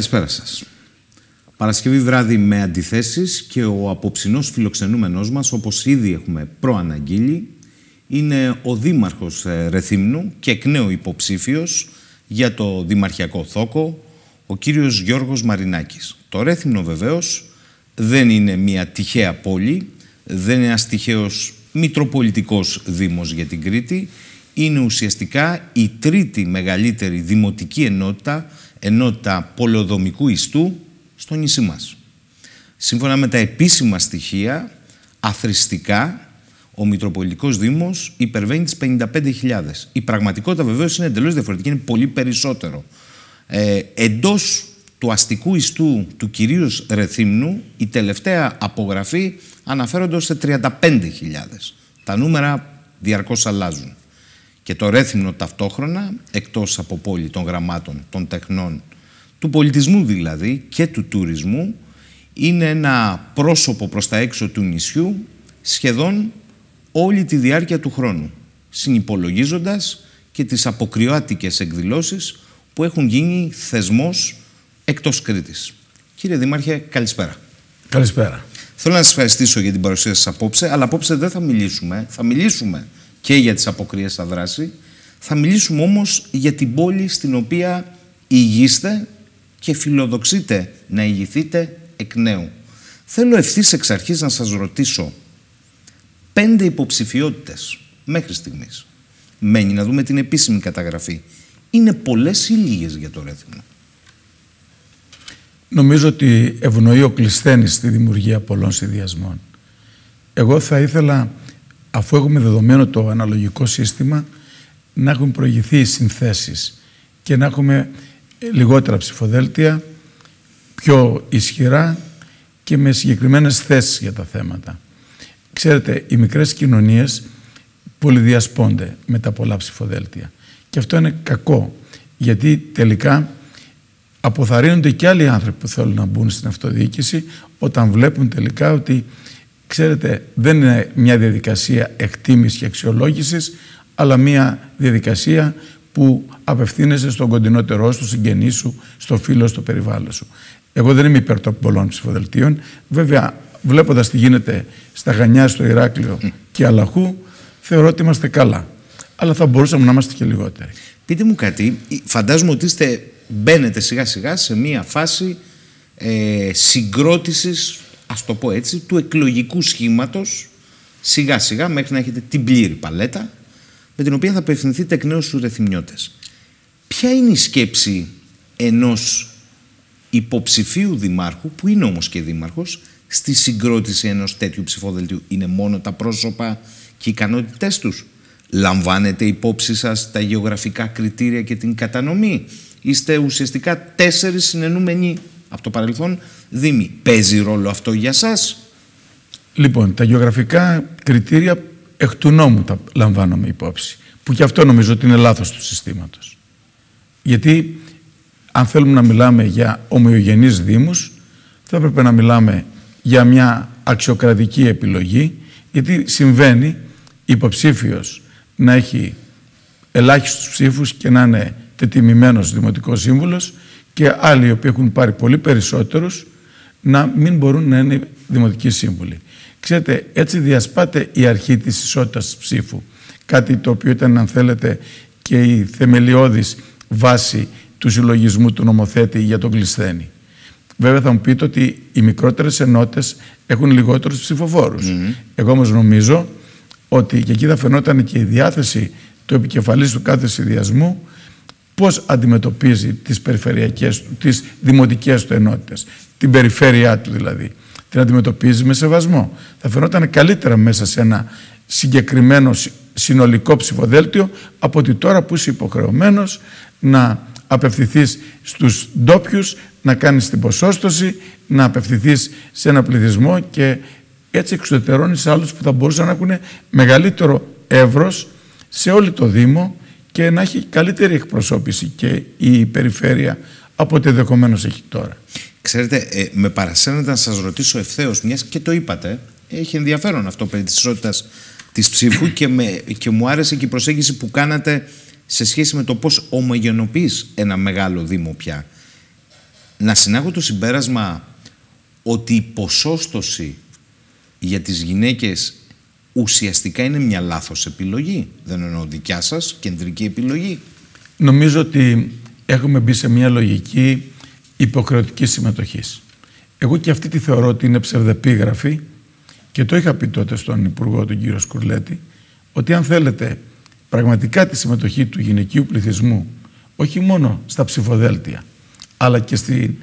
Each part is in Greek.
Καλησπέρα σας. Παρασκευή βράδυ με αντιθέσεις και ο απόψινός φιλοξενούμενός μας, όπως ήδη έχουμε προαναγγείλει, είναι ο Δήμαρχος ε, Ρεθύμνου και εκ νέου υποψήφιος για το Δημαρχιακό Θόκο, ο κύριος Γιώργος Μαρινάκης. Το Ρέθυμνο βεβαίως δεν είναι μια τυχαία πόλη, δεν είναι ένας τυχαίος μητροπολιτικός δήμος για την Κρήτη, είναι ουσιαστικά η τρίτη μεγαλύτερη δημοτική ενότητα, ενότητα πολεοδομικού ιστού στο νησί μας. Σύμφωνα με τα επίσημα στοιχεία, αθρηστικά, ο Μητροπολιτικός Δήμος υπερβαίνει τις 55.000. Η πραγματικότητα βεβαίως είναι εντελώς διαφορετική, είναι πολύ περισσότερο. Ε, εντός του αστικού ιστού του κυρίου Ρεθύμνου, η τελευταία απογραφή αναφέρονται σε 35.000. Τα νούμερα διαρκώς αλλάζουν. Και το Ρέθυμνο ταυτόχρονα, εκτός από πόλη των γραμμάτων, των τεχνών, του πολιτισμού δηλαδή και του τουρισμού, είναι ένα πρόσωπο προς τα έξω του νησιού σχεδόν όλη τη διάρκεια του χρόνου, συνυπολογίζοντας και τις αποκριάτικες εκδηλώσεις που έχουν γίνει θεσμός εκτός Κρήτης. Κύριε Δήμαρχε, καλησπέρα. Καλησπέρα. Θέλω να σας ευχαριστήσω για την παρουσία σας απόψε, αλλά απόψε δεν θα μιλήσουμε. Θα μιλήσουμε και για τις αποκρίες στα δράση. Θα μιλήσουμε όμως για την πόλη στην οποία ηγείστε και φιλοδοξείτε να ηγηθείτε εκ νέου. Θέλω ευθύς εξ αρχής να σας ρωτήσω πέντε υποψηφιότητες μέχρι στιγμής. Μένει να δούμε την επίσημη καταγραφή. Είναι πολλές ή λίγες για το Ρέθυμνο. Νομίζω ότι ευνοεί ο Κλεισθένης στη δημιουργία πολλών συνδυασμών. Εγώ θα ήθελα, αφού έχουμε δεδομένο το αναλογικό σύστημα, να έχουν προηγηθεί οι συνθέσεις και να έχουμε λιγότερα ψηφοδέλτια, πιο ισχυρά και με συγκεκριμένες θέσεις για τα θέματα. Ξέρετε, οι μικρές κοινωνίες πολυδιασπώνται με τα πολλά ψηφοδέλτια. Και αυτό είναι κακό, γιατί τελικά αποθαρρύνονται και άλλοι άνθρωποι που θέλουν να μπουν στην αυτοδιοίκηση όταν βλέπουν τελικά ότι, ξέρετε, δεν είναι μια διαδικασία εκτίμησης και αξιολόγησης, αλλά μια διαδικασία που απευθύνεσαι στον κοντινότερό σου, συγγενή σου, στο φίλο, στο περιβάλλον σου. Εγώ δεν είμαι υπέρ των πολλών ψηφοδελτίων. Βέβαια, βλέποντας τι γίνεται στα Γανιά, στο Ηράκλειο και Αλαχού, θεωρώ ότι είμαστε καλά. Αλλά θα μπορούσαμε να είμαστε και λιγότεροι. Πείτε μου κάτι, φαντάζομαι ότι είστε, μπαίνετε σιγά σιγά σε μία φάση ε, συγκρότησης, ας το πω έτσι, του εκλογικού σχήματος σιγά σιγά μέχρι να έχετε την πλήρη παλέτα με την οποία θα απευθυνθείτε εκ νέου στους ρεθυμιώτες. Ποια είναι η σκέψη ενός υποψηφίου δημάρχου, που είναι όμως και δήμαρχος, στη συγκρότηση ενός τέτοιου ψηφοδελτίου; Είναι μόνο τα πρόσωπα και οι ικανότητές τους; Λαμβάνετε υπόψη σας τα γεωγραφικά κριτήρια και την κατανομή; Είστε ουσιαστικά τέσσερις συνενούμενοι από το παρελθόν δήμοι. Παίζει ρόλο αυτό για σας; Λοιπόν, τα γεωγραφικά κριτήρια εκ του νόμου τα λαμβάνομαι υπόψη. Που και αυτό νομίζω ότι είναι λάθος του συστήματος. Γιατί αν θέλουμε να μιλάμε για ομοιογενείς δήμους, θα έπρεπε να μιλάμε για μια αξιοκρατική επιλογή, γιατί συμβαίνει υποψήφιος να έχει ελάχιστους ψήφους και να είναι τετιμημένος δημοτικός σύμβουλος και άλλοι οι οποίοι έχουν πάρει πολύ περισσότερους να μην μπορούν να είναι δημοτικοί σύμβουλοι. Ξέρετε, έτσι διασπάται η αρχή της ισότητας της ψήφου. Κάτι το οποίο ήταν, αν θέλετε, και η θεμελιώδης βάση του συλλογισμού του νομοθέτη για τον κλεισθένη. Βέβαια θα μου πείτε ότι οι μικρότερες ενότητες έχουν λιγότερους ψηφοφόρους. Εγώ όμως νομίζω ότι και εκεί θα φαινόταν και η διάθεση του επικεφαλής του κάθε συνδυασμού πώς αντιμετωπίζει τις περιφερειακές, τις δημοτικές του ενότητες, την περιφέρειά του δηλαδή την αντιμετωπίζει με σεβασμό. Θα φαινόταν καλύτερα μέσα σε ένα συγκεκριμένο συνολικό ψηφοδέλτιο από ότι τώρα που είσαι υποχρεωμένος να απευθυνθείς στους ντόπιους, να κάνεις την ποσόστοση, να απευθυνθείς σε ένα πληθυσμό και έτσι εξωτερώνεις άλλους που θα μπορούσαν να έχουν μεγαλύτερο εύρος σε όλο το Δήμο και να έχει καλύτερη εκπροσώπηση και η περιφέρεια από ό,τι ενδεχομένως έχει τώρα. Ξέρετε, ε, με παρασένετε να σας ρωτήσω ευθέως, μιας και το είπατε, έχει ενδιαφέρον αυτό περί της ισότητας της ψήφου και, με, και μου άρεσε και η προσέγγιση που κάνατε σε σχέση με το πώς ομογενοποιείς ένα μεγάλο δήμο πια. να συνάγω το συμπέρασμα ότι η ποσόστοση για τις γυναίκες ουσιαστικά είναι μια λάθος επιλογή. Δεν εννοώ δικιά σας, κεντρική επιλογή. Νομίζω ότι έχουμε μπει σε μια λογική υποχρεωτική συμμετοχής. Εγώ και αυτή τη θεωρώ ότι είναι ψευδεπίγραφη και το είχα πει τότε στον Υπουργό, τον κύριο Σκουρλέτη, ότι αν θέλετε πραγματικά τη συμμετοχή του γυναικείου πληθυσμού, όχι μόνο στα ψηφοδέλτια, αλλά και στη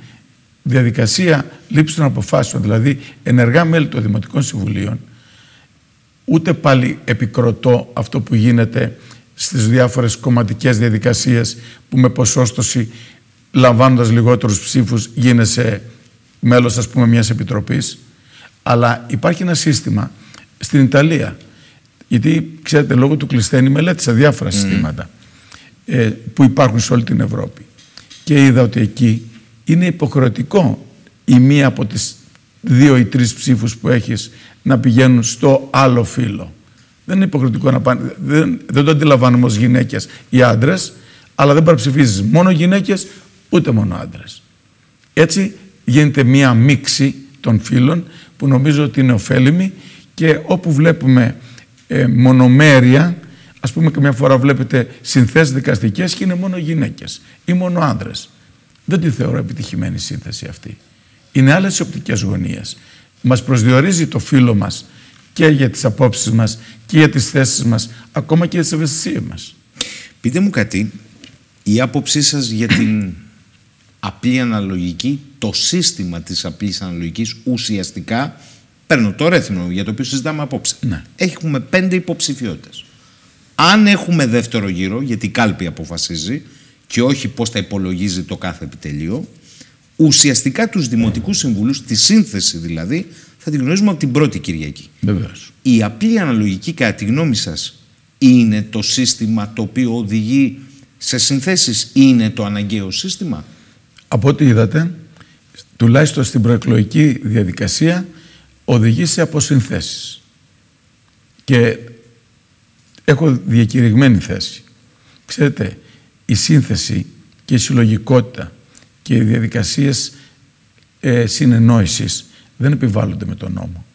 διαδικασία λήψης των αποφάσεων, δηλαδή ενεργά μέλη των Δημοτικών Συμβουλίων, ούτε πάλι επικροτώ αυτό που γίνεται στις διάφορες κομματικές διαδικασίες που με ποσόστοση λαμβάνοντας λιγότερους ψήφους γίνεσαι μέλος ας πούμε μιας επιτροπής αλλά υπάρχει ένα σύστημα στην Ιταλία γιατί ξέρετε λόγω του κλειστένη μελέτησα διάφορα συστήματα ε, που υπάρχουν σε όλη την Ευρώπη και είδα ότι εκεί είναι υποχρεωτικό η μία από τις δύο ή τρεις ψήφους που έχεις να πηγαίνουν στο άλλο φύλλο. Δεν είναι υποχρεωτικό να πάνε. Δεν, δεν το αντιλαμβάνουμε ως γυναίκες ή άντρες, αλλά δεν παραψηφίζεις μόνο γυναίκες, ούτε μόνο άντρες. Έτσι γίνεται μία μίξη των φύλων που νομίζω ότι είναι ωφέλιμη και όπου βλέπουμε ε, μονομέρεια, ας πούμε και μια φορά βλέπετε συνθέσεις δικαστικές και είναι μόνο γυναίκες ή μόνο άντρες. Δεν τη θεωρώ επιτυχημένη σύνθεση αυτή. Είναι άλλες οπτικές γωνίες. Μας προσδιορίζει το φίλο μας και για τις απόψεις μας και για τις θέσεις μας, ακόμα και για τις ευαισθησίες μας. Πείτε μου κάτι, η άποψή σας για την απλή αναλογική, το σύστημα της απλής αναλογικής ουσιαστικά, παίρνω το ρέθινο για το οποίο συζητάμε απόψε, Ναι. έχουμε πέντε υποψηφιότητες. Αν έχουμε δεύτερο γύρο, γιατί η κάλπη αποφασίζει και όχι πώς θα υπολογίζει το κάθε επιτελείο, ουσιαστικά τους δημοτικούς συμβουλούς, τη σύνθεση δηλαδή, θα την γνωρίζουμε από την πρώτη Κυριακή. Βεβαίως. Η απλή αναλογική, κατά τη γνώμη σας, είναι το σύστημα το οποίο οδηγεί σε συνθέσεις, είναι το αναγκαίο σύστημα; Από ό,τι είδατε, τουλάχιστον στην προεκλογική διαδικασία, οδηγεί σε αποσυνθέσεις. Και έχω διακηρυγμένη θέση. Ξέρετε, η σύνθεση και η συλλογικότητα και οι διαδικασίες ε, συνεννόησης δεν επιβάλλονται με τον νόμο.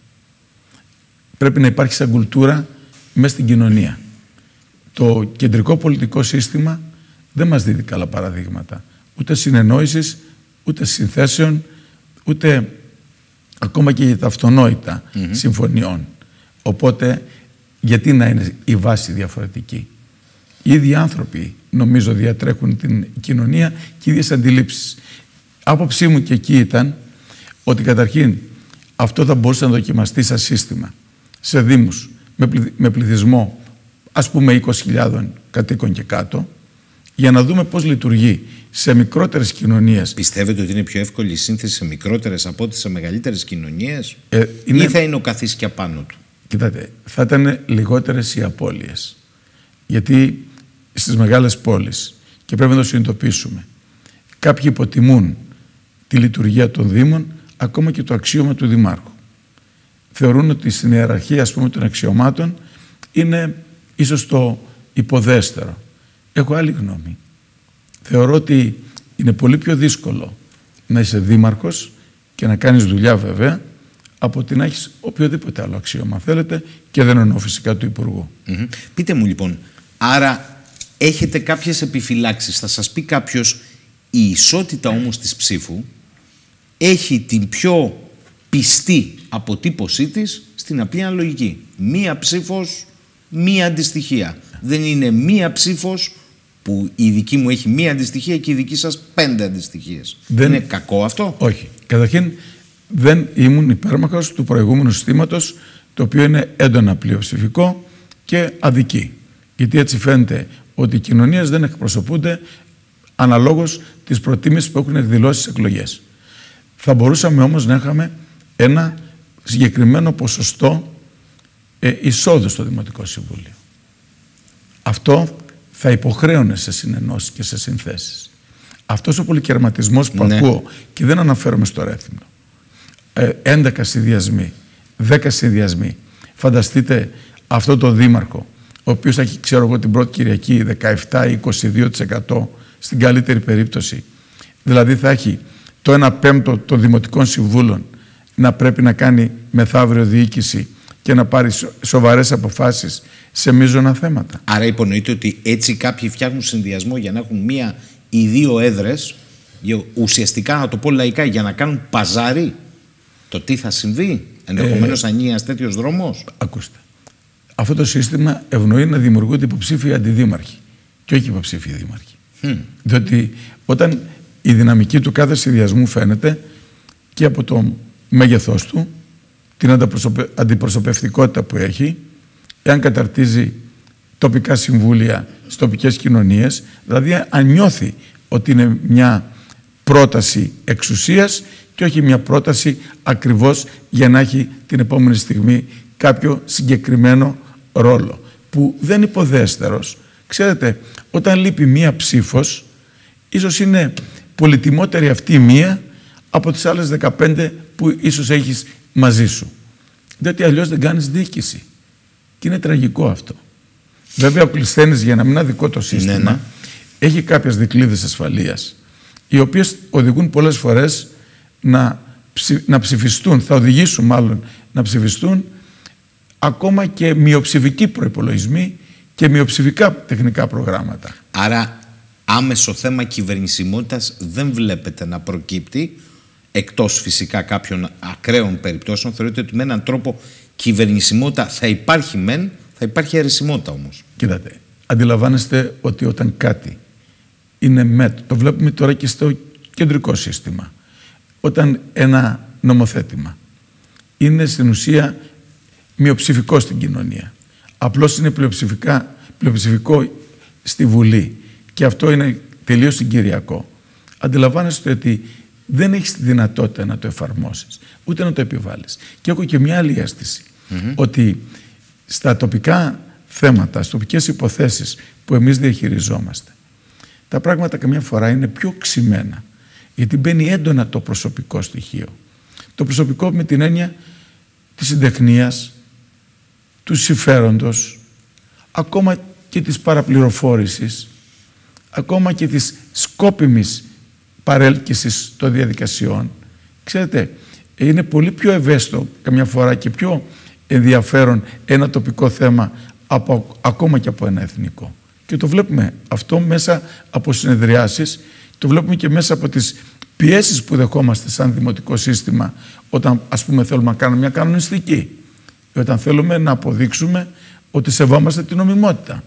Πρέπει να υπάρχει σαν κουλτούρα μέσα στην κοινωνία. Το κεντρικό πολιτικό σύστημα δεν μας δίδει καλά παραδείγματα. Ούτε συνεννόησης, ούτε συνθέσεων, ούτε ακόμα και για τα αυτονόητα συμφωνιών. Οπότε, γιατί να είναι η βάση διαφορετική; Οι ίδιοι άνθρωποι, νομίζω, διατρέχουν την κοινωνία και οι ίδιες αντιλήψεις. Άποψή μου και εκεί ήταν ότι καταρχήν αυτό θα μπορούσε να δοκιμαστεί σαν σύστημα σε δήμους με, πληθ- με πληθυσμό ας πούμε 20.000 κατοίκων και κάτω για να δούμε πώς λειτουργεί σε μικρότερες κοινωνίες. Πιστεύετε ότι είναι πιο εύκολη η σύνθεση σε μικρότερες από ό,τι σε μεγαλύτερες κοινωνίες; Ε, είναι- ή θα είναι ο καθής και απάνω του; Κοιτάτε, θα ήταν λιγότερες οι απώλειες. Γιατί στις μεγάλες πόλεις, και πρέπει να το συνειδητοποιήσουμε, κάποιοι υποτιμούν τη λειτουργία των Δήμων, ακόμα και το αξίωμα του Δημάρχου. Θεωρούν ότι στην ιεραρχία ας πούμε, των αξιωμάτων είναι ίσως το υποδέστερο. Έχω άλλη γνώμη. Θεωρώ ότι είναι πολύ πιο δύσκολο να είσαι δήμαρχος και να κάνεις δουλειά βέβαια από ότι να έχεις οποιοδήποτε άλλο αξίωμα θέλετε και δεν εννοώ φυσικά του Υπουργού. Μμμ. Πείτε μου λοιπόν, άρα έχετε κάποιες επιφυλάξεις. Θα σας πει κάποιος, η ισότητα όμως της ψήφου έχει την πιο πιστή αποτύπωσή της στην απλή αναλογική. Μία ψήφος, μία αντιστοιχεία. Δεν είναι μία ψήφος που η δική μου έχει μία αντιστοιχεία και η δική σας πέντε αντιστοιχίες. Δεν- Είναι κακό αυτό; Όχι. Καταρχήν δεν ήμουν υπέρμαχος του προηγούμενου συστήματος το οποίο είναι έντονα πλειοψηφικό και αδική. Γιατί έτσι φαίνεται ότι οι κοινωνίες δεν εκπροσωπούνται αναλόγως της προτίμησης που έχουν εκδηλώσει στις εκλογές. Θα μπορούσαμε όμως να είχαμε ένα συγκεκριμένο ποσοστό ε, εισόδου στο Δημοτικό Συμβούλιο. Αυτό θα υποχρέωνε σε συνενώσεις και σε συνθέσεις. Αυτός ο πολυκερματισμός που Ναι. ακούω και δεν αναφέρομαι στο ρέθυμνο. Ε, 11 συνδυασμοί, 10 συνδυασμοί. Φανταστείτε αυτό το δήμαρχο, ο οποίος θα έχει, ξέρω εγώ, την πρώτη Κυριακή 17 ή 22% στην καλύτερη περίπτωση. Δηλαδή θα έχει το 1 πέμπτο των Δημοτικών Συμβούλων να πρέπει να κάνει μεθαύριο διοίκηση και να πάρει σοβαρές αποφάσεις σε μείζωνα θέματα. Άρα υπονοείται ότι έτσι κάποιοι φτιάχνουν συνδυασμό για να έχουν μία ή δύο έδρες, ουσιαστικά να το πω λαϊκά, για να κάνουν παζάρι το τι θα συμβεί. Ενδεχομένως ε, ανία τέτοιος δρόμος. Ακούστε. Αυτό το σύστημα ευνοεί να δημιουργούνται υποψήφοι αντιδήμαρχοι και όχι υποψήφοι δήμαρχοι. Mm. Διότι όταν η δυναμική του κάθε συνδυασμού φαίνεται και από το μέγεθός του, την αντιπροσωπευτικότητα που έχει, εάν καταρτίζει τοπικά συμβούλια στις τοπικές κοινωνίες, δηλαδή αν νιώθει ότι είναι μια πρόταση εξουσίας και όχι μια πρόταση ακριβώς για να έχει την επόμενη στιγμή κάποιο συγκεκριμένο ρόλο που δεν είναι υποδέστερος. Ξέρετε, όταν λείπει μία ψήφος, ίσως είναι πολυτιμότερη αυτή η μία από τις άλλες 15 που ίσως έχεις μαζί σου. Διότι αλλιώς δεν κάνεις διοίκηση. Και είναι τραγικό αυτό. Βέβαια ο Κλεισθένης για να μην αδικό το σύστημα ναι, ναι. έχει κάποιες δικλείδες ασφαλείας οι οποίες οδηγούν πολλές φορές να, να ψηφιστούν, θα οδηγήσουν μάλλον να ψηφιστούν ακόμα και μειοψηφικοί προϋπολογισμοί και μειοψηφικά τεχνικά προγράμματα. Άρα άμεσο θέμα κυβερνησιμότητας δεν βλέπετε να προκύπτει εκτός φυσικά κάποιων ακραίων περιπτώσεων θεωρείτε ότι με έναν τρόπο κυβερνησιμότητα θα υπάρχει μεν, θα υπάρχει αιρεσιμότητα όμως. Κοίτατε, αντιλαμβάνεστε ότι όταν κάτι είναι ΜΕΤ, το βλέπουμε τώρα και στο κεντρικό σύστημα, όταν ένα νομοθέτημα είναι στην ουσία μειοψηφικό στην κοινωνία, απλώς είναι πλειοψηφικά, πλειοψηφικό στη Βουλή και αυτό είναι τελείως συγκυριακό, αντιλαμβάνεστε ότι δεν έχεις τη δυνατότητα να το εφαρμόσεις, ούτε να το επιβάλλεις. Και έχω και μια άλλη αίσθηση, ότι στα τοπικά θέματα, στις τοπικές υποθέσεις που εμείς διαχειριζόμαστε, τα πράγματα καμιά φορά είναι πιο ξημένα, γιατί μπαίνει έντονα το προσωπικό στοιχείο. Το προσωπικό με την έννοια της συντεχνίας, του συμφέροντος, ακόμα και της παραπληροφόρησης, ακόμα και της σκόπιμης παρέλκυσης των διαδικασιών. Ξέρετε, είναι πολύ πιο ευαίσθητο καμιά φορά και πιο ενδιαφέρον ένα τοπικό θέμα από, ακόμα και από ένα εθνικό. Και το βλέπουμε αυτό μέσα από συνεδριάσεις, το βλέπουμε και μέσα από τις πιέσεις που δεχόμαστε σαν δημοτικό σύστημα όταν ας πούμε θέλουμε να κάνουμε μια κανονιστική ή όταν θέλουμε να αποδείξουμε ότι σεβόμαστε την νομιμότητα.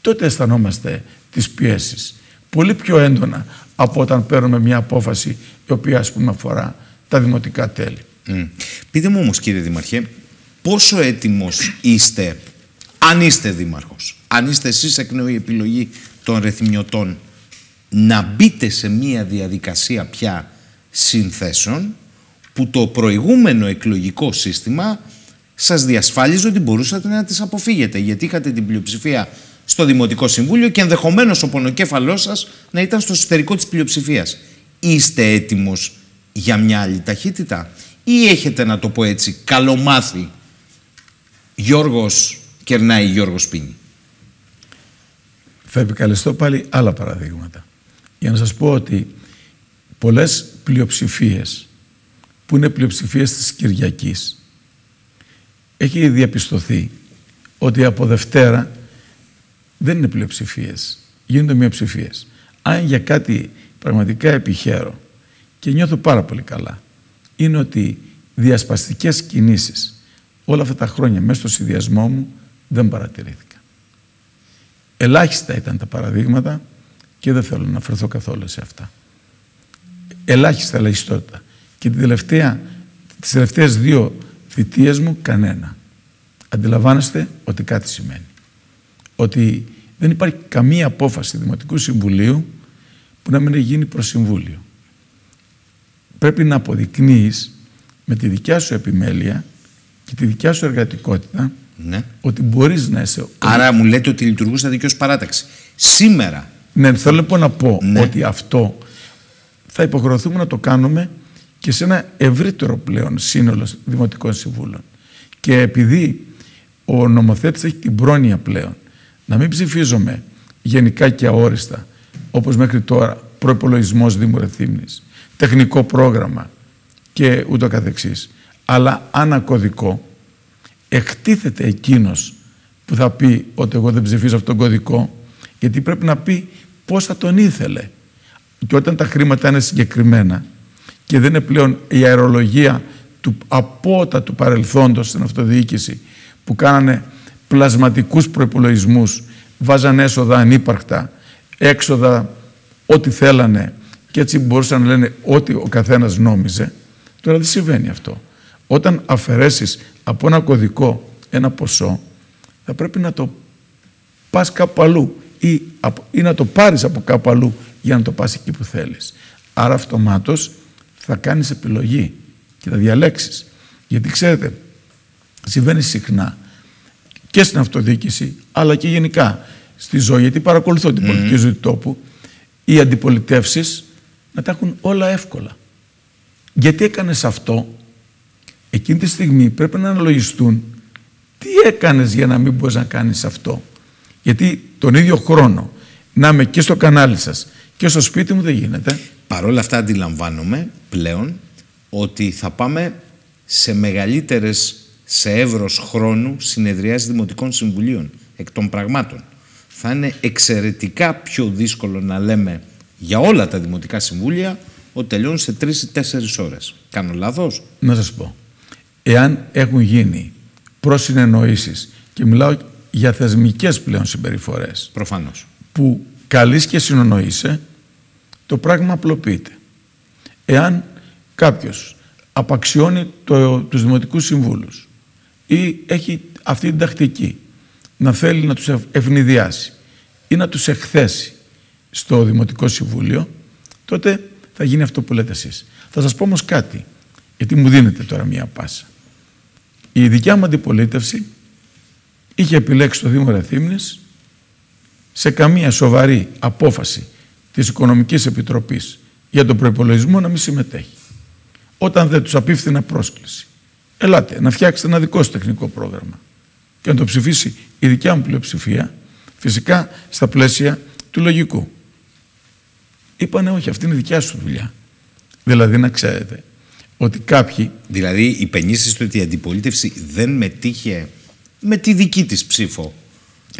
Τότε αισθανόμαστε τις πιέσεις πολύ πιο έντονα από όταν παίρνουμε μια απόφαση η οποία ας πούμε αφορά τα δημοτικά τέλη. Mm. Πείτε μου όμως κύριε Δημαρχέ, πόσο έτοιμος είστε, αν είστε δήμαρχος, αν είστε εσείς εκ νέου η επιλογή των ρεθιμιωτών, να μπείτε σε μια διαδικασία πια συνθέσεων που το προηγούμενο εκλογικό σύστημα σας διασφάλιζε ότι μπορούσατε να τις αποφύγετε γιατί είχατε την πλειοψηφία στο Δημοτικό Συμβούλιο και ενδεχομένως ο πονοκέφαλός σας να ήταν στο εσωτερικό της πλειοψηφίας. Είστε έτοιμος για μια άλλη ταχύτητα ή έχετε να το πω έτσι καλομάθει Γιώργος κερνάει Γιώργος πίνει. Θα επικαλεστώ πάλι άλλα παραδείγματα. Για να σας πω ότι πολλές πλειοψηφίες που είναι πλειοψηφίες της Κυριακής έχει διαπιστωθεί ότι από Δευτέρα δεν είναι πλειοψηφίες. Γίνονται μειοψηφίες. Αν για κάτι πραγματικά επιχαίρω και νιώθω πάρα πολύ καλά, είναι ότι διασπαστικές κινήσεις όλα αυτά τα χρόνια μέσα στο συνδυασμό μου δεν παρατηρήθηκαν. Ελάχιστα ήταν τα παραδείγματα και δεν θέλω να αφαιρθώ καθόλου σε αυτά. Ελάχιστα ελαχιστότητα. Και την τελευταία, τις τελευταίες δύο θητείες μου κανένα. Αντιλαμβάνεστε ότι κάτι σημαίνει ότι δεν υπάρχει καμία απόφαση Δημοτικού Συμβουλίου που να μην γίνει προς Συμβούλιο. Πρέπει να αποδεικνύεις με τη δικιά σου επιμέλεια και τη δικιά σου εργατικότητα ναι. ότι μπορείς να είσαι... Άρα μου λέτε ότι λειτουργούσα δικαιώς παράταξη. Σήμερα... Ναι, θέλω λοιπόν να πω ναι. ότι αυτό θα υποχρεωθούμε να το κάνουμε και σε ένα ευρύτερο πλέον σύνολο Δημοτικών Συμβούλων. Και επειδή ο νομοθέτης έχει την πρόνοια πλέον να μην ψηφίζουμε γενικά και αόριστα, όπως μέχρι τώρα, προπολογισμό Δήμου Ρεθύμνης, τεχνικό πρόγραμμα και ούτω καθεξής. Αλλά ανακωδικό εκτίθεται εκείνος που θα πει ότι εγώ δεν ψηφίζω αυτόν τον κωδικό γιατί πρέπει να πει πώς θα τον ήθελε. Και όταν τα χρήματα είναι συγκεκριμένα και δεν είναι πλέον η αερολογία του απότα του παρελθόντος στην αυτοδιοίκηση που κάνανε πλασματικούς προϋπολογισμούς, βάζανε έσοδα ανύπαρκτα, έξοδα ό,τι θέλανε και έτσι μπορούσαν να λένε ό,τι ο καθένας νόμιζε. Τώρα δεν συμβαίνει αυτό. Όταν αφαιρέσεις από ένα κωδικό ένα ποσό, θα πρέπει να το πας κάπου αλλού ή, ή να το πάρεις από κάπου αλλού για να το πας εκεί που θέλεις. Άρα αυτομάτως θα κάνεις επιλογή και θα διαλέξεις. Γιατί ξέρετε, συμβαίνει συχνά και στην αυτοδιοίκηση, αλλά και γενικά στη ζωή, γιατί παρακολουθώ την πολιτική ζωή του τόπου, οι αντιπολιτεύσεις να τα έχουν όλα εύκολα. Γιατί έκανες αυτό, εκείνη τη στιγμή πρέπει να αναλογιστούν τι έκανες για να μην μπορείς να κάνεις αυτό. Γιατί τον ίδιο χρόνο να είμαι και στο κανάλι σας και στο σπίτι μου δεν γίνεται. Παρ' όλα αυτά αντιλαμβάνομαι πλέον ότι θα πάμε σε μεγαλύτερες σε εύρος χρόνου συνεδριάσεις δημοτικών συμβουλίων εκ των πραγμάτων. Θα είναι εξαιρετικά πιο δύσκολο να λέμε για όλα τα δημοτικά συμβούλια ότι τελειώνουν σε τρεις ή τέσσερις ώρες. Κάνω λάθος; Να σας πω. Εάν έχουν γίνει προσυνεννοήσεις και μιλάω για θεσμικές πλέον συμπεριφορές Προφανώς. που καλείς και συνονοείσαι το πράγμα απλοποιείται. Εάν κάποιος απαξιώνει το, τους δημοτικούς συμβούλους ή έχει αυτή την τακτική να θέλει να τους ευνηδιάσει ή να τους εκθέσει στο Δημοτικό Συμβούλιο, τότε θα γίνει αυτό που λέτε εσείς. Θα σας πω όμως κάτι, γιατί μου δίνετε τώρα μία πάσα. Η δικιά μου αντιπολίτευση είχε επιλέξει το Δήμο Ρεθύμνης σε καμία σοβαρή απόφαση της Οικονομικής Επιτροπής για τον προϋπολογισμό να μην συμμετέχει. Όταν δεν τους απίφθηνα πρόσκληση. Ελάτε να φτιάξετε ένα δικό σου τεχνικό πρόγραμμα και να το ψηφίσει η δικιά μου πλειοψηφία, φυσικά στα πλαίσια του λογικού. Είπανε όχι, αυτή είναι η δικιά σου δουλειά. Δηλαδή να ξέρετε ότι κάποιοι... Δηλαδή υπενήσεις του ότι η αντιπολίτευση δεν μετήχε με τη δική της ψήφο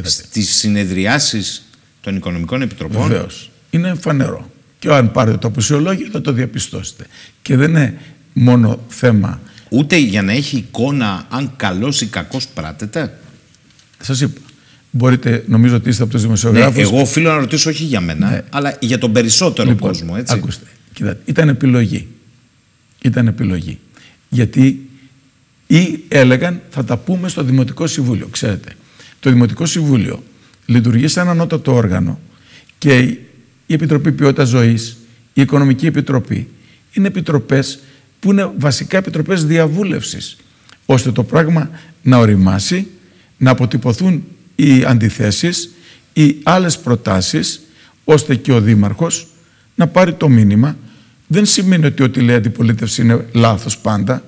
στις συνεδριάσεις των οικονομικών επιτροπών. Βεβαίως. Είναι φανερό. Και αν πάρετε το αποσιολόγιο θα το διαπιστώσετε. Και δεν είναι μόνο θέμα... Ούτε για να έχει εικόνα αν καλός ή κακός πράτεται. Σας είπα. Μπορείτε, νομίζω ότι είστε από τους δημοσιογράφους. Ναι, εγώ οφείλω να ρωτήσω όχι για μένα, ναι. αλλά για τον περισσότερο λοιπόν, κόσμο, έτσι. Ακούστε. Κοιτάτε, ήταν επιλογή. Ήταν επιλογή. Γιατί ή έλεγαν θα τα πούμε στο Δημοτικό Συμβούλιο. Ξέρετε, το Δημοτικό Συμβούλιο λειτουργεί σαν ανώτατο όργανο και η Επιτροπή Ποιότητας Ζωής, η Οικονομική Επιτροπή είναι επιτροπές που είναι βασικά επιτροπές διαβούλευσης, ώστε το πράγμα να οριμάσει, να αποτυπωθούν οι αντιθέσεις ή άλλες προτάσεις, ώστε και ο Δήμαρχος να πάρει το μήνυμα. Δεν σημαίνει ότι ό,τι λέει αντιπολίτευση είναι λάθος πάντα.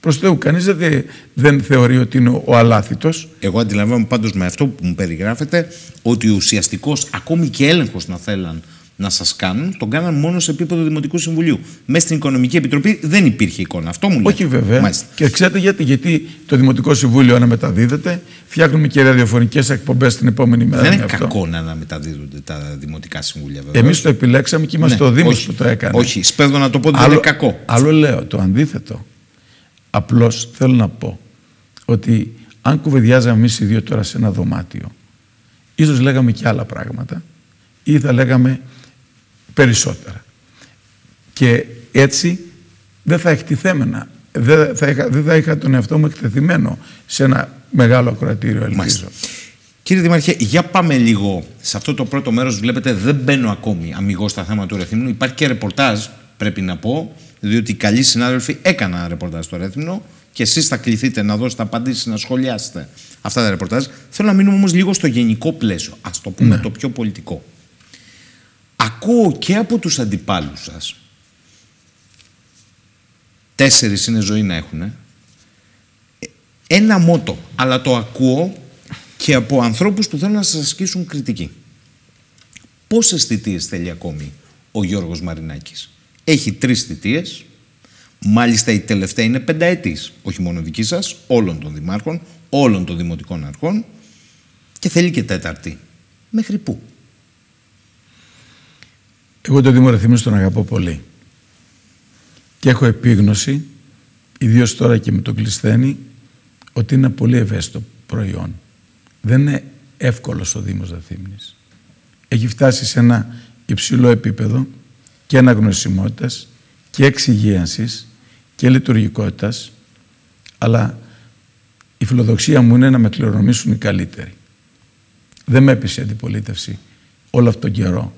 Προς Θεού, κανείς δεν, δεν θεωρεί ότι είναι ο αλάθητος. Εγώ αντιλαμβάνομαι πάντως με αυτό που μου περιγράφεται ότι ουσιαστικός ακόμη και έλεγχος να θέλαν να σας κάνουν, τον κάναν μόνο σε επίπεδο Δημοτικού Συμβουλίου. Μέσα στην Οικονομική Επιτροπή δεν υπήρχε εικόνα. Αυτό μου λέει. Όχι βέβαια. Και ξέρετε γιατί, γιατί το Δημοτικό Συμβούλιο αναμεταδίδεται, φτιάχνουμε και ραδιοφωνικές εκπομπές την επόμενη μέρα. Δεν είναι αυτό. κακό να αναμεταδίδονται τα Δημοτικά Συμβούλια, βέβαια. Εμείς το επιλέξαμε και είμαστε ναι, ο Δήμος που το έκανε. Όχι, σπέδω να το πω ότι δεν είναι κακό. Άλλο λέω, το αντίθετο. Απλώς θέλω να πω ότι αν κουβεντιάζαμε εμείς οι δύο τώρα σε ένα δωμάτιο, ίσως λέγαμε και άλλα πράγματα ή θα λέγαμε περισσότερα. Και έτσι δεν θα εκτιθέμενα, δεν θα είχα, δεν θα είχα τον εαυτό μου εκτεθειμένο σε ένα μεγάλο ακροατήριο, ελπίζω. Κύριε Δημαρχέ, για πάμε λίγο σε αυτό το πρώτο μέρος. Βλέπετε, δεν μπαίνω ακόμη αμυγός στα θέματα του Ρεθύμνου. Υπάρχει και ρεπορτάζ, πρέπει να πω, διότι οι καλοί συνάδελφοι έκαναν ρεπορτάζ στο Ρεθύμνο και εσείς θα κληθείτε να δώσετε απαντήσεις, να σχολιάσετε αυτά τα ρεπορτάζ. Θέλω να μείνουμε όμως λίγο στο γενικό πλαίσιο, ας το πούμε ναι. το πιο πολιτικό ακούω και από τους αντιπάλους σας. Τέσσερις είναι ζωή να έχουν ένα μότο αλλά το ακούω και από ανθρώπους που θέλουν να σας ασκήσουν κριτική. Πόσες θητείες θέλει ακόμη ο Γιώργος Μαρινάκης; Έχει τρεις θητείες, μάλιστα η τελευταία είναι πενταετής, όχι μόνο δική σας, όλων των δημάρχων, όλων των δημοτικών αρχών. Και θέλει και τέταρτη. Μέχρι πού; Εγώ τον Δήμο Ρεθύμνου τον αγαπώ πολύ. Και έχω επίγνωση, ιδίως τώρα και με τον Κλεισθένη, ότι είναι ένα πολύ ευαίσθητο προϊόν. Δεν είναι εύκολος ο Δήμος Ρεθύμνης. Έχει φτάσει σε ένα υψηλό επίπεδο και αναγνωσιμότητας και εξυγίανσης και λειτουργικότητας, αλλά η φιλοδοξία μου είναι να με κληρονομήσουν οι καλύτεροι. Δεν με έπεισε η αντιπολίτευση όλο αυτόν τον καιρό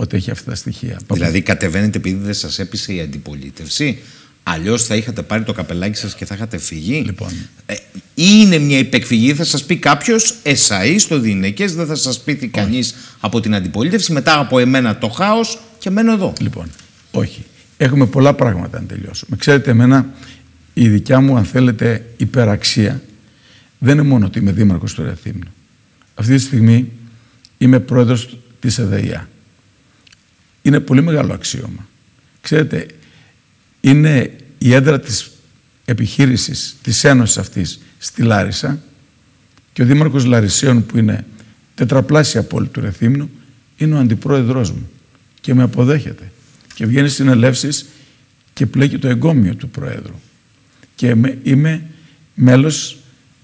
ότι έχει αυτά τα στοιχεία. Δηλαδή κατεβαίνετε επειδή δεν σας έπεισε η αντιπολίτευση. Αλλιώς θα είχατε πάρει το καπελάκι σας και θα είχατε φύγει. Λοιπόν. Ε, είναι μια υπεκφυγή, θα σας πει κάποιος, εσαί στο Δινεκέ, δεν θα σας πει κανείς από την αντιπολίτευση. Μετά από εμένα το χάος και μένω εδώ. Λοιπόν, όχι. Έχουμε πολλά πράγματα να τελειώσουμε. Ξέρετε, εμένα η δικιά μου, αν θέλετε, υπεραξία δεν είναι μόνο ότι είμαι δήμαρχος του Ρεθύμνου. Αυτή τη στιγμή είμαι πρόεδρος της ΕΔΕΙΑ. Είναι πολύ μεγάλο αξίωμα. Ξέρετε, είναι η έδρα της επιχείρησης της Ένωσης αυτής στη Λάρισα και ο Δήμαρχος Λαρισίων που είναι τετραπλάσια πόλη του Ρεθύμνου είναι ο αντιπρόεδρός μου και με αποδέχεται και βγαίνει στην ελεύσεις και πλέκει το εγκόμιο του Προέδρου. Και είμαι μέλος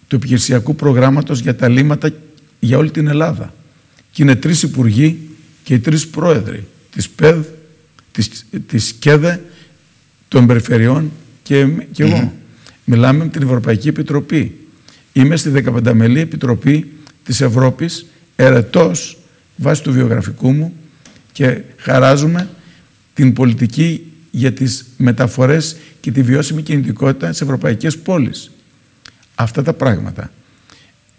του επιχειρησιακού προγράμματος για τα λύματα για όλη την Ελλάδα. Και είναι τρεις υπουργοί και οι τρεις πρόεδροι της ΠΕΔ, της, της ΚΕΔΕ των περιφερειών και, και εγώ. Μιλάμε με την Ευρωπαϊκή Επιτροπή. Είμαι στη 15 μελή Επιτροπή της Ευρώπης, ερετός βάσει του βιογραφικού μου και χαράζουμε την πολιτική για τις μεταφορές και τη βιώσιμη κινητικότητα στις ευρωπαϊκές πόλεις. Αυτά τα πράγματα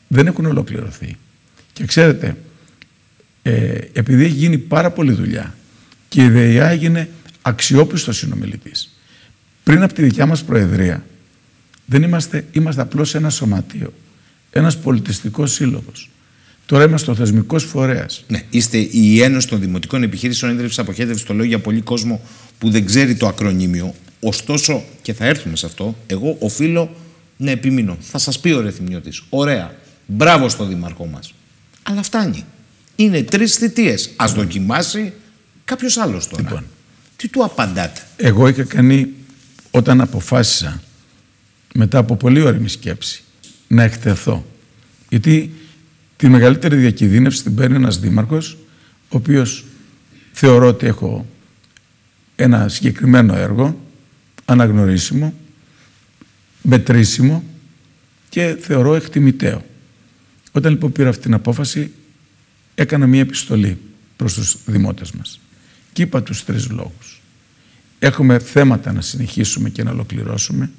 δεν έχουν ολοκληρωθεί. Και ξέρετε, ε, επειδή έχει γίνει πάρα πολλή δουλειά και η ΔΕΙΑ έγινε αξιόπιστος συνομιλητής πριν από τη δικιά μας Προεδρία δεν είμαστε, είμαστε απλώς ένα σωματείο, ένας πολιτιστικός σύλλογος. Τώρα είμαστε ο θεσμικός φορέας. Ναι, είστε η Ένωση των Δημοτικών Επιχείρησεων Ίδρυψη Αποχέτευση. Το λέω για πολύ κόσμο που δεν ξέρει το ακρονίμιο. Ωστόσο, και θα έρθουμε σε αυτό, εγώ οφείλω να επιμείνω. Θα σας πει ο Ρεθυμιώτη. Ωραία. Μπράβο στο Δήμαρχό μας. Αλλά φτάνει. Είναι τρεις θητείες. Α δοκιμάσει κάποιος άλλος τώρα. Λοιπόν, Τι του απαντάτε; Εγώ είχα κάνει όταν αποφάσισα μετά από πολύ όρημη σκέψη να εκτεθώ γιατί τη μεγαλύτερη διακινδύνευση την παίρνει ένας δήμαρχος ο οποίος θεωρώ ότι έχω ένα συγκεκριμένο έργο αναγνωρίσιμο μετρήσιμο και θεωρώ εκτιμητέο. Όταν λοιπόν πήρα αυτή την απόφαση έκανα μία επιστολή προς τους δημότες μας και είπα τους τρεις λόγους. Έχουμε θέματα να συνεχίσουμε και να ολοκληρώσουμε.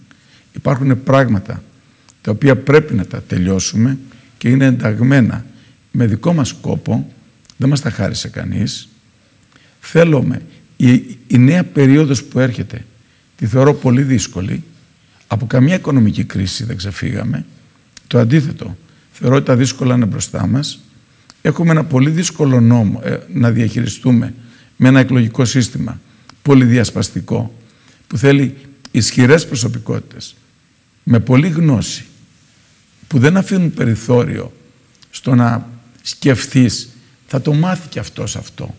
Υπάρχουν πράγματα τα οποία πρέπει να τα τελειώσουμε και είναι ενταγμένα με δικό μας κόπο, δεν μας τα χάρισε κανείς. Θέλουμε η, η νέα περίοδος που έρχεται, τη θεωρώ πολύ δύσκολη, από καμία οικονομική κρίση δεν ξεφύγαμε. Το αντίθετο, θεωρώ ότι τα δύσκολα είναι μπροστά μας. Έχουμε ένα πολύ δύσκολο νόμο ε, να διαχειριστούμε με ένα εκλογικό σύστημα πολυδιασπαστικό που θέλει ισχυρές προσωπικότητες με πολλή γνώση που δεν αφήνουν περιθώριο στο να σκεφτείς θα το μάθει και αυτός αυτό.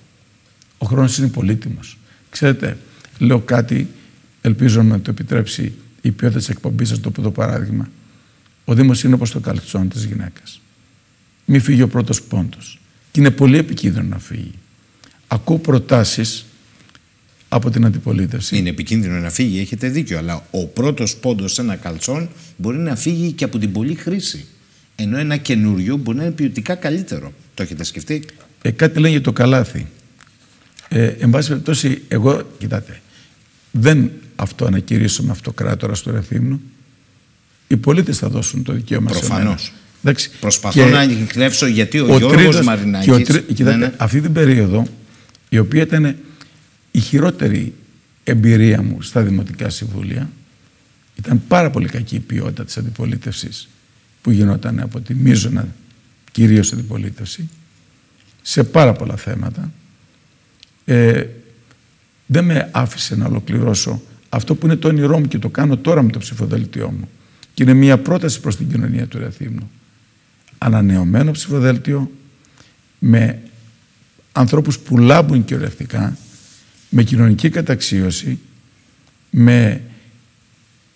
Ο χρόνος είναι πολύτιμος. Ξέρετε, λέω κάτι, ελπίζω να το επιτρέψει η ποιότητα της εκπομπής σας το πρώτο παράδειγμα. Ο Δήμος είναι όπως το καλτσόν της γυναίκας. Μη φύγει ο πρώτος πόντος. Και είναι πολύ επικίνδυνο να φύγει. Ακούω προτάσεις από την αντιπολίτευση. Είναι επικίνδυνο να φύγει, έχετε δίκιο. Αλλά ο πρώτος πόντος σε ένα καλτσόν μπορεί να φύγει και από την πολλή χρήση. Ενώ ένα καινούριο μπορεί να είναι ποιοτικά καλύτερο. Το έχετε σκεφτεί; Ε, κάτι λέει για το καλάθι. Ε, εν πάση περιπτώσει, εγώ, κοιτάτε, δεν αυτό ανακηρύσσω αυτοκράτορα στο Ρεθύμνο. Οι πολίτες θα δώσουν το δικαίωμα Προφανώς. Προσπαθώ και να ανοιχνεύσω γιατί ο, ο Γιώργος Μαρινάκης... Κοιτάτε, ναι, ναι. αυτή την περίοδο, η οποία ήταν η χειρότερη εμπειρία μου στα Δημοτικά Συμβούλια ήταν πάρα πολύ κακή η ποιότητα της αντιπολίτευσης που γινόταν από τη μείζωνα κυρίως αντιπολίτευση σε πάρα πολλά θέματα. Ε, δεν με άφησε να ολοκληρώσω αυτό που είναι το όνειρό μου και το κάνω τώρα με το ψηφοδέλτιό μου. Και είναι μια πρόταση προς την κοινωνία του Ρεθύμνου. Ανανεωμένο ψηφοδέλτιο με ανθρώπους που λάμπουν κυριολεκτικά, με κοινωνική καταξίωση, με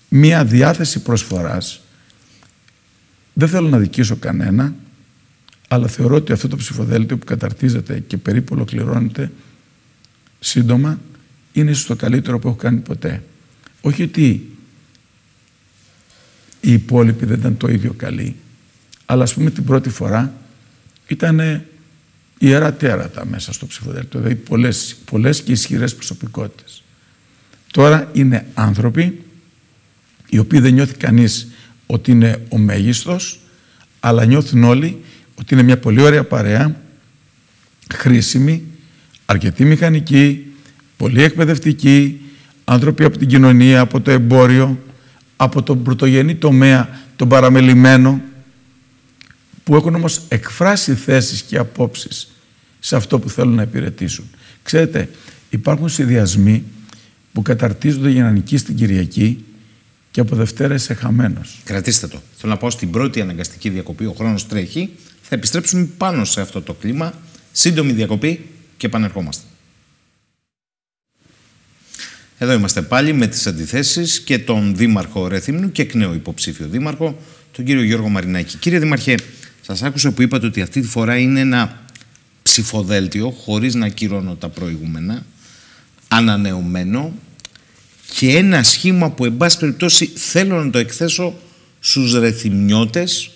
μια διάθεση προσφοράς. Δεν θέλω να δικήσω κανένα, αλλά θεωρώ ότι αυτό το ψηφοδέλτιο που καταρτίζεται και περίπου ολοκληρώνεται σύντομα είναι ίσως το καλύτερο που έχω κάνει ποτέ. Όχι ότι οι υπόλοιποι δεν ήταν το ίδιο καλοί, αλλά ας πούμε την πρώτη φορά ήταν ιερά τέρατα μέσα στο ψηφοδέλτιο, δηλαδή πολλές, πολλές και ισχυρές προσωπικότητες. Τώρα είναι άνθρωποι οι οποίοι δεν νιώθει κανείς ότι είναι ο μέγιστος, αλλά νιώθουν όλοι ότι είναι μια πολύ ωραία παρέα, χρήσιμη, αρκετή μηχανική, πολύ εκπαιδευτική, άνθρωποι από την κοινωνία, από το εμπόριο, από τον πρωτογενή τομέα, τον παραμελημένο, που έχουν όμως εκφράσει θέσεις και απόψεις σε αυτό που θέλουν να υπηρετήσουν. Ξέρετε, υπάρχουν συνδυασμοί που καταρτίζονται για να νικήσει την Κυριακή και από Δευτέρα είσαι χαμένος. Κρατήστε το. Θέλω να πω στην πρώτη αναγκαστική διακοπή, ο χρόνος τρέχει, θα επιστρέψουμε πάνω σε αυτό το κλίμα. Σύντομη διακοπή και επανερχόμαστε. Εδώ είμαστε πάλι με τις αντιθέσεις και τον Δήμαρχο Ρεθύμνου και εκ νέου υποψήφιο Δήμαρχο, τον κύριο Γιώργο Μαρινάκη. Κύριε Δήμαρχε, σας άκουσα που είπατε ότι αυτή τη φορά είναι ένα ψηφοδέλτιο, χωρίς να ακυρώνω τα προηγούμενα, ανανεωμένο και ένα σχήμα που, εν πάση περιπτώσει, θέλω να το εκθέσω στους ρεθυμιώτες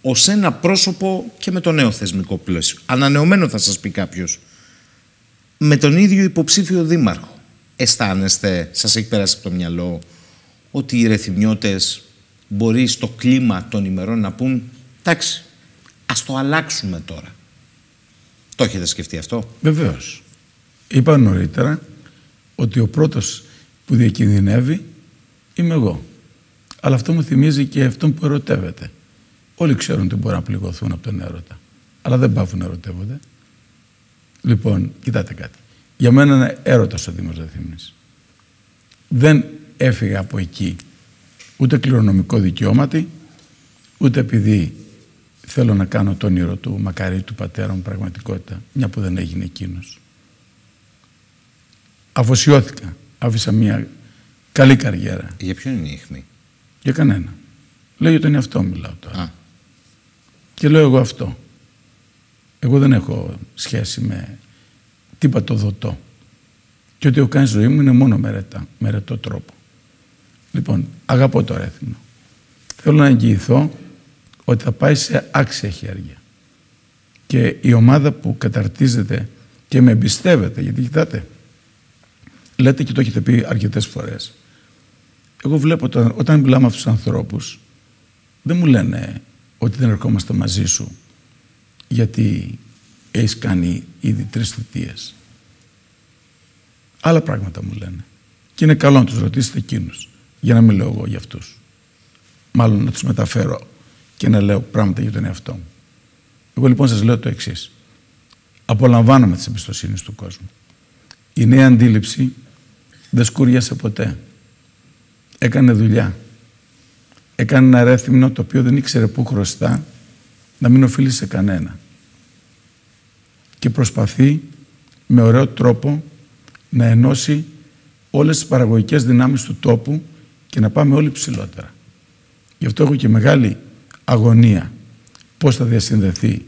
ως ένα πρόσωπο και με το νέο θεσμικό πλαίσιο. Ανανεωμένο θα σας πει κάποιος. Με τον ίδιο υποψήφιο δήμαρχο. Αισθάνεστε, σας έχει περάσει από το μυαλό, ότι οι ρεθυμιώτες μπορεί στο κλίμα των ημερών να πούν «Εντάξει, ας το αλλάξουμε τώρα». Το έχετε σκεφτεί αυτό; Βεβαίως. Είπα νωρίτερα ότι ο πρώτος που διακινδυνεύει είμαι εγώ. Αλλά αυτό μου θυμίζει και αυτόν που ερωτεύεται. Όλοι ξέρουν ότι μπορεί να πληγωθούν από τον έρωτα. Αλλά δεν πάβουν να ερωτεύονται. Λοιπόν, κοιτάτε κάτι. Για μένα είναι έρωτα ο Δήμος Δεθύμνης. Δεν έφυγα από εκεί ούτε κληρονομικό δικαιώματι, ούτε επειδή θέλω να κάνω το όνειρο του μακαρί του πατέρα μου πραγματικότητα, μια που δεν έγινε εκείνος. Αφοσιώθηκα. Άφησα μια καλή καριέρα. Για ποιον είναι η ίχνη; Για κανένα. Λέω για τον εαυτό μιλάω τώρα. Και λέω εγώ αυτό. Εγώ δεν έχω σχέση με τίποτα το δοτό. Και ό,τι έχω κάνει στη ζωή μου είναι μόνο μερετά, μερετό τρόπο. Λοιπόν, αγαπώ το έθνο. Θέλω να εγγυηθώ ότι θα πάει σε άξια χέρια. Και η ομάδα που καταρτίζεται και με εμπιστεύεται, γιατί κοιτάτε, λέτε και το έχετε πει αρκετές φορές. Εγώ βλέπω όταν, όταν μιλάμε με αυτούς τους ανθρώπους, δεν μου λένε ότι δεν ερχόμαστε μαζί σου γιατί έχεις κάνει ήδη τρεις θητείες. Άλλα πράγματα μου λένε. Και είναι καλό να τους ρωτήσετε εκείνους, για να μην λέω εγώ για αυτούς. Μάλλον να τους μεταφέρω και να λέω πράγματα για τον εαυτό μου. Εγώ λοιπόν σας λέω το εξής. Απολαμβάνομαι τις εμπιστοσύνης του κόσμου. Η νέα αντίληψη δεν σκούριασε ποτέ. Έκανε δουλειά. Έκανε ένα ρέθυμνο το οποίο δεν ήξερε πού χρωστά να μην οφείλει σε κανένα. Και προσπαθεί με ωραίο τρόπο να ενώσει όλες τις παραγωγικές δυνάμεις του τόπου και να πάμε όλοι ψηλότερα. Γι' αυτό έχω και μεγάλη αγωνία πώς θα διασυνδεθεί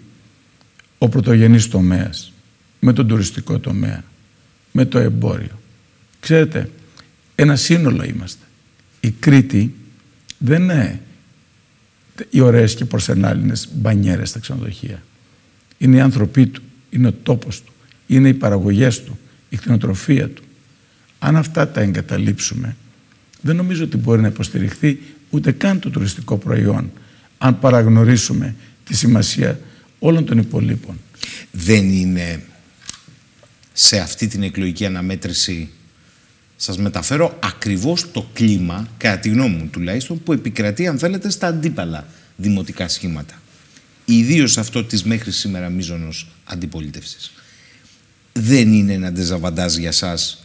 ο πρωτογενής τομέας με τον τουριστικό τομέα, με το εμπόριο. Ξέρετε, ένα σύνολο είμαστε. Η Κρήτη δεν είναι οι ωραίες και προσενάλινες μπανιέρες στα ξενοδοχεία. Είναι οι άνθρωποι του, είναι ο τόπος του, είναι οι παραγωγές του, η κτηνοτροφία του. Αν αυτά τα εγκαταλείψουμε, δεν νομίζω ότι μπορεί να υποστηριχθεί ούτε καν το τουριστικό προϊόν, αν παραγνωρίσουμε τη σημασία όλων των υπολείπων. Δεν είναι σε αυτή την εκλογική αναμέτρηση σας μεταφέρω ακριβώς το κλίμα, κατά τη γνώμη μου τουλάχιστον, που επικρατεί αν θέλετε στα αντίπαλα δημοτικά σχήματα. Ιδίως αυτό της μέχρι σήμερα μίζωνος αντιπολίτευσης. Δεν είναι ένα ντεζαβαντάζ για σας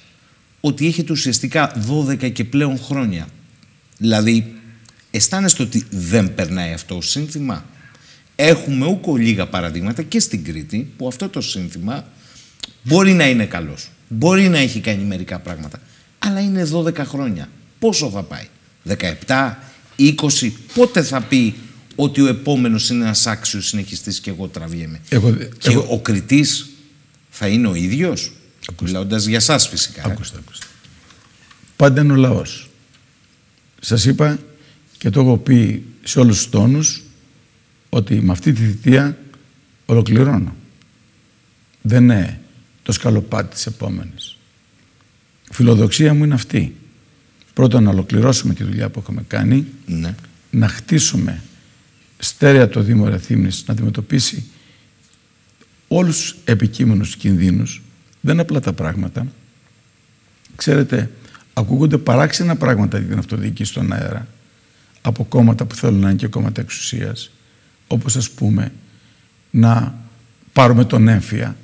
ότι έχετε ουσιαστικά 12 και πλέον χρόνια. Δηλαδή, αισθάνεστε ότι δεν περνάει αυτό το σύνθημα; Έχουμε ούκο λίγα παραδείγματα και στην Κρήτη που αυτό το σύνθημα μπορεί να είναι καλός. Μπορεί να έχει κάνει μερικά πράγματα. Αλλά είναι 12 χρόνια. Πόσο θα πάει; 17, 20, πότε θα πει ότι ο επόμενος είναι ένας άξιος συνεχιστής και εγώ τραβιέμαι; Εγώ, και εγώ... ο κριτής θα είναι ο ίδιος; Μιλώντας για σας φυσικά. Ε. Ακούστε, ακούστε. Πάντα είναι ο λαός. Σας είπα και το έχω πει σε όλους τους τόνους ότι με αυτή τη θητεία ολοκληρώνω. Δεν είναι το σκαλοπάτι της επόμενης. Η φιλοδοξία μου είναι αυτή. Πρώτον να ολοκληρώσουμε τη δουλειά που έχουμε κάνει, ναι. να χτίσουμε στέρεα το Δήμο Ρεθύμνης να αντιμετωπίσει όλους τους επικείμενους κινδύνους. Δεν είναι απλά τα πράγματα. Ξέρετε, ακούγονται παράξενα πράγματα για την αυτοδιοίκηση στον αέρα από κόμματα που θέλουν να είναι και κόμματα εξουσίας όπως ας πούμε να πάρουμε τον έμφυα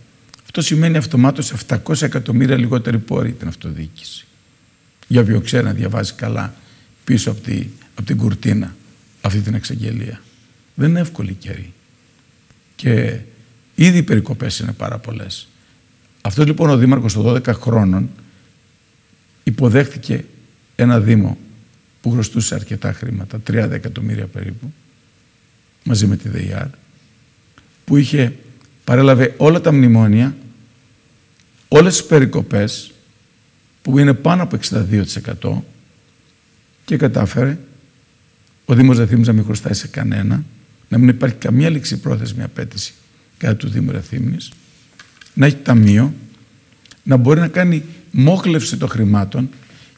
αυτό σημαίνει αυτομάτως 700 εκατομμύρια λιγότερη πόρη την αυτοδιοίκηση. Για όποιον ξέρει να διαβάζει καλά πίσω από, τη, από την κουρτίνα αυτή την εξαγγελία. Δεν είναι εύκολη καιρή. Και ήδη οι περικοπές είναι πάρα πολλές. Αυτός λοιπόν ο Δήμαρχος των 12 χρόνων υποδέχτηκε ένα Δήμο που χρωστούσε αρκετά χρήματα, 30 εκατομμύρια περίπου, μαζί με τη ΔΕΙΑΡ, που είχε παρέλαβε όλα τα μνημόνια, όλες τις περικοπές, που είναι πάνω από 62% και κατάφερε ο Δήμος Ρεθύμνης να μην χρωστάει σε κανένα, να μην υπάρχει καμία λήξη πρόθεσμη απέτηση κατά του Δήμου Ρεθύμνης, να έχει ταμείο, να μπορεί να κάνει μόχλευση των χρημάτων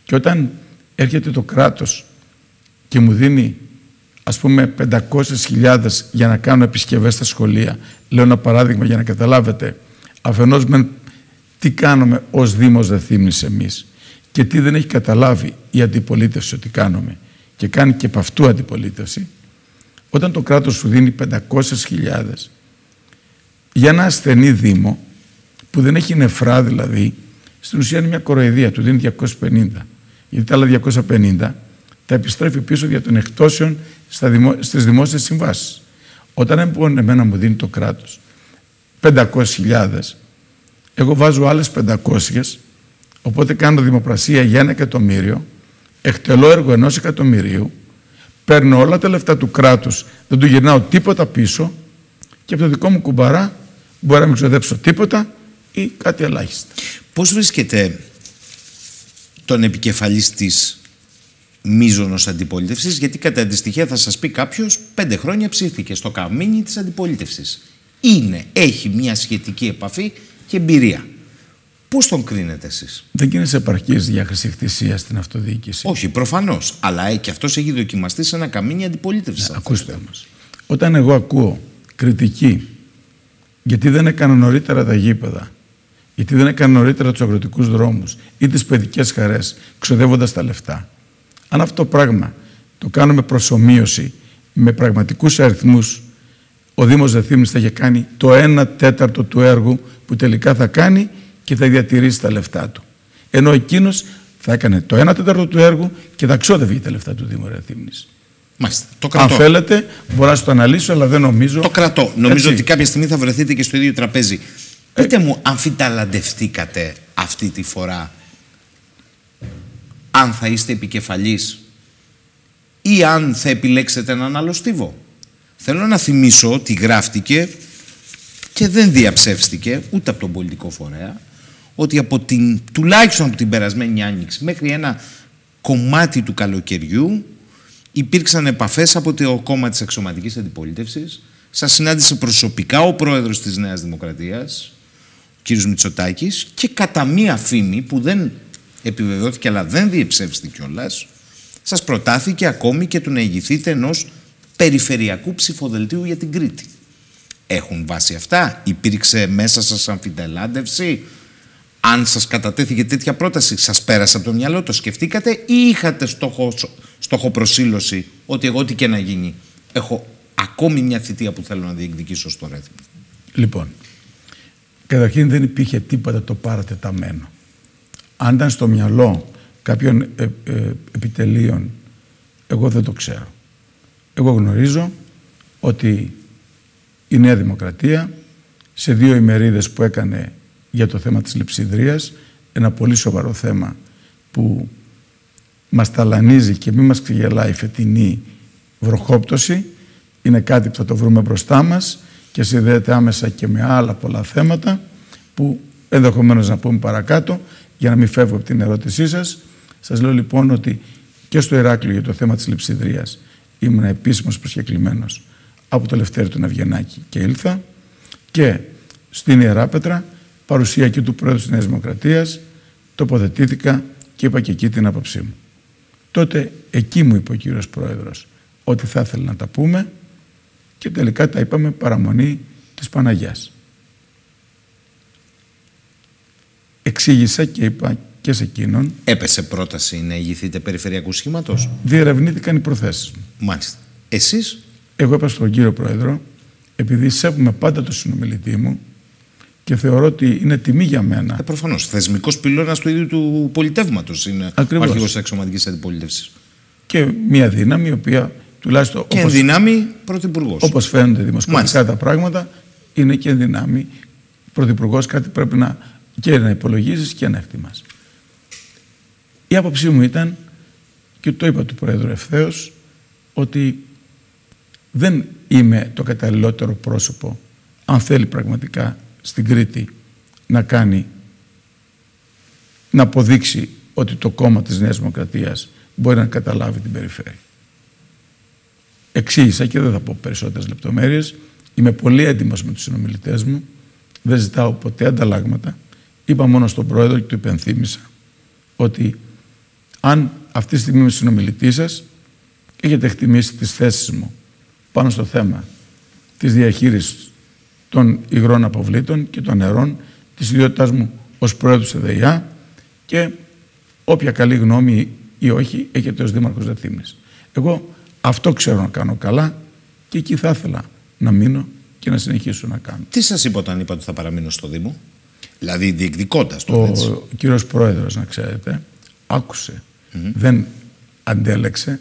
και όταν έρχεται το κράτος και μου δίνει ας πούμε 500.000 για να κάνω επισκευές στα σχολεία. Λέω ένα παράδειγμα για να καταλάβετε. Αφενός με τι κάνουμε ως Δήμος Δεθύμνης εμείς και τι δεν έχει καταλάβει η αντιπολίτευση ότι κάνουμε και κάνει και από αυτού αντιπολίτευση. Όταν το κράτος σου δίνει 500.000 για ένα ασθενή Δήμο που δεν έχει νεφρά δηλαδή, στην ουσία είναι μια κοροϊδία, του δίνει 250 γιατί τα άλλα 250 τα επιστρέφει πίσω για των εκτόσεων στα δημο... στις δημόσιες συμβάσεις. Όταν λοιπόν εμένα μου δίνει το κράτος 500.000, εγώ βάζω άλλες 500, οπότε κάνω δημοπρασία για ένα εκατομμύριο, εκτελώ έργο ενός εκατομμυρίου, παίρνω όλα τα λεφτά του κράτους, δεν του γυρνάω τίποτα πίσω και από το δικό μου κουμπαρά μπορώ να μην ξοδέψω τίποτα ή κάτι ελάχιστα. Πώς βρίσκεται τον επικεφαλής της μίζωνος αντιπολίτευσης, γιατί κατά αντιστοιχεία θα σας πει κάποιος πέντε χρόνια ψήφικε στο καμίνι της αντιπολίτευσης. Είναι, έχει μια σχετική επαφή και εμπειρία. Πώς τον κρίνετε εσείς; Δεν γίνεσαι επαρκής για χρησιχτησία στην αυτοδιοίκηση. Όχι, προφανώς. Αλλά και αυτός έχει δοκιμαστεί σε ένα καμίνι αντιπολίτευσης. Ναι, ακούστε όμως. Όταν εγώ ακούω κριτική γιατί δεν έκανα νωρίτερα τα γήπεδα, γιατί δεν έκανε νωρίτερα τους αγροτικούς δρόμους ή τις παιδικές χαρές, ξοδεύοντας τα λεφτά. Αν αυτό το πράγμα το κάνουμε προσωμείωση με πραγματικούς αριθμούς, ο Δήμος Δεθύμνης θα είχε κάνει το 1 τέταρτο του έργου που τελικά θα κάνει και θα διατηρήσει τα λεφτά του. Ενώ εκείνος θα έκανε το 1 τέταρτο του έργου και θα ξόδευε τα λεφτά του Δήμου Δεθύμνης. Μάλιστα. Το κρατώ. Αν θέλετε, μπορώ να το αναλύσω, αλλά δεν νομίζω. Το κρατώ. Νομίζω ότι κάποια στιγμή θα βρεθείτε και στο ίδιο τραπέζι. Πείτε μου, αμφιταλαντευτήκατε αυτή τη φορά αν θα είστε επικεφαλής ή αν θα επιλέξετε έναν άλλο στίβο; Θέλω να θυμίσω ότι γράφτηκε και δεν διαψεύστηκε ούτε από τον πολιτικό φορέα ότι από την, τουλάχιστον από την περασμένη άνοιξη μέχρι ένα κομμάτι του καλοκαιριού υπήρξαν επαφές από το κόμμα της αξιωματικής αντιπολίτευσης. Σας συνάντησε προσωπικά ο πρόεδρος της Νέας Δημοκρατίας κύριος Μητσοτάκης και κατά μία φήμη που δεν επιβεβαιώθηκε αλλά δεν διεψεύστηκε κιόλας, σας προτάθηκε ακόμη και του να ηγηθείτε ενός περιφερειακού ψηφοδελτίου για την Κρήτη. Έχουν βάσει αυτά, υπήρξε μέσα σας αμφιτελάντευση, αν σας κατατέθηκε τέτοια πρόταση, σας πέρασε από το μυαλό, το; Σκεφτήκατε ή είχατε στόχο, στόχο προσήλωση ότι εγώ τι και να γίνει, έχω ακόμη μια θητεία που θέλω να διεκδικήσω στο ρέθιμο. Λοιπόν, Καταρχήν δεν υπήρχε τίποτα το παρατεταμένο. Αν ήταν στο μυαλό κάποιων ε, ε, επιτελείων, εγώ δεν το ξέρω. Εγώ γνωρίζω ότι η Νέα Δημοκρατία σε δύο ημερίδες που έκανε για το θέμα της λειψιδρίας, ένα πολύ σοβαρό θέμα που μας ταλανίζει και μην μας ξεγελάει η φετινή βροχόπτωση, είναι κάτι που θα το βρούμε μπροστά μας και συνδέεται άμεσα και με άλλα πολλά θέματα που ενδεχομένως να πούμε παρακάτω για να μην φεύγω από την ερώτησή σας. Σας λέω λοιπόν ότι και στο Ηράκλειο για το θέμα της λειψιδρίας ήμουν επίσημος προσκεκλημένος από το Λευτέρη του Ναυγενάκη και ήλθα και στην Ιεράπετρα παρουσία και του Πρόεδρου της Νέας Δημοκρατίας τοποθετήθηκα και είπα και εκεί την άποψή μου. Τότε εκεί μου είπε ο κύριος Πρόεδρος ότι θα ήθελε να τα πούμε και τελικά τα είπαμε παραμονή της Παναγιάς. Εξήγησα και είπα και σε εκείνον. Έπεσε πρόταση να ηγηθείτε περιφερειακού σχήματος; Διερευνήθηκαν οι προθέσεις μου. Μάλιστα. Εσείς; Εγώ είπα στον κύριο Πρόεδρο, επειδή σέβομαι πάντα το συνομιλητή μου και θεωρώ ότι είναι τιμή για μένα. Ε, Προφανώς. Θεσμικός πυλώνας του ίδιου του πολιτεύματος είναι Ακριβώς. ο αρχηγός της αξιωματική αντιπολίτευσης. Και μια δύναμη η οποία τουλάχιστον. Και όπως, ενδυνάμει πρωθυπουργός. Όπως φαίνονται δημοσιογραφικά τα πράγματα, είναι και ενδυνάμει πρωθυπουργός. Κάτι πρέπει να και να υπολογίζεις και να εκτιμάς. Η άποψή μου ήταν, και το είπα του Πρόεδρου ευθέως, ότι δεν είμαι το καταλληλότερο πρόσωπο, αν θέλει πραγματικά στην Κρήτη να κάνει, να αποδείξει ότι το κόμμα της Νέας Δημοκρατίας μπορεί να καταλάβει την περιφέρεια. Εξήγησα και δεν θα πω περισσότερες λεπτομέρειες. Είμαι πολύ έντιμος με τους συνομιλητές μου. Δεν ζητάω ποτέ ανταλλάγματα. Είπα μόνο στον πρόεδρο και του υπενθύμησα ότι αν αυτή τη στιγμή είμαι συνομιλητής σας έχετε εκτιμήσει τις θέσεις μου πάνω στο θέμα της διαχείρισης των υγρών αποβλήτων και των νερών, της ιδιότητάς μου ως πρόεδρος της ΕΔΕΙΑ και όποια καλή γνώμη ή όχι έχετε ως Δήμαρχος Δεθύμνης. Εγώ αυτό ξέρω να κάνω καλά και εκεί θα ήθελα να μείνω και να συνεχίσω να κάνω. Τι σας είπα όταν είπα ότι θα παραμείνω στο Δήμο, δηλαδή διεκδικώντας το Ο έτσι. κύριος Πρόεδρος, να ξέρετε, άκουσε, δεν αντέλεξε.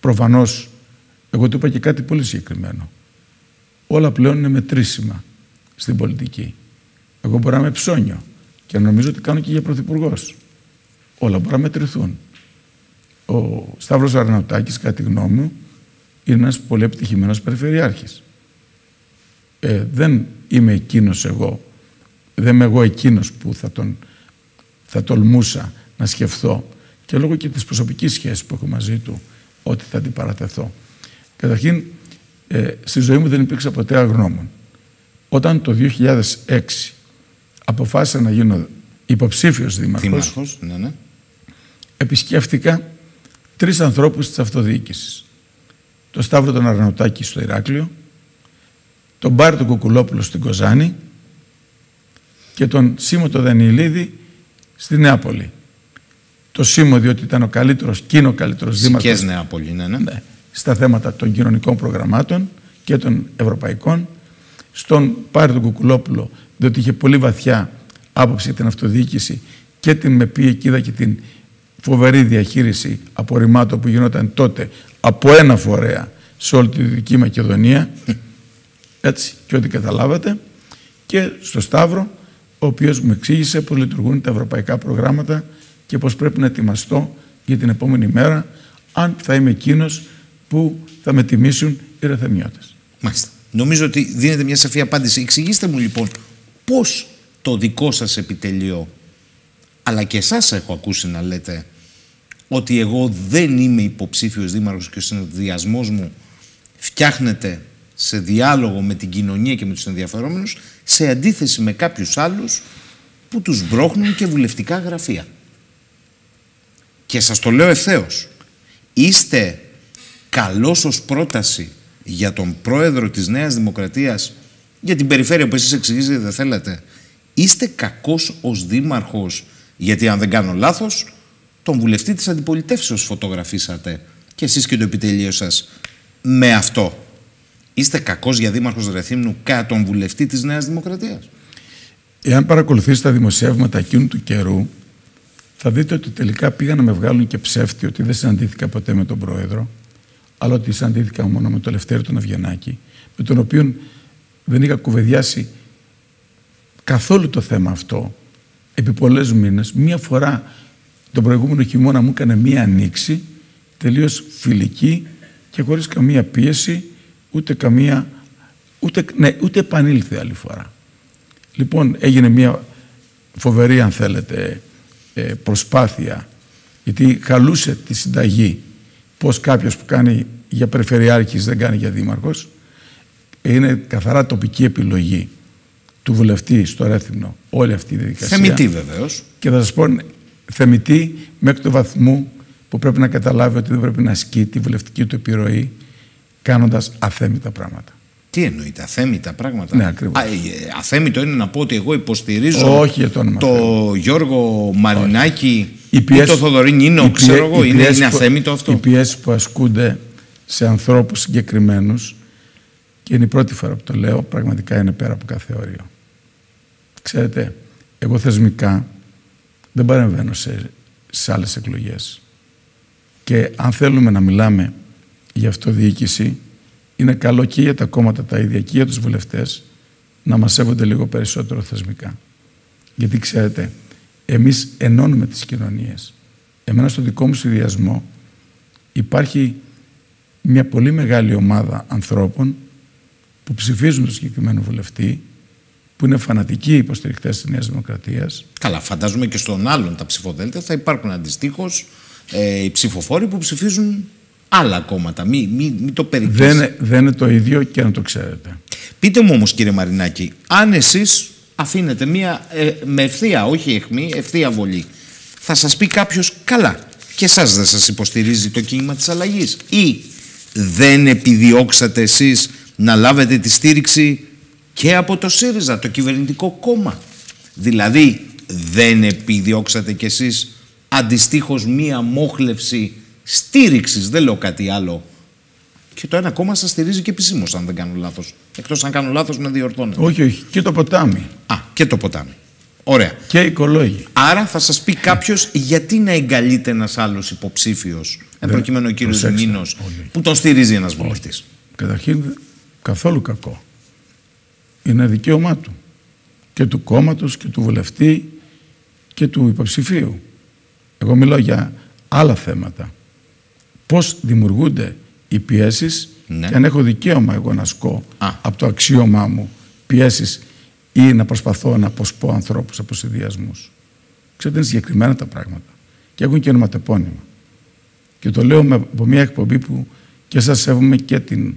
Προφανώς, εγώ του είπα και κάτι πολύ συγκεκριμένο. Όλα πλέον είναι μετρήσιμα στην πολιτική. Εγώ μπορώ να είμαι ψώνιο και νομίζω ότι κάνω και για πρωθυπουργός. Όλα μπορούν να μετρηθούν. Ο Σταύρος Αρναουτάκης, κατά τη γνώμη μου, είναι ένας πολύ επιτυχημένος περιφερειάρχης. Ε, δεν είμαι εκείνος εγώ, δεν είμαι εγώ εκείνος που θα τον θα τολμούσα να σκεφτώ και λόγω και της προσωπικής σχέσης που έχω μαζί του ότι θα την παρατεθώ. Καταρχήν, ε, στη ζωή μου δεν υπήρξα ποτέ αγνώμων. Όταν το 2006 αποφάσισα να γίνω υποψήφιος δήμαρχος, Δήμαρχος, ναι, ναι. επισκέφτηκα τρεις ανθρώπους της αυτοδιοίκησης. Το Σταύρο τον Αρναουτάκη στο Ηράκλειο, τον Μπάρη τον Κουκουλόπουλο στην Κοζάνη και τον Σίμω τον Δανιηλίδη στη Νεάπολη. Το Σίμω διότι ήταν ο καλύτερος και είναι ο καλύτερος δήμαρχος Σικές Νεάπολη, ναι, ναι. ναι, στα θέματα των κοινωνικών προγραμμάτων και των ευρωπαϊκών. Στον Πάρη τον Κουκουλόπουλο, διότι είχε πολύ βαθιά άποψη για την αυτοδιοίκηση και την μεπιεκίδα και την φοβερή διαχείριση απορριμμάτων που γινόταν τότε από ένα φορέα σε όλη τη Δυτική Μακεδονία. Έτσι, και ό,τι καταλάβατε. Και στο Σταύρο, ο οποίος μου εξήγησε πώς λειτουργούν τα ευρωπαϊκά προγράμματα και πώς πρέπει να ετοιμαστώ για την επόμενη μέρα, αν θα είμαι εκείνος που θα με τιμήσουν οι ρεθεμιώτες. Μάλιστα. Νομίζω ότι δίνετε μια σαφή απάντηση. Εξηγήστε μου λοιπόν πώς το δικό σας επιτελείο, αλλά και εσάς έχω ακούσει να λέτε ότι εγώ δεν είμαι υποψήφιος δήμαρχος και ο συνδυασμός μου φτιάχνεται σε διάλογο με την κοινωνία και με τους ενδιαφερόμενους σε αντίθεση με κάποιους άλλους που τους μπρόχνουν και βουλευτικά γραφεία. Και σας το λέω ευθέως. Είστε καλός ως πρόταση για τον πρόεδρο της Νέας Δημοκρατίας για την περιφέρεια που εσείς εξηγήσετε δεν θέλετε. Είστε κακός ως δήμαρχος γιατί αν δεν κάνω λάθος τον βουλευτή της αντιπολιτεύσεως φωτογραφίσατε και εσείς και το επιτελείο σας με αυτό. Είστε κακός για δήμαρχος Ρεθύμνου κατά τον βουλευτή της Νέας Δημοκρατίας; Εάν παρακολουθήσει τα δημοσιεύματα εκείνου του καιρού, θα δείτε ότι τελικά πήγαν να με βγάλουν και ψεύτη ότι δεν συναντήθηκα ποτέ με τον Πρόεδρο, αλλά ότι συναντήθηκα μόνο με τον Λευτέρη τον Αυγενάκη, με τον οποίο δεν είχα κουβεντιάσει καθόλου το θέμα αυτό επί πολλές μήνες. Μία φορά τον προηγούμενο χειμώνα μου έκανε μία ανοίξη τελείως φιλική και χωρίς καμία πίεση, ούτε καμία. Ούτε, ναι, ούτε επανήλθε άλλη φορά. Λοιπόν, έγινε μία φοβερή, αν θέλετε, ε, προσπάθεια, γιατί χαλούσε τη συνταγή πώς κάποιος που κάνει για περιφερειάρχης δεν κάνει για δήμαρχος. Είναι καθαρά τοπική επιλογή του βουλευτή στο Ρέθυμνο όλη αυτή η διαδικασία. Θεμητή βεβαίως. Και θα σας πω θεμητή μέχρι το βαθμό που πρέπει να καταλάβει ότι δεν πρέπει να ασκεί τη βουλευτική του επιρροή κάνοντας αθέμητα πράγματα. Τι εννοείται, αθέμητα πράγματα; Ναι, ακριβώς. Α, ε, αθέμητο είναι να πω ότι εγώ υποστηρίζω Όχι για το όνομα το Θεού. Γιώργο Μαρινάκη Οι ή πιέσεις- το Θοδωρή Νίνο, οι ξέρω πιέ- εγώ. οι Είναι, πιέσεις είναι που- αθέμητο αυτό; Οι πιέσει που ασκούνται σε ανθρώπους συγκεκριμένους και είναι η πρώτη φορά που το λέω, πραγματικά είναι πέρα από κάθε όριο. Ξέρετε, εγώ θεσμικά δεν παρεμβαίνω σε, σε άλλες εκλογές. Και αν θέλουμε να μιλάμε για αυτοδιοίκηση, είναι καλό και για τα κόμματα τα ίδια και για τους βουλευτές να μας σέβονται λίγο περισσότερο θεσμικά. Γιατί ξέρετε, εμείς ενώνουμε τις κοινωνίες. Εμένα στο δικό μου συνδυασμό υπάρχει μια πολύ μεγάλη ομάδα ανθρώπων που ψηφίζουν τον συγκεκριμένο βουλευτή, που είναι φανατικοί υποστηρικτές της Νέας Δημοκρατίας Καλά, φαντάζομαι και στον άλλον τα ψηφοδέλτια θα υπάρχουν αντιστοίχως ε, οι ψηφοφόροι που ψηφίζουν άλλα κόμματα. Μην μη, μη το περικλείς. δεν, είναι- δεν είναι το ίδιο και να το ξέρετε. Πείτε μου όμως κύριε Μαρινάκη, αν εσείς αφήνετε μία ε, με ευθεία, όχι αιχμή, ευθεία βολή, θα σας πει κάποιος καλά και εσάς δεν σας υποστηρίζει το κίνημα της αλλαγής ή δεν επιδιώξατε εσείς να λάβετε τη στήριξη και από το ΣΥΡΙΖΑ, το κυβερνητικό κόμμα. Δηλαδή δεν επιδιώξατε κι εσείς αντιστοίχως μία μόχλευση στήριξης, δεν λέω κάτι άλλο, και το ένα κόμμα σας στηρίζει και επισήμως, αν δεν κάνω λάθος. Εκτός αν κάνω λάθος, να διορθώνετε. Όχι, όχι. Και το ποτάμι. Α, και το ποτάμι. Ωραία. Και οι οικολόγοι. Άρα θα σας πει κάποιος γιατί να εγκαλείται ένας άλλος υποψήφιος, εν προκειμένου ο κύριος προσέξτε. Μίνο, Όχι. που τον στηρίζει ένας βουλευτής; Καταρχήν, καθόλου κακό. Είναι δικαίωμά του. Και του κόμματος και του βουλευτή και του υποψηφίου. Εγώ μιλάω για άλλα θέματα. Πώς δημιουργούνται οι πιέσεις Ναι. και αν έχω δικαίωμα εγώ να ασκώ Α. από το αξίωμά μου πιέσεις ή να προσπαθώ να αποσπώ ανθρώπους από συνδυασμούς. Ξέρετε, είναι συγκεκριμένα τα πράγματα. Και έχουν και ονοματεπώνυμα. Και το λέω με, από μια εκπομπή που και σας σέβομαι και την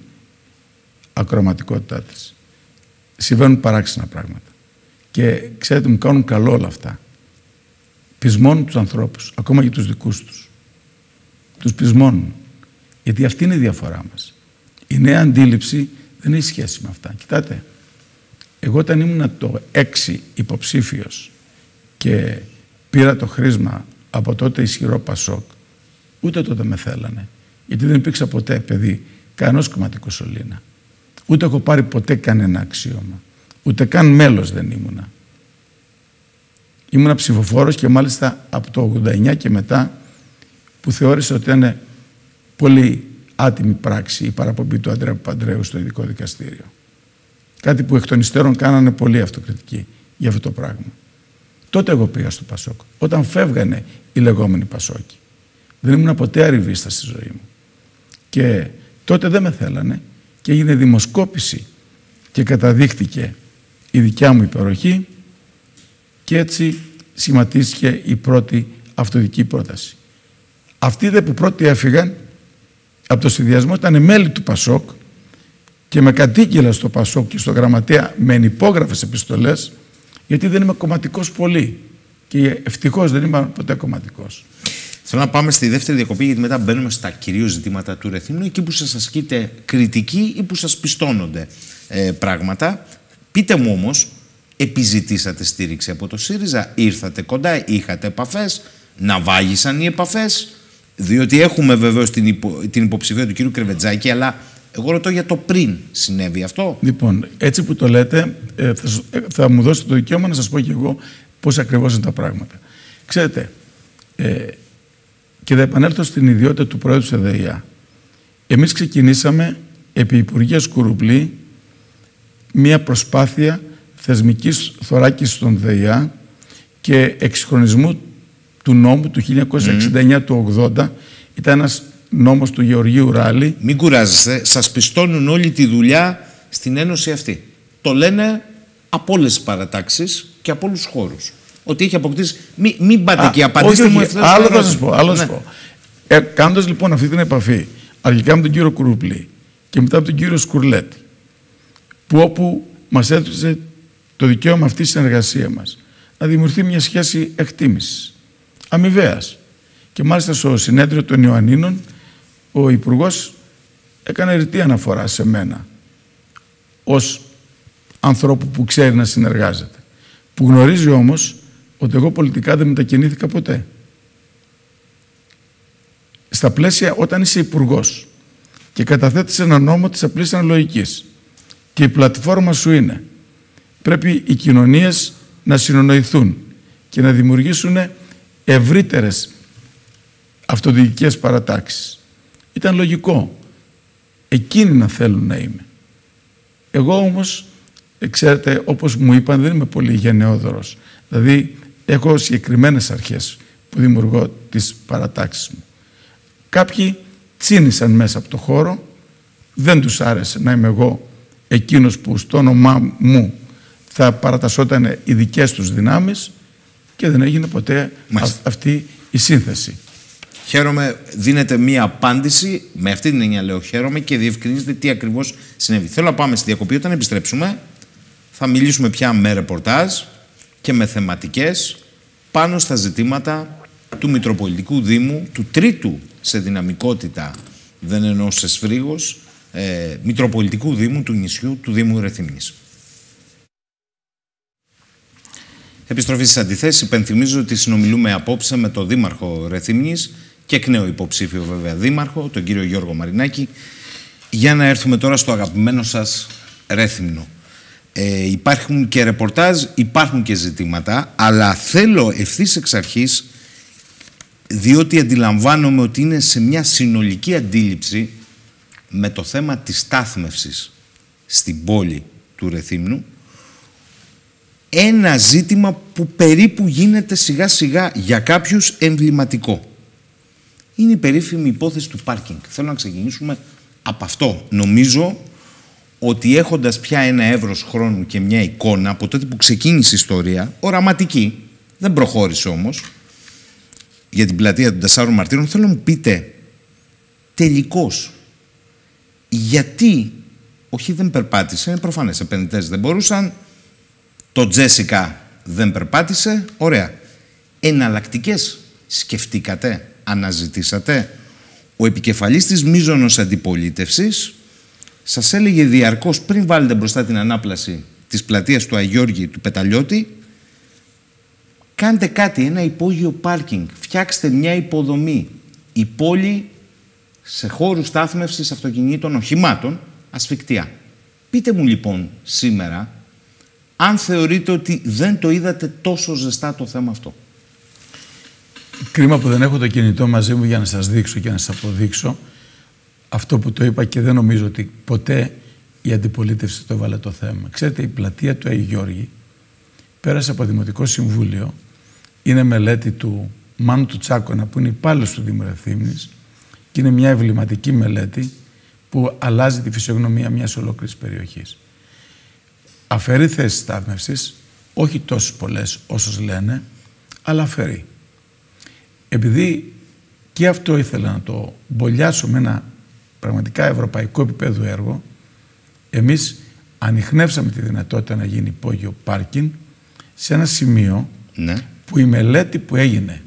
ακροματικότητά της. Συμβαίνουν παράξενα πράγματα. Και ξέρετε, μου κάνουν καλό όλα αυτά. Πεισμώνουν τους ανθρώπους, ακόμα και τους δικούς τους. Τους πεισμώνουν. Γιατί αυτή είναι η διαφορά μας. Η νέα αντίληψη δεν έχει σχέση με αυτά. Κοιτάτε, εγώ όταν ήμουν το 6 υποψήφιος και πήρα το χρήσμα από τότε ισχυρό Πασόκ, ούτε τότε με θέλανε. Γιατί δεν υπήρξα ποτέ παιδί κανένας κομματικός σωλήνας. Ούτε έχω πάρει ποτέ κανένα αξίωμα. Ούτε καν μέλος δεν ήμουνα. Ήμουνα ψηφοφόρος και μάλιστα από το 89 και μετά που θεώρησα ότι ήταν πολύ άτιμη πράξη η παραπομπή του Αντρέα Παντρέου στο ειδικό δικαστήριο. Κάτι που εκ των υστέρων κάνανε πολύ αυτοκριτική για αυτό το πράγμα. Τότε εγώ πήγα στο Πασόκ. Όταν φεύγανε οι λεγόμενοι Πασόκοι. Δεν ήμουν ποτέ αριβίστα στη ζωή μου. Και τότε δεν με θέλανε και έγινε δημοσκόπηση και καταδείχτηκε η δικιά μου υπεροχή και έτσι σχηματίστηκε η πρώτη αυτοδική πρόταση. Αυτοί δε που πρώτοι έφυγαν από το συνδυασμό ήταν μέλη του Πασόκ και με κατήγγειλα στο Πασόκ και στο γραμματέα με ενυπόγραφες επιστολές γιατί δεν είμαι κομματικός πολύ και ευτυχώς δεν είμαι ποτέ κομματικός. Θέλω να πάμε στη δεύτερη διακοπή, γιατί μετά μπαίνουμε στα κυρίως ζητήματα του Ρεθύμνου, εκεί που σας ασκείται κριτική ή που σας πιστώνονται ε, πράγματα. Πείτε μου όμως, επιζητήσατε στήριξη από το ΣΥΡΙΖΑ, ήρθατε κοντά, είχατε επαφές, να βάγισαν οι επαφές. Διότι έχουμε βεβαίως την, υπο, την υποψηφία του κ. Κρεβετζάκη, αλλά εγώ ρωτώ για το πριν συνέβη αυτό. Λοιπόν, έτσι που το λέτε, ε, θα, ε, θα, μου δώσετε το δικαίωμα να σας πω και εγώ πώς ακριβώς είναι τα πράγματα. Ξέρετε, ε, και θα επανέλθω στην ιδιότητα του Πρόεδρου της ΕΔΕΙΑ. Εμείς ξεκινήσαμε επί Υπουργείας Κουρουπλή μία προσπάθεια θεσμικής θωράκισης των ΔΕΙΑ και εξυγχρονισμού του νόμου του 1969 του 80. Ήταν ένας νόμος του Γεωργίου Ράλη. Μην κουράζεστε, σας πιστώνουν όλη τη δουλειά στην Ένωση αυτή. Το λένε από όλες τις παρατάξεις και από όλους τους χώρους. Ότι έχει αποκτήσει. Μην, μην πάτε και απαντήστε μου ευθέω. Άλλο θα σας πω. Άλλο ναι. πω. Ε, Κάνοντας λοιπόν αυτή την επαφή, αρχικά με τον κύριο Κουρούπλη και μετά με τον κύριο Σκουρλέτη, που όπου μας έδωσε το δικαίωμα αυτής της συνεργασίας μας να δημιουργηθεί μια σχέση εκτίμησης, αμοιβαίας. Και μάλιστα στο συνέδριο των Ιωαννίνων, ο Υπουργός έκανε ρητή αναφορά σε μένα ως ανθρώπου που ξέρει να συνεργάζεται. Που γνωρίζει όμως ότι εγώ πολιτικά δεν μετακινήθηκα ποτέ. Στα πλαίσια όταν είσαι υπουργός και καταθέτεις ένα νόμο της απλής αναλογικής και η πλατφόρμα σου είναι πρέπει οι κοινωνίες να συνονοηθούν και να δημιουργήσουν ευρύτερες αυτοδιοικητικές παρατάξεις. Ήταν λογικό. Εκείνοι να θέλουν να είμαι. Εγώ όμως, ξέρετε, όπως μου είπαν, δεν είμαι πολύ γενναιόδωρος. Δηλαδή, έχω συγκεκριμένες αρχές που δημιουργώ τις παρατάξεις μου. Κάποιοι τσίνησαν μέσα από το χώρο, δεν τους άρεσε να είμαι εγώ εκείνος που στο όνομά μου θα παρατασσόταν οι δικές τους δυνάμεις και δεν έγινε ποτέ αυτή η σύνθεση. Χαίρομαι, δίνετε μία απάντηση. Με αυτή την έννοια λέω χαίρομαι και διευκρινίζετε τι ακριβώς συνέβη. Θέλω να πάμε στη διακοπή. Όταν επιστρέψουμε, θα μιλήσουμε πια με ρεπορτάζ και με θεματικέ πάνω στα ζητήματα του Μητροπολιτικού Δήμου, του τρίτου σε δυναμικότητα, δεν εννοώ σε σφρίγος, ε, Μητροπολιτικού Δήμου του νησιού του Δήμου Ρεθυμνής. Επιστροφή στις αντιθέσεις. Υπενθυμίζω ότι συνομιλούμε απόψε με τον Δήμαρχο Ρεθυμνής, και εκ νέου υποψήφιο βέβαια δήμαρχο, τον κύριο Γιώργο Μαρινάκη, για να έρθουμε τώρα στο αγαπημένο σας Ρέθυμνο. Ε, υπάρχουν και ρεπορτάζ, υπάρχουν και ζητήματα, αλλά θέλω ευθύς εξ αρχής, διότι αντιλαμβάνομαι ότι είναι σε μια συνολική αντίληψη με το θέμα της στάθμευσης στην πόλη του Ρεθύμνου, ένα ζήτημα που περίπου γίνεται σιγά σιγά για κάποιους εμβληματικό είναι η περίφημη υπόθεση του πάρκινγκ. Θέλω να ξεκινήσουμε από αυτό. Νομίζω ότι έχοντας πια ένα εύρος χρόνου και μια εικόνα από τότε που ξεκίνησε η ιστορία, οραματική, δεν προχώρησε όμως, για την πλατεία των Τεσσάρων Μαρτύρων, θέλω να μου πείτε τελικώς γιατί, όχι δεν περπάτησε, είναι προφανές, επενδυτές δεν μπορούσαν, το Τζέσικα δεν περπάτησε, ωραία. Εναλλακτικές σκεφτήκατε αναζητήσατε. Ο επικεφαλής της μίζωνος αντιπολίτευσης σας έλεγε διαρκώς πριν βάλετε μπροστά την ανάπλαση της πλατείας του Αγιώργη του Πεταλιώτη κάντε κάτι, ένα υπόγειο πάρκινγκ, φτιάξτε μια υποδομή. Η πόλη σε χώρους στάθμευσης αυτοκινήτων οχημάτων ασφικτία. Πείτε μου λοιπόν σήμερα αν θεωρείτε ότι δεν το είδατε τόσο ζεστά το θέμα αυτό. Κρίμα που δεν έχω το κινητό μαζί μου για να σας δείξω και να σας αποδείξω αυτό που το είπα και δεν νομίζω ότι ποτέ η αντιπολίτευση το έβαλε το θέμα. Ξέρετε, η πλατεία του Αγίου Γιώργη πέρασε από Δημοτικό Συμβούλιο, είναι μελέτη του Μάνου του Τσάκονα που είναι υπάλληλος του Δήμου και είναι μια ευληματική μελέτη που αλλάζει τη φυσιογνωμία μιας ολόκληρης περιοχής. Αφαιρεί θέσεις στάθμευσης, όχι τόσες πολλές όσο λένε, αλλά αφαιρεί επειδή και αυτό ήθελα να το μπολιάσω με ένα πραγματικά ευρωπαϊκό επίπεδο έργο, εμείς ανοιχνεύσαμε τη δυνατότητα να γίνει υπόγειο πάρκιν σε ένα σημείο ναι. που η μελέτη που έγινε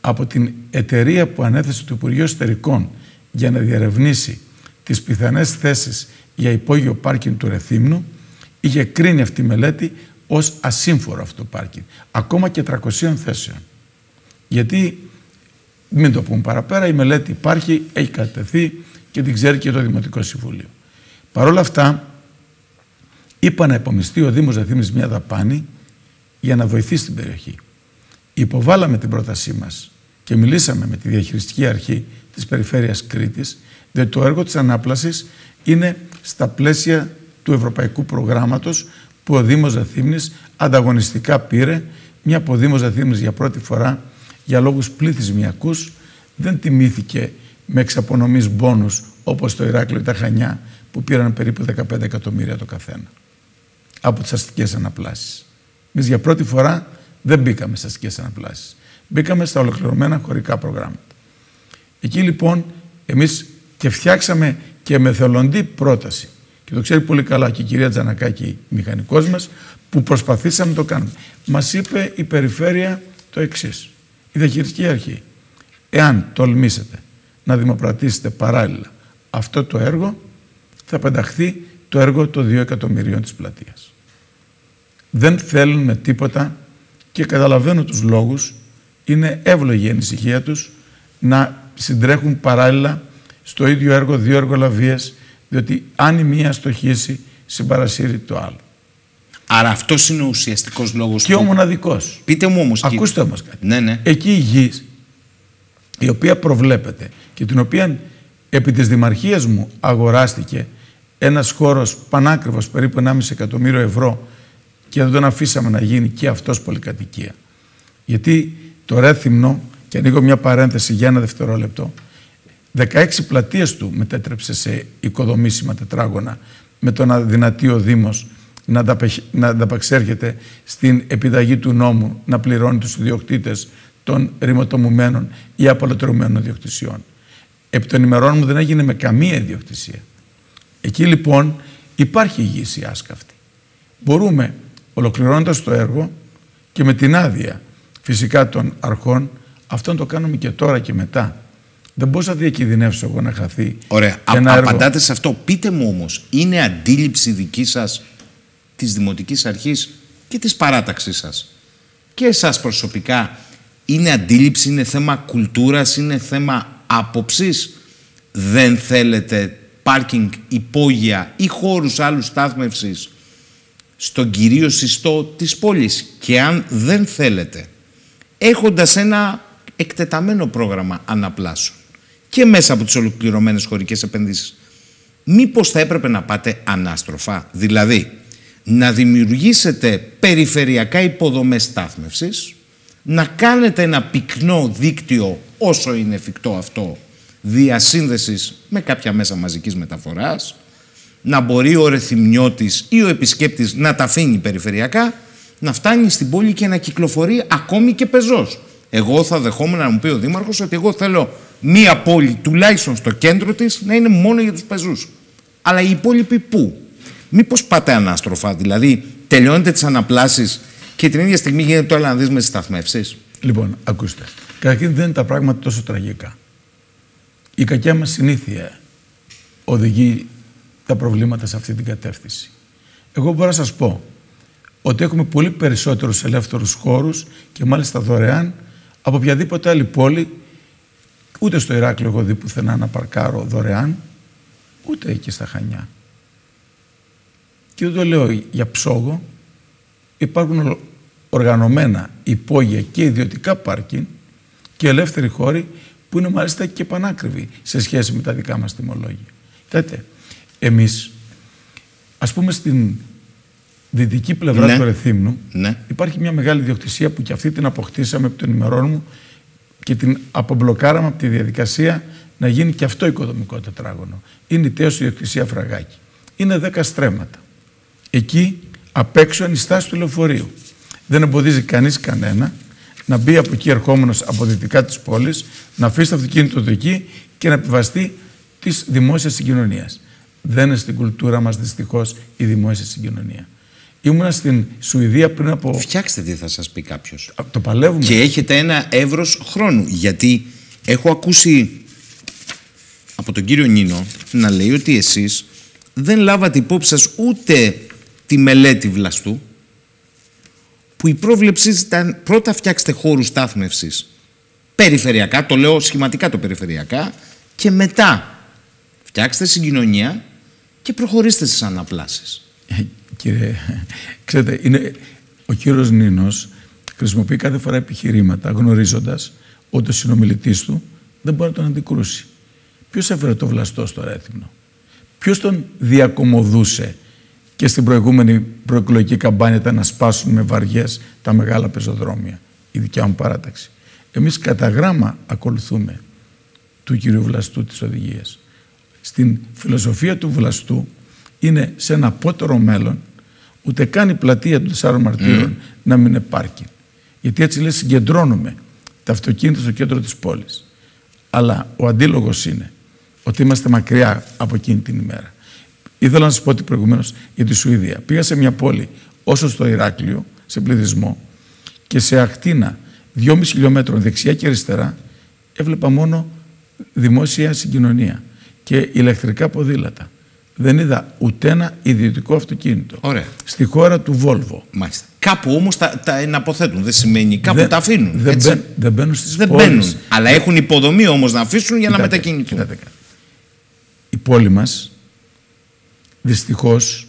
από την εταιρεία που ανέθεσε το Υπουργείο Εστερικών για να διαρευνήσει τις πιθανές θέσεις για υπόγειο πάρκιν του Ρεθύμνου είχε κρίνει αυτή η μελέτη ως ασύμφορο αυτό το πάρκιν. Ακόμα και 300 θέσεων. Γιατί, μην το πούμε παραπέρα, η μελέτη υπάρχει, έχει κατευθεί και την ξέρει και το Δημοτικό Συμβούλιο. Παρ' όλα αυτά, είπα να υπομειστεί ο Δήμος Δεθύμνης μια δαπάνη για να βοηθήσει την περιοχή. Υποβάλαμε την πρότασή μας και μιλήσαμε με τη διαχειριστική αρχή της Περιφέρειας Κρήτης, διότι το έργο της ανάπλασης είναι στα πλαίσια του Ευρωπαϊκού Προγράμματος που ο Δήμος Δεθύμνης ανταγωνιστικά πήρε, μια από ο Δήμος Δεθύμνης για πρώτη φορά για λόγους πληθυσμιακούς δεν τιμήθηκε με εξαπονομής μπόνους όπως το Ηράκλειο ή τα Χανιά που πήραν περίπου 15 εκατομμύρια το καθένα από τις αστικές αναπλάσεις. Εμείς για πρώτη φορά δεν μπήκαμε στις αστικές αναπλάσεις. Μπήκαμε στα ολοκληρωμένα χωρικά προγράμματα. Εκεί λοιπόν εμείς και φτιάξαμε και με θελοντή πρόταση και το ξέρει πολύ καλά και η κυρία Τζανακάκη, η μηχανικός μας, που προσπαθήσαμε να το κάνουμε. Μας είπε η περιφέρεια το εξής. Η διαχειριστική αρχή. Εάν τολμήσετε να δημοπρατήσετε παράλληλα αυτό το έργο, θα πενταχθεί το έργο των 2 εκατομμυρίων της πλατείας. Δεν θέλουν με τίποτα και καταλαβαίνω τους λόγους, είναι εύλογη η ανησυχία τους να συντρέχουν παράλληλα στο ίδιο έργο δύο εργολαβίες, διότι αν η μία στοχίσει, συμπαρασύρει το άλλο. Άρα αυτός είναι ο ουσιαστικός λόγος. Και ο μοναδικός. Πείτε μου όμως. Ακούστε όμως κάτι. Ναι, ναι. Εκεί η γη, η οποία προβλέπεται και την οποία επί της δημαρχίας μου αγοράστηκε ένας χώρος πανάκριβος περίπου 1,5 εκατομμύριο ευρώ και δεν τον αφήσαμε να γίνει και αυτός πολυκατοικία. Γιατί το Ρέθυμνο, και ανοίγω μια παρένθεση για ένα δευτερόλεπτο, 16 πλατείες του μετέτρεψε σε οικοδομήσιμα τετράγωνα με τον αδυνατή ο Δήμος να ανταπεξέρχεται στην επιταγή του νόμου να πληρώνει τους ιδιοκτήτες των ρηματομουμένων ή απολυτρωμένων διοκτησιών. Επί των ημερών μου δεν έγινε με καμία ιδιοκτησία. Εκεί λοιπόν υπάρχει υγιής άσκαυτη. Μπορούμε ολοκληρώνοντας το έργο και με την άδεια φυσικά των αρχών αυτόν το κάνουμε και τώρα και μετά. Δεν μπορώ να διακινδυνεύσω εγώ να χαθεί. Ωραία. Ένα απαντάτε σε αυτό. Πείτε μου όμως, είναι αντίληψη δική σας της Δημοτικής Αρχής και της παράταξής σας και εσάς προσωπικά είναι αντίληψη, είναι θέμα κουλτούρας, είναι θέμα άποψης. Δεν θέλετε πάρκινγκ υπόγεια ή χώρους άλλους στάθμευσης στον κυρίω συστό της πόλης. Και αν δεν θέλετε, έχοντας ένα εκτεταμένο πρόγραμμα αναπλάσεων και μέσα από τις ολοκληρωμένες χωρικές επενδύσεις, μήπως θα έπρεπε να πάτε ανάστροφα. Δηλαδή, να δημιουργήσετε περιφερειακά υποδομές στάθμευσης, να κάνετε ένα πυκνό δίκτυο όσο είναι εφικτό αυτό διασύνδεσης με κάποια μέσα μαζικής μεταφοράς, να μπορεί ο ρεθυμνιώτης ή ο επισκέπτης να τα αφήνει περιφερειακά, να φτάνει στην πόλη και να κυκλοφορεί ακόμη και πεζός. Εγώ θα δεχόμουν να μου πει ο Δήμαρχος ότι εγώ θέλω μία πόλη τουλάχιστον στο κέντρο της να είναι μόνο για τους πεζούς. Αλλά οι υπόλοιποι πού; Μήπως πάτε ανάστροφα, δηλαδή τελειώνετε τις αναπλάσεις και την ίδια στιγμή γίνεται το άλλα να δεις με τις σταθμεύσεις. Λοιπόν, ακούστε. Καταρχήν δεν είναι τα πράγματα τόσο τραγικά. Η κακιά μας συνήθεια οδηγεί τα προβλήματα σε αυτή την κατεύθυνση. Εγώ μπορώ να σας πω ότι έχουμε πολύ περισσότερους ελεύθερους χώρους και μάλιστα δωρεάν από οποιαδήποτε άλλη πόλη ούτε στο Ηράκλειο έχω δει πουθενά να παρκάρω δωρεάν ούτε εκεί στα Χανιά. Και δεν το λέω για ψόγο υπάρχουν οργανωμένα υπόγεια και ιδιωτικά πάρκινγκ και ελεύθεροι χώροι που είναι μάλιστα και πανάκριβοι σε σχέση με τα δικά μας τιμολόγια. Κοιτάξτε, εμείς, ας πούμε στην δυτική πλευρά ναι. του Ρεθύμνου, ναι. υπάρχει μια μεγάλη διοκτησία που και αυτή την αποκτήσαμε από τον ημερών μου και την απομπλοκάραμε από τη διαδικασία να γίνει και αυτό οικοδομικό τετράγωνο. Είναι η τέος διοκτησία Φραγάκη. Είναι δέκα στρέμματα. Εκεί απ' έξω είναι η στάση του λεωφορείου. Δεν εμποδίζει κανείς κανένα να μπει από εκεί ερχόμενος από δυτικά της πόλης, να αφήσει το αυτοκίνητο του εκεί και να επιβαστεί της δημόσιας συγκοινωνίας. Δεν είναι στην κουλτούρα μας δυστυχώς η δημόσια συγκοινωνία. Ήμουνα στην Σουηδία πριν από. Φτιάξτε τι θα σας πει κάποιος. Το παλεύουμε. Και έχετε ένα εύρος χρόνου. Γιατί έχω ακούσει από τον κύριο Νίνο να λέει ότι εσείς δεν λάβατε υπόψη σας ούτε τη μελέτη βλαστού, που η πρόβλεψη ήταν πρώτα φτιάξτε χώρους στάθμευσης περιφερειακά, το λέω σχηματικά το περιφερειακά, και μετά φτιάξτε συγκοινωνία και προχωρήστε στις αναπλάσεις. κύριε, ξέρετε, είναι, ο κύριος Νίνος χρησιμοποιεί κάθε φορά επιχειρήματα γνωρίζοντας ότι ο συνομιλητής του δεν μπορεί να τον αντικρούσει. Ποιος έφερε το βλαστό στο Ρέθυμνο; Ποιος τον διακομωδούσε και στην προηγούμενη προεκλογική καμπάνια ήταν να σπάσουν με βαριές τα μεγάλα πεζοδρόμια. Η δικιά μου παράταξη. Εμείς κατά γράμμα ακολουθούμε του κυρίου Βλαστού τις οδηγίες. Στην φιλοσοφία του Βλαστού είναι σε ένα απότερο μέλλον ούτε καν η πλατεία των τεσσάρων μαρτύρων να μην υπάρχει. Γιατί έτσι λέει συγκεντρώνουμε τα αυτοκίνητα στο κέντρο της πόλης. Αλλά ο αντίλογος είναι ότι είμαστε μακριά από εκείνη την ημέρα. Ήθελα να σας πω ότι προηγουμένως για τη Σουηδία. Πήγα σε μια πόλη όσο στο Ηράκλειο, σε πληθυσμό, και σε ακτίνα 2,5 χιλιόμετρων δεξιά και αριστερά έβλεπα μόνο δημόσια συγκοινωνία και ηλεκτρικά ποδήλατα. Δεν είδα ούτε ένα ιδιωτικό αυτοκίνητο. Ωραία. Στη χώρα του Βόλβο. Μάλιστα. Κάπου όμως τα, τα εναποθέτουν. Δεν σημαίνει κάπου δεν, τα αφήνουν. Δεν, μπαίν, δεν μπαίνουν στις Δεν πόλεις. μπαίνουν. Αλλά έχουν υποδομή όμως να αφήσουν για Κοιτάτε, να μετακινηθούν. κοιτάτε. Η πόλη μας δυστυχώς,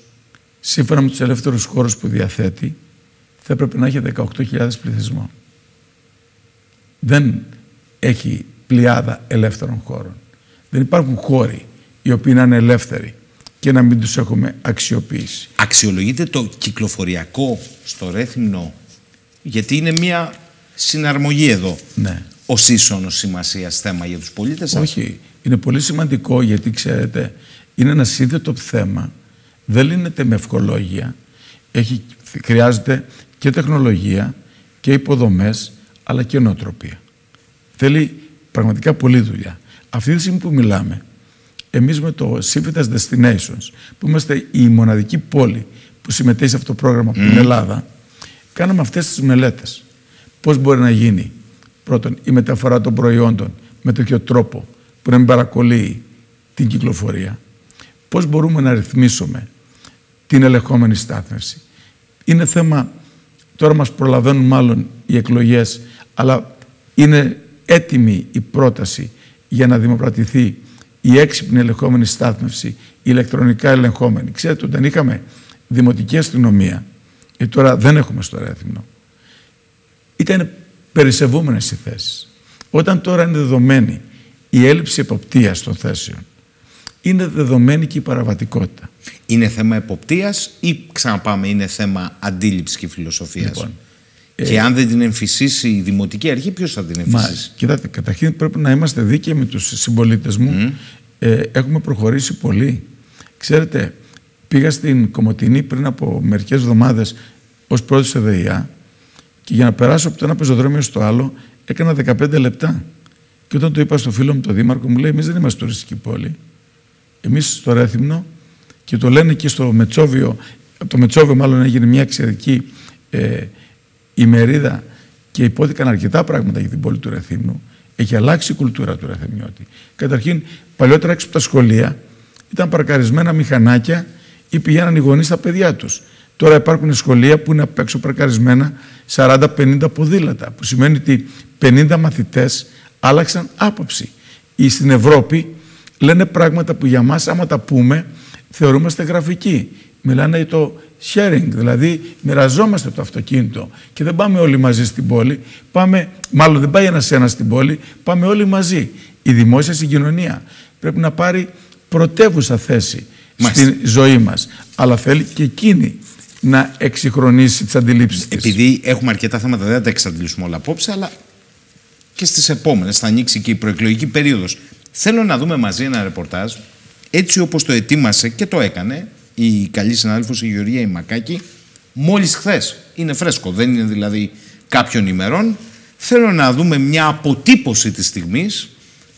σύμφωνα με τους ελεύθερους χώρους που διαθέτει, θα έπρεπε να έχει 18.000 πληθυσμό. Δεν έχει πλειάδα ελεύθερων χώρων. Δεν υπάρχουν χώροι οι οποίοι να είναι ελεύθεροι και να μην τους έχουμε αξιοποιήσει. Αξιολογείται το κυκλοφοριακό στο Ρέθυμνο γιατί είναι μια συναρμογή εδώ. Ναι. Ω ίσονο σημασίας θέμα για τους πολίτες. σας. Όχι. Είναι πολύ σημαντικό γιατί ξέρετε είναι ένα σύνθετο θέμα. Δεν λύνεται με ευκολόγια. Έχει, χρειάζεται και τεχνολογία και υποδομές αλλά και νοοτροπία. Θέλει πραγματικά πολλή δουλειά. Αυτή τη στιγμή που μιλάμε, εμείς με το Civitas Destinations, που είμαστε η μοναδική πόλη που συμμετέχει σε αυτό το πρόγραμμα από την Ελλάδα, κάναμε αυτές τις μελέτες. Πώς μπορεί να γίνει, πρώτον, η μεταφορά των προϊόντων με τέτοιο τρόπο που να μην παρακολύει την κυκλοφορία. Πώς μπορούμε να ρυθμίσουμε την ελεγχόμενη στάθμευση. Είναι θέμα, τώρα μας προλαβαίνουν μάλλον οι εκλογές, αλλά είναι έτοιμη η πρόταση για να δημοπρατηθεί η έξυπνη ελεγχόμενη στάθμευση, η ηλεκτρονικά ελεγχόμενη. Ξέρετε, όταν είχαμε δημοτική αστυνομία, γιατί τώρα δεν έχουμε στο Ρέθυμνο, ήταν περισσευόμενες οι θέσεις. Όταν τώρα είναι δεδομένη η έλλειψη εποπτείας των θέσεων, είναι δεδομένη και η παραβατικότητα. Είναι θέμα εποπτείας ή ξαναπάμε είναι θέμα αντίληψης και φιλοσοφίας; Λοιπόν, και αν δεν την εμφυσίσει η Δημοτική Αρχή, ποιος θα την Μα, εμφυσίσει; κοιτάτε, καταρχήν πρέπει να είμαστε δίκαιοι με τους συμπολίτες μου. Ε, έχουμε προχωρήσει πολύ. Ξέρετε, πήγα στην Κομωτινή πριν από μερικές εβδομάδες ως πρώτη ΕΔΕΙΑ και για να περάσω από το ένα πεζοδρόμιο στο άλλο έκανα 15 λεπτά. Και όταν το είπα στο φίλο μου, τον Δήμαρχο, μου λέει: Εμείς δεν είμαστε τουριστική πόλη. Εμείς στο Ρέθυμνο και το λένε και στο Μετσόβιο. Από το Μετσόβιο, μάλλον έγινε μια εξαιρετική ε, ημερίδα και υπόθηκαν αρκετά πράγματα για την πόλη του Ρεθύμνου. Έχει αλλάξει η κουλτούρα του Ρεθεμιώτη. Καταρχήν, παλιότερα έξω από τα σχολεία ήταν παρκαρισμένα μηχανάκια ή πηγαίναν οι γονείς στα παιδιά τους. Τώρα υπάρχουν σχολεία που είναι απ' έξω παρκαρισμένα 40-50 ποδήλατα, που σημαίνει ότι 50 μαθητές άλλαξαν άποψη. Ή στην Ευρώπη λένε πράγματα που για μας άμα τα πούμε θεωρούμαστε γραφικοί. Μιλάνε για το sharing, δηλαδή μοιραζόμαστε το αυτοκίνητο και δεν πάμε όλοι μαζί στην πόλη, πάμε, μάλλον δεν πάει ένας ένας στην πόλη, πάμε όλοι μαζί. Η δημόσια συγκοινωνία πρέπει να πάρει πρωτεύουσα θέση Μάλιστα. στη ζωή μας, αλλά θέλει και εκείνη να εξυγχρονίσει τις αντιλήψεις της. Επειδή έχουμε αρκετά θέματα, δεν θα τα εξαντλήσουμε όλα απόψε, αλλά και στις επόμενες θα ανοίξει και η προεκλογική περίοδος. Θέλω να δούμε μαζί ένα ρεπορτάζ, έτσι όπως το ετοίμασε και το έκανε η καλή συνάδελφος η Γεωργία Ημακάκη, μόλις χθες. Είναι φρέσκο, δεν είναι δηλαδή κάποιων ημερών. Θέλω να δούμε μια αποτύπωση της στιγμής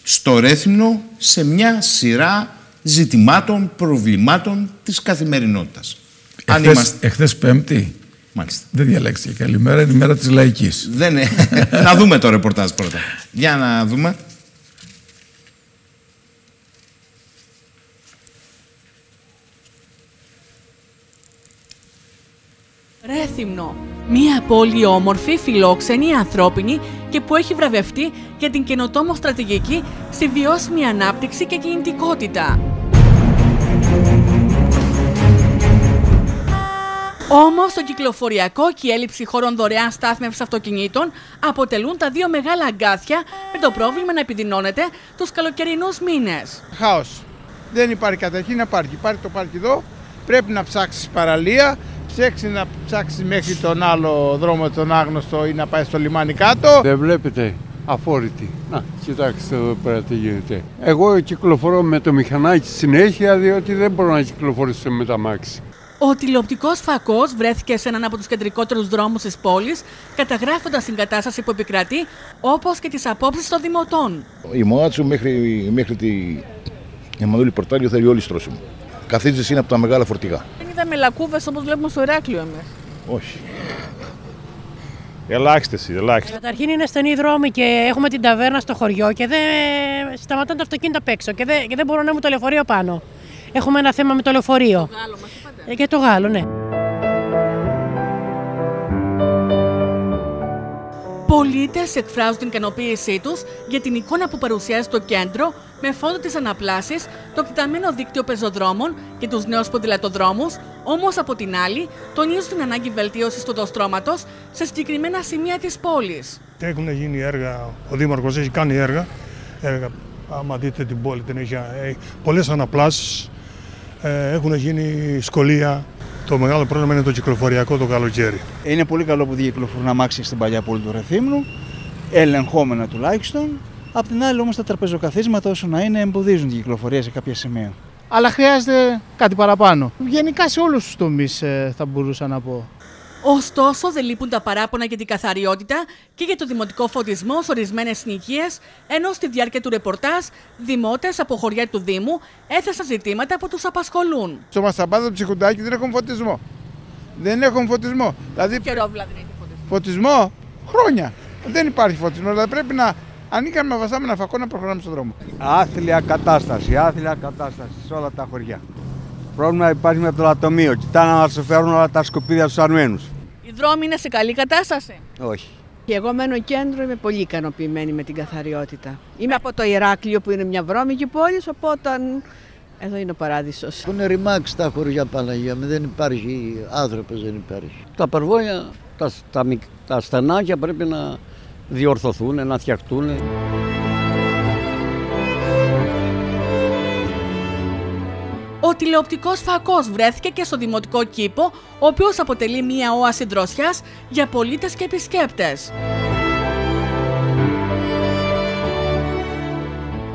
στο Ρέθυμνο σε μια σειρά ζητημάτων, προβλημάτων της καθημερινότητας. Αν Εχθές, είμαστε... εχθές Πέμπτη; Μάλιστα. δεν διαλέξετε καλημέρα, είναι η μέρα της λαϊκής. Δεν... να δούμε το ρεπορτάζ πρώτα. Για να δούμε. Ρέθυμνο. Μία πόλη όμορφη, φιλόξενη, ανθρώπινη και που έχει βραβευτεί για την καινοτόμο στρατηγική στη βιώσιμη ανάπτυξη και κινητικότητα. Όμως το κυκλοφοριακό και η έλλειψη χώρων δωρεάν στάθμευσης αυτοκινήτων αποτελούν τα δύο μεγάλα αγκάθια με το πρόβλημα να επιδεινώνεται τους καλοκαιρινούς μήνες. Χάος. Δεν υπάρχει καταρχήν να υπάρχει. Υπάρχει το παρκιδό, πρέπει να ψάξεις παραλία, ψάξει να ψάξει μέχρι τον άλλο δρόμο, τον άγνωστο ή να πάει στο λιμάνι κάτω. Δεν βλέπετε αφόρητη. Να, κοιτάξτε εδώ πέρα τι γίνεται. Εγώ κυκλοφορώ με το μηχανάκι συνέχεια διότι δεν μπορώ να κυκλοφορήσω με τα μάξι. Ο τηλεοπτικός φακός βρέθηκε σε έναν από τους κεντρικότερους δρόμους της πόλης, καταγράφοντας την κατάσταση που επικρατεί, όπως και τις απόψεις των δημοτών. Η Μόατσου μέχρι, μέχρι τη Εμμανουήλ Πορτάλιο θέλει όλη στρώσιμο. Καθίζεσαι είναι από τα μεγάλα φορτηγά. Δεν είδαμε λακκούβε όπως βλέπουμε στο Ηράκλειο εμείς. Όχι. Ελάχιστες, ελάχιστες. Καταρχήν είναι στενή δρόμη και έχουμε την ταβέρνα στο χωριό και δεν σταματάνε τα αυτοκίνητα απ' έξω και δεν, και δεν μπορώ να είμαι το λεωφορείο πάνω. Έχουμε ένα θέμα με το λεωφορείο. Το Γάλλο μας είπατε. Ε, Και το Γάλλο, ναι. Πολίτες εκφράζουν την ικανοποίησή τους για την εικόνα που παρουσιάζει το κέντρο με φόντο τι αναπλάσει, το εκτεταμένο δίκτυο πεζοδρόμων και τους νέους ποδηλατοδρόμους, όμως από την άλλη τονίζουν την ανάγκη βελτίωσης του δοστρώματο σε συγκεκριμένα σημεία της πόλης. Έχουν γίνει έργα, ο Δήμαρχος έχει κάνει έργα, έργα άμα δείτε την πόλη την έχει, έχει πολλές αναπλάσεις, ε, έχουν γίνει σχολεία. Το μεγάλο πρόβλημα είναι το κυκλοφοριακό το καλοκαίρι. Είναι πολύ καλό που κυκλοφορούν αμάξια στην παλιά πόλη του Ρεθύμνου, ελεγχόμενα τουλάχιστον. Απ' την άλλη όμως τα τραπεζοκαθίσματα όσο να είναι εμποδίζουν την κυκλοφορία σε κάποια σημεία. Αλλά χρειάζεται κάτι παραπάνω. Γενικά σε όλους τους τομείς ε, θα μπορούσα να πω. Ωστόσο, δεν λείπουν τα παράπονα για την καθαριότητα και για το δημοτικό φωτισμό σε ορισμένες συνοικίε, ενώ στη διάρκεια του ρεπορτάζ, δημότες από χωριά του Δήμου έθεσαν ζητήματα που τους απασχολούν. Στο Μασταμπάδο του Ψυχουντάκη δεν έχουν φωτισμό. Δεν έχουν φωτισμό. Δηλαδή Καιρό δηλαδή δεν έχει φωτισμό. φωτισμό χρόνια. Δεν υπάρχει φωτισμό. Δηλαδή πρέπει να ανήκαμε με βαστάμενα φακό να προχωράμε στον δρόμο. Άθλια κατάσταση, άθλια κατάσταση σε όλα τα χωριά. Πρόβλημα υπάρχει με το λατομείο. Κοιτάνε να μας φέρουν όλα τα σκουπίδια στους αρμένους. Οι δρόμοι είναι σε καλή κατάσταση; Όχι. Και εγώ μένω κέντρο, είμαι πολύ ικανοποιημένη με την καθαριότητα. Είμαι από το Ηράκλειο που είναι μια βρώμικη πόλη, οπότε εδώ είναι ο παράδεισος. Έχουν ρημάξει τα χωριά Παναγία μου, δεν υπάρχει άνθρωπος, δεν υπάρχει. Τα περβόλια, τα, τα, μικ- τα στενάκια πρέπει να διορθωθούν, να φτιαχτούν. Ο τηλεοπτικός φακός βρέθηκε και στο δημοτικό κήπο, ο οποίος αποτελεί μια όαση δροσιάς για πολίτες και επισκέπτες.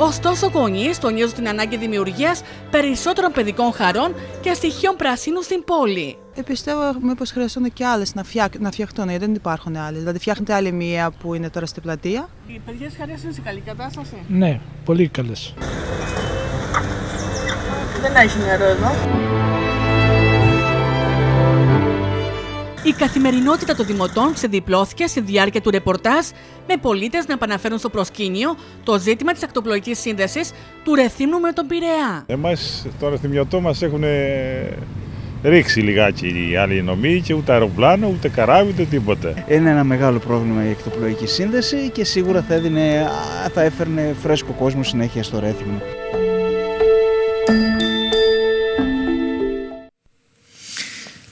Ωστόσο, γονείς τονίζουν την ανάγκη δημιουργίας περισσότερων παιδικών χαρών και στοιχείων πρασίνου στην πόλη. Ε, πιστεύω μήπω χρειαζόνται και άλλες να, φτιάκ, να φτιαχτούν, γιατί δεν υπάρχουν άλλες. Δηλαδή, φτιάχνεται άλλη μία που είναι τώρα στην πλατεία. Οι παιδιές χαρές είναι σε καλή κατάσταση; Ναι, πολύ καλές. Δεν έχει νερό εδώ. Η καθημερινότητα των δημοτών ξεδιπλώθηκε στη διάρκεια του ρεπορτάζ με πολίτες να επαναφέρουν στο προσκήνιο το ζήτημα της ακτοπλοϊκής σύνδεσης του Ρεθύμνου με τον Πειραιά. Εμάς τώρα στη Μιωτό μας έχουν ρίξει λιγάκι οι άλλοι νομοί και ούτε αεροπλάνο, ούτε καράβι, ούτε τίποτα. Είναι ένα μεγάλο πρόβλημα η εκτοπλοϊκή σύνδεση και σίγουρα θα, έδινε, α, θα έφερνε φρέσκο κόσμο συνέχεια στο Ρέθυμνο.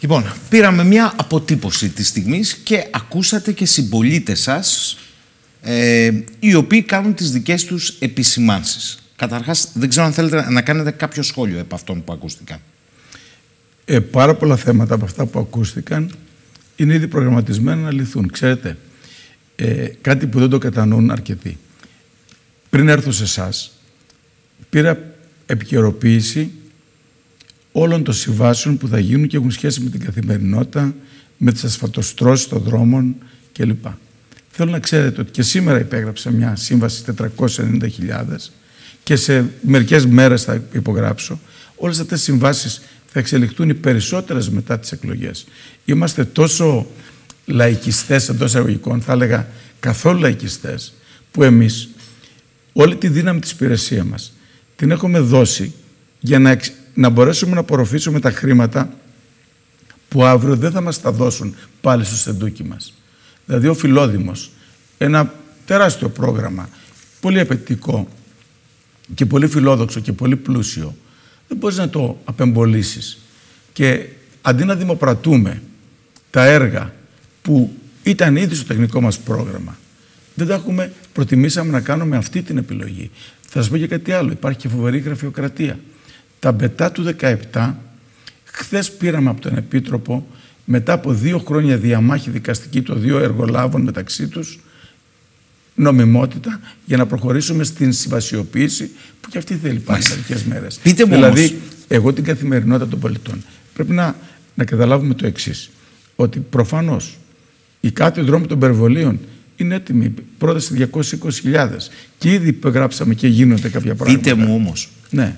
Λοιπόν, πήραμε μια αποτύπωση της στιγμής και ακούσατε και συμπολίτες σας ε, οι οποίοι κάνουν τις δικές τους επισημάνσεις. Καταρχάς, δεν ξέρω αν θέλετε να κάνετε κάποιο σχόλιο επ' αυτών που ακούστηκαν. Ε, πάρα πολλά θέματα από αυτά που ακούστηκαν είναι ήδη προγραμματισμένα να λυθούν. Ξέρετε, ε, κάτι που δεν το κατανοούν αρκετοί. Πριν έρθω σε εσάς, πήρα επικαιροποίηση όλων των συμβάσεων που θα γίνουν και έχουν σχέση με την καθημερινότητα, με τις ασφαλτοστρώσεις των δρόμων κλπ. Θέλω να ξέρετε ότι και σήμερα υπέγραψα μια σύμβαση 490.000 και σε μερικές μέρες θα υπογράψω. Όλες αυτές τις συμβάσεις θα εξελιχθούν οι περισσότερες μετά τις εκλογές. Είμαστε τόσο λαϊκιστές εντός εισαγωγικών, θα έλεγα καθόλου λαϊκιστές, που εμείς όλη τη δύναμη της υπηρεσίας μας την έχουμε δώσει για να, εξ- να μπορέσουμε να απορροφήσουμε τα χρήματα που αύριο δεν θα μας τα δώσουν πάλι στο σεντούκι μας. Δηλαδή ο Φιλόδημος, ένα τεράστιο πρόγραμμα, πολύ απαιτητικό και πολύ φιλόδοξο και πολύ πλούσιο, δεν μπορείς να το απεμπολίσεις. Και αντί να δημοπρατούμε τα έργα που ήταν ήδη στο τεχνικό μας πρόγραμμα. Δεν τα έχουμε, προτιμήσαμε να κάνουμε αυτή την επιλογή. Θα σας πω και κάτι άλλο. Υπάρχει και φοβερή γραφειοκρατία. Τα μπετά του 17, χθες πήραμε από τον Επίτροπο, μετά από δύο χρόνια διαμάχη δικαστική των δύο εργολάβων μεταξύ τους, νομιμότητα για να προχωρήσουμε στην συμβασιοποίηση που και αυτή θέλει πάλι μερικές μέρες. Πείτε μου δηλαδή, όμως. εγώ την καθημερινότητα των πολιτών πρέπει να, να καταλάβουμε το εξής. Ότι προφανώς οι κάτω δρόμοι των περιβολίων είναι έτοιμοι. Πρόταση 220.000 και ήδη υπεγράψαμε και γίνονται κάποια πράγματα. Πείτε μου όμως, Ναι.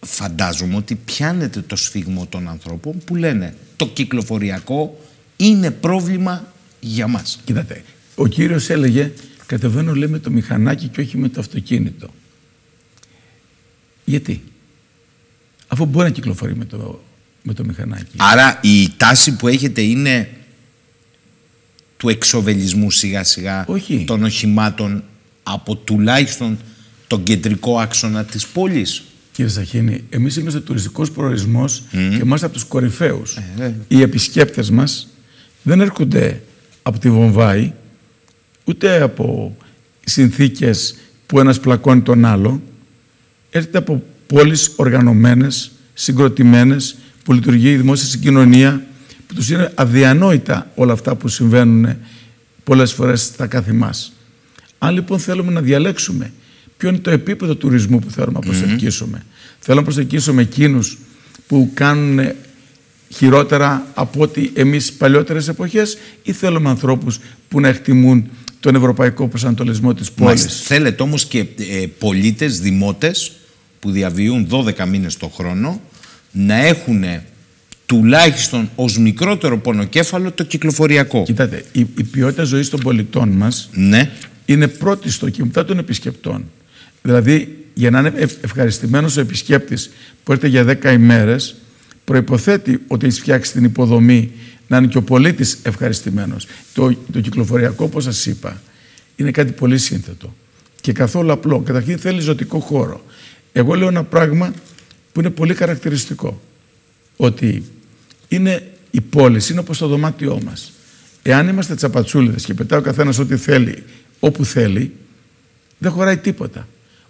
Φαντάζομαι ότι πιάνετε το σφίγμο των ανθρώπων που λένε το κυκλοφοριακό είναι πρόβλημα για μας. Κοίτατε, ο κύριος έλεγε κατεβαίνω λέει με το μηχανάκι και όχι με το αυτοκίνητο. Γιατί; Αφού μπορεί να κυκλοφορεί με το, με το μηχανάκι. Άρα η τάση που έχετε είναι του εξοβελισμού σιγά σιγά Όχι. των οχημάτων από τουλάχιστον τον κεντρικό άξονα της πόλης. Κύριε Σαχίνη, εμείς είμαστε τουριστικός προορισμός και είμαστε από τους κορυφαίους. βέβαια. Οι επισκέπτες μας δεν έρχονται από τη Βομβάη, ούτε από συνθήκες που ένας πλακώνει τον άλλο. Έρχεται από πόλεις οργανωμένες, συγκροτημένες, που λειτουργεί η δημόσια συγκοινωνία, που τους είναι αδιανόητα όλα αυτά που συμβαίνουν πολλές φορές στα κάθε μας. Αν λοιπόν θέλουμε να διαλέξουμε ποιο είναι το επίπεδο τουρισμού που θέλουμε να προσελκύσουμε, θέλουμε να προσελκύσουμε εκείνους που κάνουν χειρότερα από ό,τι εμείς παλιότερες εποχές ή θέλουμε ανθρώπους που να εκτιμούν τον ευρωπαϊκό προσανατολισμό της πόλης; Μάλιστα. Θέλετε όμως και ε, πολίτες, δημότες που διαβιούν 12 μήνες το χρόνο να έχουν τουλάχιστον ως μικρότερο πονοκέφαλο το κυκλοφοριακό. Κοιτάτε, η, η ποιότητα ζωής των πολιτών μας Ναι. είναι πρώτη στο και μετά των επισκεπτών. Δηλαδή, για να είναι ευ- ευχαριστημένος ο επισκέπτης που έρχεται για 10 ημέρες, προϋποθέτει ότι έχει φτιάξει την υποδομή να είναι και ο πολίτης ευχαριστημένος. Το, το κυκλοφοριακό, όπως σας είπα, είναι κάτι πολύ σύνθετο και καθόλου απλό. Καταρχήν θέλει ζωτικό χώρο. Εγώ λέω ένα πράγμα που είναι πολύ χαρακτηριστικό. Ότι είναι η πόλη, είναι όπως το δωμάτιό μας. Εάν είμαστε τσαπατσούλιδες και πετάει ο καθένας ό,τι θέλει, όπου θέλει, δεν χωράει τίποτα.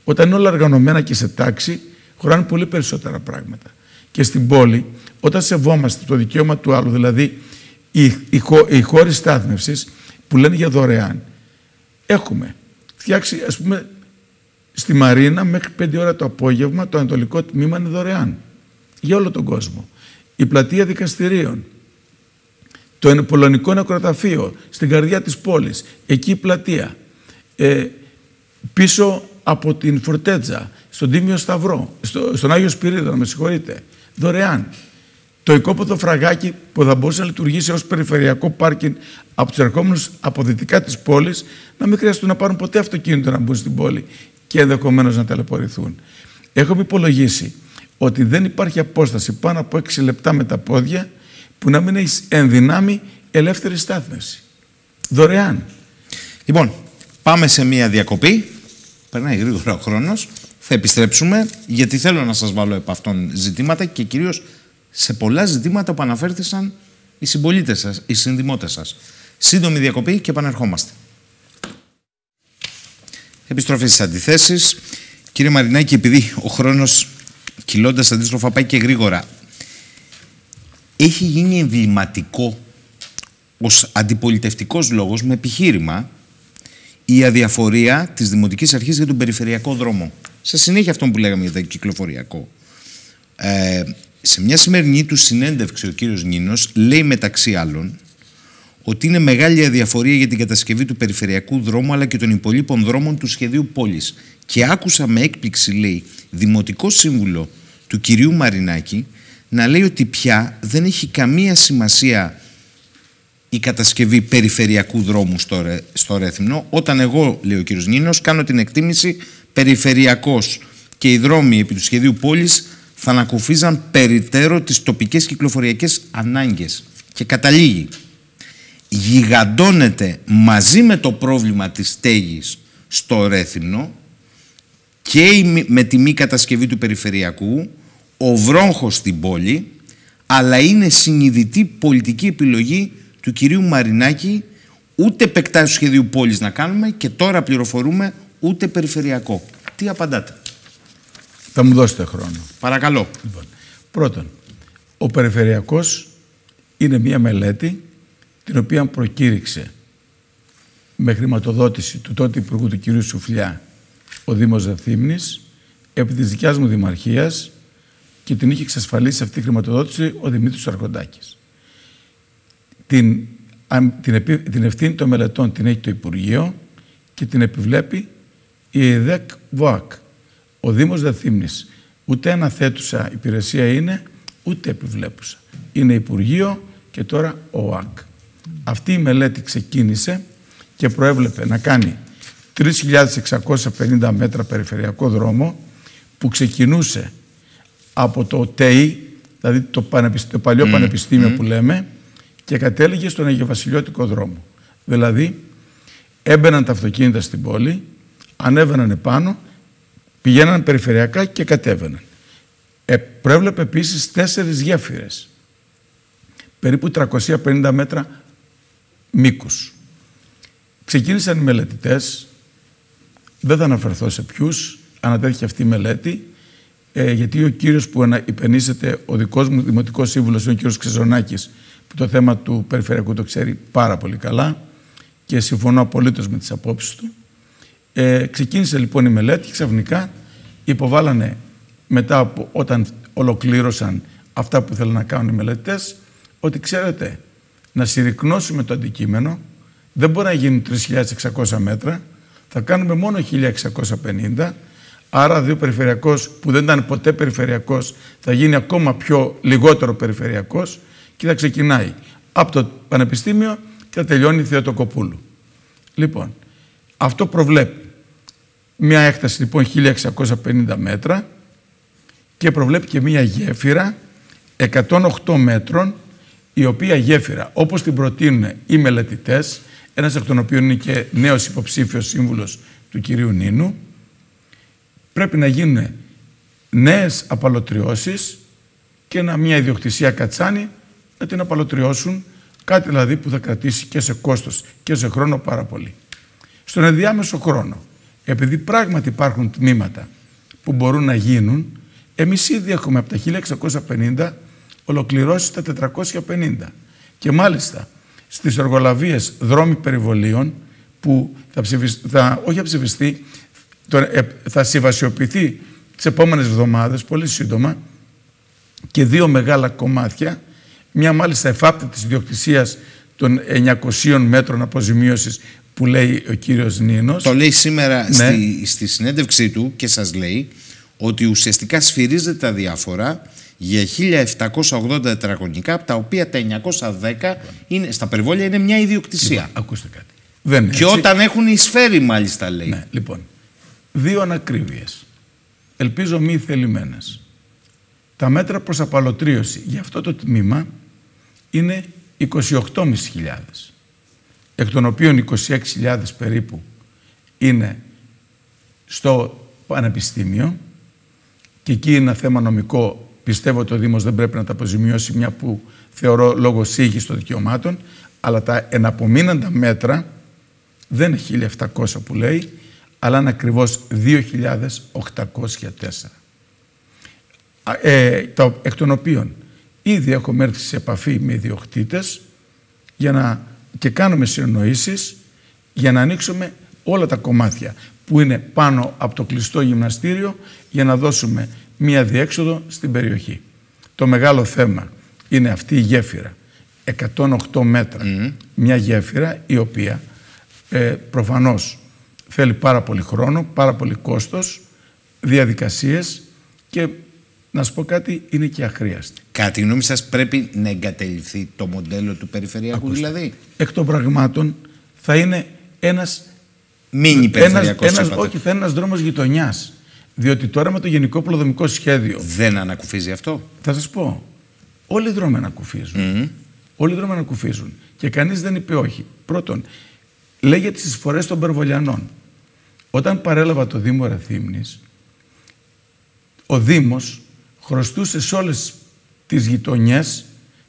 Όταν είναι όλα οργανωμένα και σε τάξη, χωράνε πολύ περισσότερα πράγματα. Και στην πόλη, όταν σεβόμαστε το δικαίωμα του άλλου, δηλαδή οι, οι, χω- οι χώροι στάθμευσης που λένε για δωρεάν, έχουμε φτιάξει, ας πούμε, στη Μαρίνα μέχρι 5 ώρα το απόγευμα το ανατολικό τμήμα είναι δωρεάν. Για όλο τον κόσμο. Η πλατεία δικαστηρίων, το πολωνικό νεκροταφείο στην καρδιά της πόλης, εκεί η πλατεία. Ε, πίσω από την Φορτέτζα, στον Τίμιο Σταυρό, στο, στον Άγιο Σπυρίδωνα, με συγχωρείτε, δωρεάν. Το οικόπεδο φραγάκι που θα μπορούσε να λειτουργήσει ως περιφερειακό πάρκινγκ από τους ερχόμενους από δυτικά της πόλης, να μην χρειαστούν να πάρουν ποτέ αυτοκίνητο να μπουν στην πόλη και ενδεχομένως να ταλαιπωρηθούν. Έχουμε υπολογίσει ότι δεν υπάρχει απόσταση πάνω από 6 λεπτά με τα πόδια που να μην έχει ενδυνάμει ελεύθερη στάθμευση. Δωρεάν. Λοιπόν, πάμε σε μία διακοπή. Περνάει γρήγορα ο χρόνος. Θα επιστρέψουμε γιατί θέλω να σας βάλω επ' αυτών ζητήματα και κυρίως σε πολλά ζητήματα που αναφέρθησαν οι συμπολίτες σας, οι συνδημότες σας. Σύντομη διακοπή και επανερχόμαστε. Επιστροφή στις αντιθέσεις. Κύριε Μαρινάκη, επειδή ο χρόνος κυλώντας αντίστροφα πάει και γρήγορα, έχει γίνει εμβληματικό ως αντιπολιτευτικός λόγος με επιχείρημα η αδιαφορία της Δημοτικής Αρχής για τον περιφερειακό δρόμο. Σε συνέχεια αυτό που λέγαμε για το κυκλοφοριακό. Ε, σε μια σημερινή του συνέντευξη ο κύριος Νίνος λέει μεταξύ άλλων ότι είναι μεγάλη αδιαφορία για την κατασκευή του περιφερειακού δρόμου αλλά και των υπολείπων δρόμων του σχεδίου πόλης. Και άκουσα με έκπληξη, λέει, δημοτικό σύμβουλο του κυρίου Μαρινάκη να λέει ότι πια δεν έχει καμία σημασία η κατασκευή περιφερειακού δρόμου στο, Ρε- στο Ρέθυμνο, όταν εγώ, λέει ο κύριος Νίνος, κάνω την εκτίμηση περιφερειακός και οι δρόμοι επί του σχεδίου πόλης θα ανακουφίζαν περιττέρω τις τοπικές κυκλοφοριακές ανάγκες. Και καταλήγει, γιγαντώνεται μαζί με το πρόβλημα της στέγης στο Ρέθυμνο και η μη- με τη μη κατασκευή του περιφερειακού ο βρόγχος στην πόλη αλλά είναι συνειδητή πολιτική επιλογή του κυρίου Μαρινάκη ούτε επεκτάσει του σχεδίου πόλης να κάνουμε και τώρα πληροφορούμε ούτε περιφερειακό. Τι απαντάτε; Θα μου δώσετε χρόνο. Παρακαλώ. Λοιπόν, πρώτον, ο περιφερειακός είναι μια μελέτη την οποία προκήρυξε με χρηματοδότηση του τότε Υπουργού του κ. Σουφλιά ο Δήμος Δευθύμνης επί της δικιάς μου δημαρχίας και την είχε εξασφαλίσει αυτή η χρηματοδότηση ο Δημήτρης Αρχοντάκης. Την, την, επί, την ευθύνη των μελετών την έχει το Υπουργείο και την επιβλέπει η ΕΔΕΚ ΒΟΑΚ. Ο Δήμος Δεθύμνης ούτε αναθέτουσα υπηρεσία είναι, ούτε επιβλέπουσα. Είναι Υπουργείο και τώρα ο ΟΑΚ. Αυτή η μελέτη ξεκίνησε και προέβλεπε να κάνει 3.650 μέτρα περιφερειακό δρόμο που ξεκινούσε από το ΤΕΙ, δηλαδή το, το παλιό πανεπιστήμιο που λέμε, και κατέληγε στον Αγιοβασιλιώτικο δρόμο. Δηλαδή, έμπαιναν τα αυτοκίνητα στην πόλη, ανέβαιναν επάνω, πηγαίναν περιφερειακά και κατέβαιναν. Ε, προέβλεπε επίσης τέσσερις γέφυρες, περίπου 350 μέτρα μήκους. Ξεκίνησαν οι μελετητές, δεν θα αναφερθώ σε ποιους, ανατέθηκε αυτή η μελέτη, ε, γιατί ο κύριος που υπενήσεται, ο δικός μου δημοτικός σύμβουλος είναι ο κύριος Ξεζονάκης, που το θέμα του περιφερειακού το ξέρει πάρα πολύ καλά και συμφωνώ απολύτως με τις απόψεις του. Ε, ξεκίνησε λοιπόν η μελέτη και ξαφνικά υποβάλανε μετά από όταν ολοκλήρωσαν αυτά που θέλουν να κάνουν οι μελετές ότι ξέρετε να συρρυκνώσουμε το αντικείμενο δεν μπορεί να γίνουν 3.600 μέτρα θα κάνουμε μόνο 1.650 άρα δύο περιφερειακός που δεν ήταν ποτέ περιφερειακός θα γίνει ακόμα πιο λιγότερο περιφερειακός και θα ξεκινάει από το Πανεπιστήμιο και θα τελειώνει η Θεοτοκοπούλου. Λοιπόν, αυτό προβλέπει μια έκταση λοιπόν 1650 μέτρα και προβλέπει και μια γέφυρα 108 μέτρων η οποία γέφυρα όπως την προτείνουν οι μελετητές ένας εκ των οποίων είναι και νέος υποψήφιος σύμβουλος του κυρίου Νίνου πρέπει να γίνουν νέες απαλωτριώσεις και να μια ιδιοκτησία κατσάνη να την απαλωτριώσουν κάτι δηλαδή που θα κρατήσει και σε κόστος και σε χρόνο πάρα πολύ. Στον ενδιάμεσο χρόνο επειδή πράγματι υπάρχουν τμήματα που μπορούν να γίνουν, εμείς ήδη έχουμε από τα 1650 ολοκληρώσει τα 450. Και μάλιστα στις εργολαβίες δρόμοι περιβολίων που θα, ψηφιστεί, θα όχι θα ψηφιστεί, ε, θα συμβασιοποιηθεί τις επόμενες εβδομάδες, πολύ σύντομα, και δύο μεγάλα κομμάτια, μια μάλιστα εφάπτη της διοκτησίας των 900 μέτρων αποζημίωσης που λέει ο κύριος Νίνος. Το λέει σήμερα Ναι. στη, στη συνέντευξή του και σας λέει ότι ουσιαστικά σφυρίζεται τα διάφορα για 1780 τετραγωνικά, από τα οποία τα 910 είναι, στα περιβόλια είναι μια ιδιοκτησία. Λοιπόν, ακούστε κάτι. Δεν είναι και έτσι. όταν έχουν εισφέρει μάλιστα λέει. Ναι, λοιπόν. Δύο ανακρίβειες. Ελπίζω μη θελημένες. Τα μέτρα προς απαλωτρίωση για αυτό το τμήμα είναι 28.500. Εκ των οποίων 26.000 περίπου είναι στο Πανεπιστήμιο και εκεί είναι ένα θέμα νομικό. Πιστεύω ότι ο Δήμος δεν πρέπει να τα αποζημιώσει μια που θεωρώ λόγω σύγχυσης των δικαιωμάτων αλλά τα εναπομείναντα μέτρα δεν είναι 1.700 που λέει αλλά είναι ακριβώς 2.804. Α, Ε, το, εκ των οποίων ήδη έχουμε έρθει σε επαφή με ιδιοκτήτες για να, και κάνουμε συνοήσεις για να ανοίξουμε όλα τα κομμάτια που είναι πάνω από το κλειστό γυμναστήριο για να δώσουμε μία διέξοδο στην περιοχή. Το μεγάλο θέμα είναι αυτή η γέφυρα. 108 μέτρα. Μια γέφυρα η οποία ε, προφανώς θέλει πάρα πολύ χρόνο, πάρα πολύ κόστος, διαδικασίες και να σου πω κάτι, είναι και αχρίαστη. Κατά τη γνώμη σας πρέπει να εγκατελειφθεί το μοντέλο του περιφερειακού Ακούστε. δηλαδή; Εκ των πραγμάτων θα είναι ένας... Μίνι ένας, περιφερειακός ένας, είπατε. όχι, θα είναι ένας δρόμος γειτονιάς. Διότι τώρα με το Γενικό Πλοδομικό Σχέδιο... Δεν ανακουφίζει αυτό; Θα σας πω. Όλοι οι δρόμοι ανακουφίζουν. Όλοι οι δρόμοι ανακουφίζουν. Και κανείς δεν είπε όχι. Πρώτον, λέγεται στις φορές των Περβολιανών. Όταν παρέλαβα το Δήμο Ραθύμνης, ο Δήμος χρωστούσε σε όλες τις γειτονιές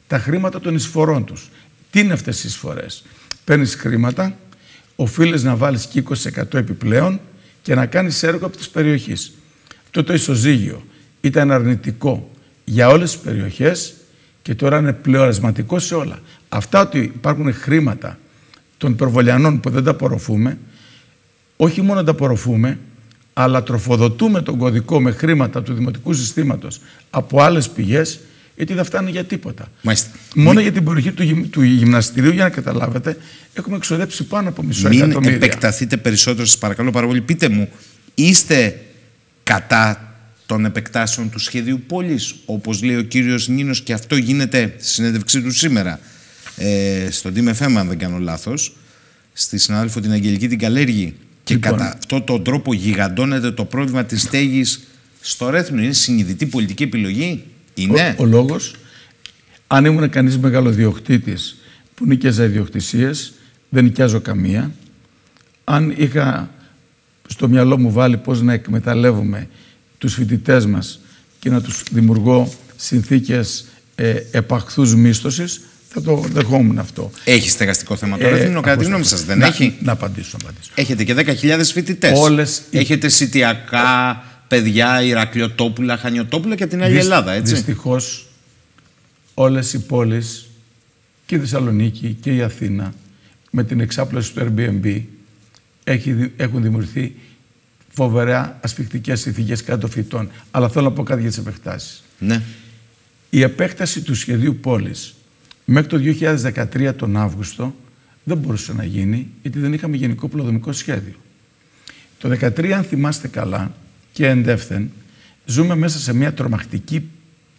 τα χρήματα των εισφορών τους. Τι είναι αυτές οι εισφορές; Παίρνεις χρήματα, οφείλεις να βάλεις και 20% επιπλέον και να κάνεις έργο από τις περιοχές. Αυτό το ισοζύγιο ήταν αρνητικό για όλες τις περιοχές και τώρα είναι πλεονασματικό σε όλα. Αυτά ότι υπάρχουν χρήματα των προβολιανών που δεν τα απορροφούμε, όχι μόνο τα απορροφούμε, αλλά τροφοδοτούμε τον κωδικό με χρήματα του δημοτικού συστήματος από άλλες πηγές, γιατί δεν φτάνει για τίποτα. Μάλιστα. Μόνο για την περιοχή του, γυμ- του γυμναστηρίου, για να καταλάβετε, έχουμε εξοδέψει πάνω από μισό Μην εκατομμύριο. επεκταθείτε περισσότερο, σας παρακαλώ πάρα πολύ. Πείτε μου, είστε κατά των επεκτάσεων του σχεδίου πόλης, όπως λέει ο κύριος Νίνος και αυτό γίνεται στη συνέντευξή του σήμερα ε, στον Team FM, αν δεν κάνω λάθος, στη συνάδελφο την Αγγελική την Καλέργη. Και Λοιπόν. κατά αυτόν τον τρόπο γιγαντώνεται το πρόβλημα της στέγης στο Ρέθνο. Είναι συνειδητή πολιτική επιλογή; Είναι. Ο, ο λόγος, αν ήμουν κανείς μεγαλοδιοκτήτης που νίκιαζα ιδιοκτησίες, δεν νοικιάζω καμία. Αν είχα στο μυαλό μου βάλει πώς να εκμεταλλεύομαι τους φοιτητές μας και να τους δημιουργώ συνθήκες ε, επαχθούς μίσθωσης, θα το δεχόμουν αυτό. Έχει στεγαστικό θέμα το Ε, Ρέθνο, κατά τη ακούστε, γνώμη σας, δεν να- έχει; Να απαντήσω, να απαντήσω. Έχετε και 10.000 φοιτητές. Όλες οι- Έχετε σιτιακά παιδιά, Ηρακλειοτόπουλα, Χανιωτόπουλα και την άλλη Δυσ- Ελλάδα, έτσι. Δυστυχώς όλες οι πόλεις και η Θεσσαλονίκη και η Αθήνα με την εξάπλωση του Airbnb έχει, δη- έχουν δημιουργηθεί φοβερά ασφικτικές συνθήκες κάτω φυτών. Αλλά θέλω να πω κάτι για τις επεκτάσεις. Ναι. Η επέκταση του σχεδίου πόλης μέχρι το 2013 τον Αύγουστο δεν μπορούσε να γίνει γιατί δεν είχαμε γενικό πλοδομικό σχέδιο. Το 2013, αν θυμάστε καλά και εντεύθεν, ζούμε μέσα σε μια τρομακτική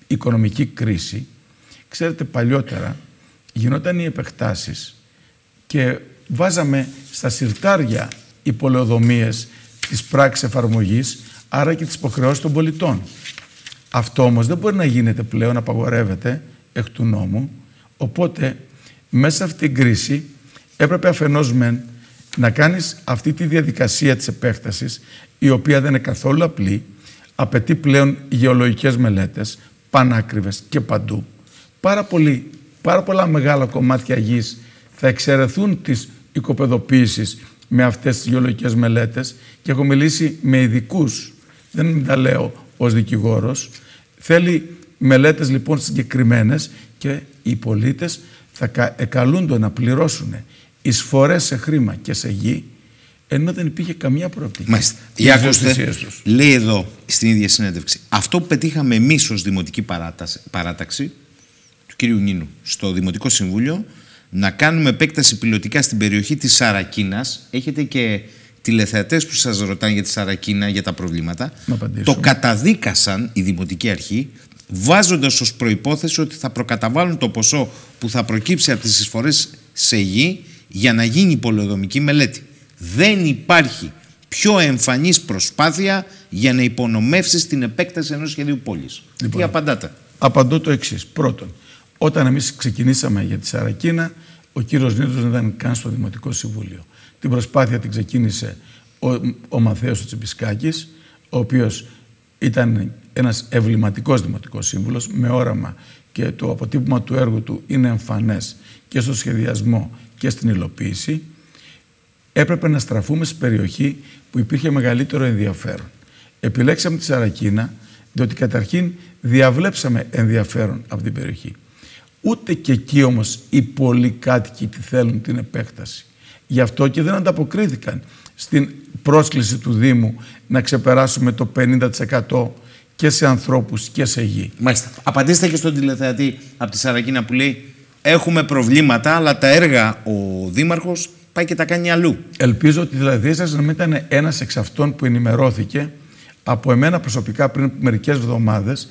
οικονομική κρίση. Ξέρετε, παλιότερα γινόταν οι επεκτάσεις και βάζαμε στα συρτάρια οι πολεοδομίες της πράξης εφαρμογής, άρα και τις υποχρεώσεις των πολιτών. Αυτό όμως δεν μπορεί να γίνεται πλέον, απαγορεύεται εκ του νόμου, οπότε μέσα σε αυτή την κρίση έπρεπε αφενός μεν να κάνεις αυτή τη διαδικασία της επέκτασης, η οποία δεν είναι καθόλου απλή, απαιτεί πλέον γεωλογικές μελέτες, πανάκριβες και παντού. Πάρα, πολύ, πάρα πολλά μεγάλα κομμάτια γης θα εξαιρεθούν της οικοπεδοποίησης με αυτές τις γεωλογικές μελέτες και έχω μιλήσει με ειδικούς, δεν τα λέω ως δικηγόρος. Θέλει μελέτες λοιπόν συγκεκριμένες και οι πολίτες θα κα- καλούνται να πληρώσουν εισφορές σε χρήμα και σε γη ενώ δεν υπήρχε καμία προοπτική. Μάλιστα. για Για τις ακούστε, ιδιοκτησίες τους. λέει εδώ στην ίδια συνέντευξη. Αυτό που πετύχαμε εμείς ως Δημοτική παράταση, παράταξη του κυρίου Νίνου στο Δημοτικό Συμβούλιο να κάνουμε επέκταση πιλωτικά στην περιοχή της Σαρακίνας. Έχετε και τηλεθεατές που σας ρωτάνε για τη Σαρακίνα, για τα προβλήματα. Να απαντήσω. Το καταδίκασαν η Δημοτική Αρχή βάζοντας ως προϋπόθεση ότι θα προκαταβάλουν το ποσό που θα προκύψει από τις εισφορές σε γη για να γίνει πολεοδομική μελέτη. Δεν υπάρχει πιο εμφανής προσπάθεια για να υπονομεύσεις την επέκταση ενός σχεδίου πόλης. Λοιπόν. Τι απαντάτε; Απαντώ το εξής. Πρώτον, όταν εμείς ξεκινήσαμε για τη Σαρακίνα, ο κύριος Νίδος δεν ήταν καν στο Δημοτικό Συμβούλιο. Την προσπάθεια την ξεκίνησε ο, ο Μαθαίος Τσιμπισκάκης, ο οποίος ήταν ένας ευληματικός δημοτικός σύμβουλος με όραμα και το αποτύπωμα του έργου του είναι εμφανές και στο σχεδιασμό και στην υλοποίηση. Έπρεπε να στραφούμε στην περιοχή που υπήρχε μεγαλύτερο ενδιαφέρον. Επιλέξαμε τη Σαρακίνα, διότι καταρχήν διαβλέψαμε ενδιαφέρον από την περιοχή. Ούτε και εκεί όμως οι πολλοί κάτοικοι τη θέλουν την επέκταση. Γι' αυτό και δεν ανταποκρίθηκαν στην πρόσκληση του Δήμου να ξεπεράσουμε το 50% και σε ανθρώπους και σε γη. Μάλιστα. Απαντήστε και στον τηλεθεατή από τη Σαρακίνα που λέει έχουμε προβλήματα αλλά τα έργα ο Δήμαρχος πάει και τα κάνει αλλού. Ελπίζω ότι δηλαδή σας να μην ήταν ένας εξ αυτών που ενημερώθηκε από εμένα προσωπικά πριν από μερικές εβδομάδες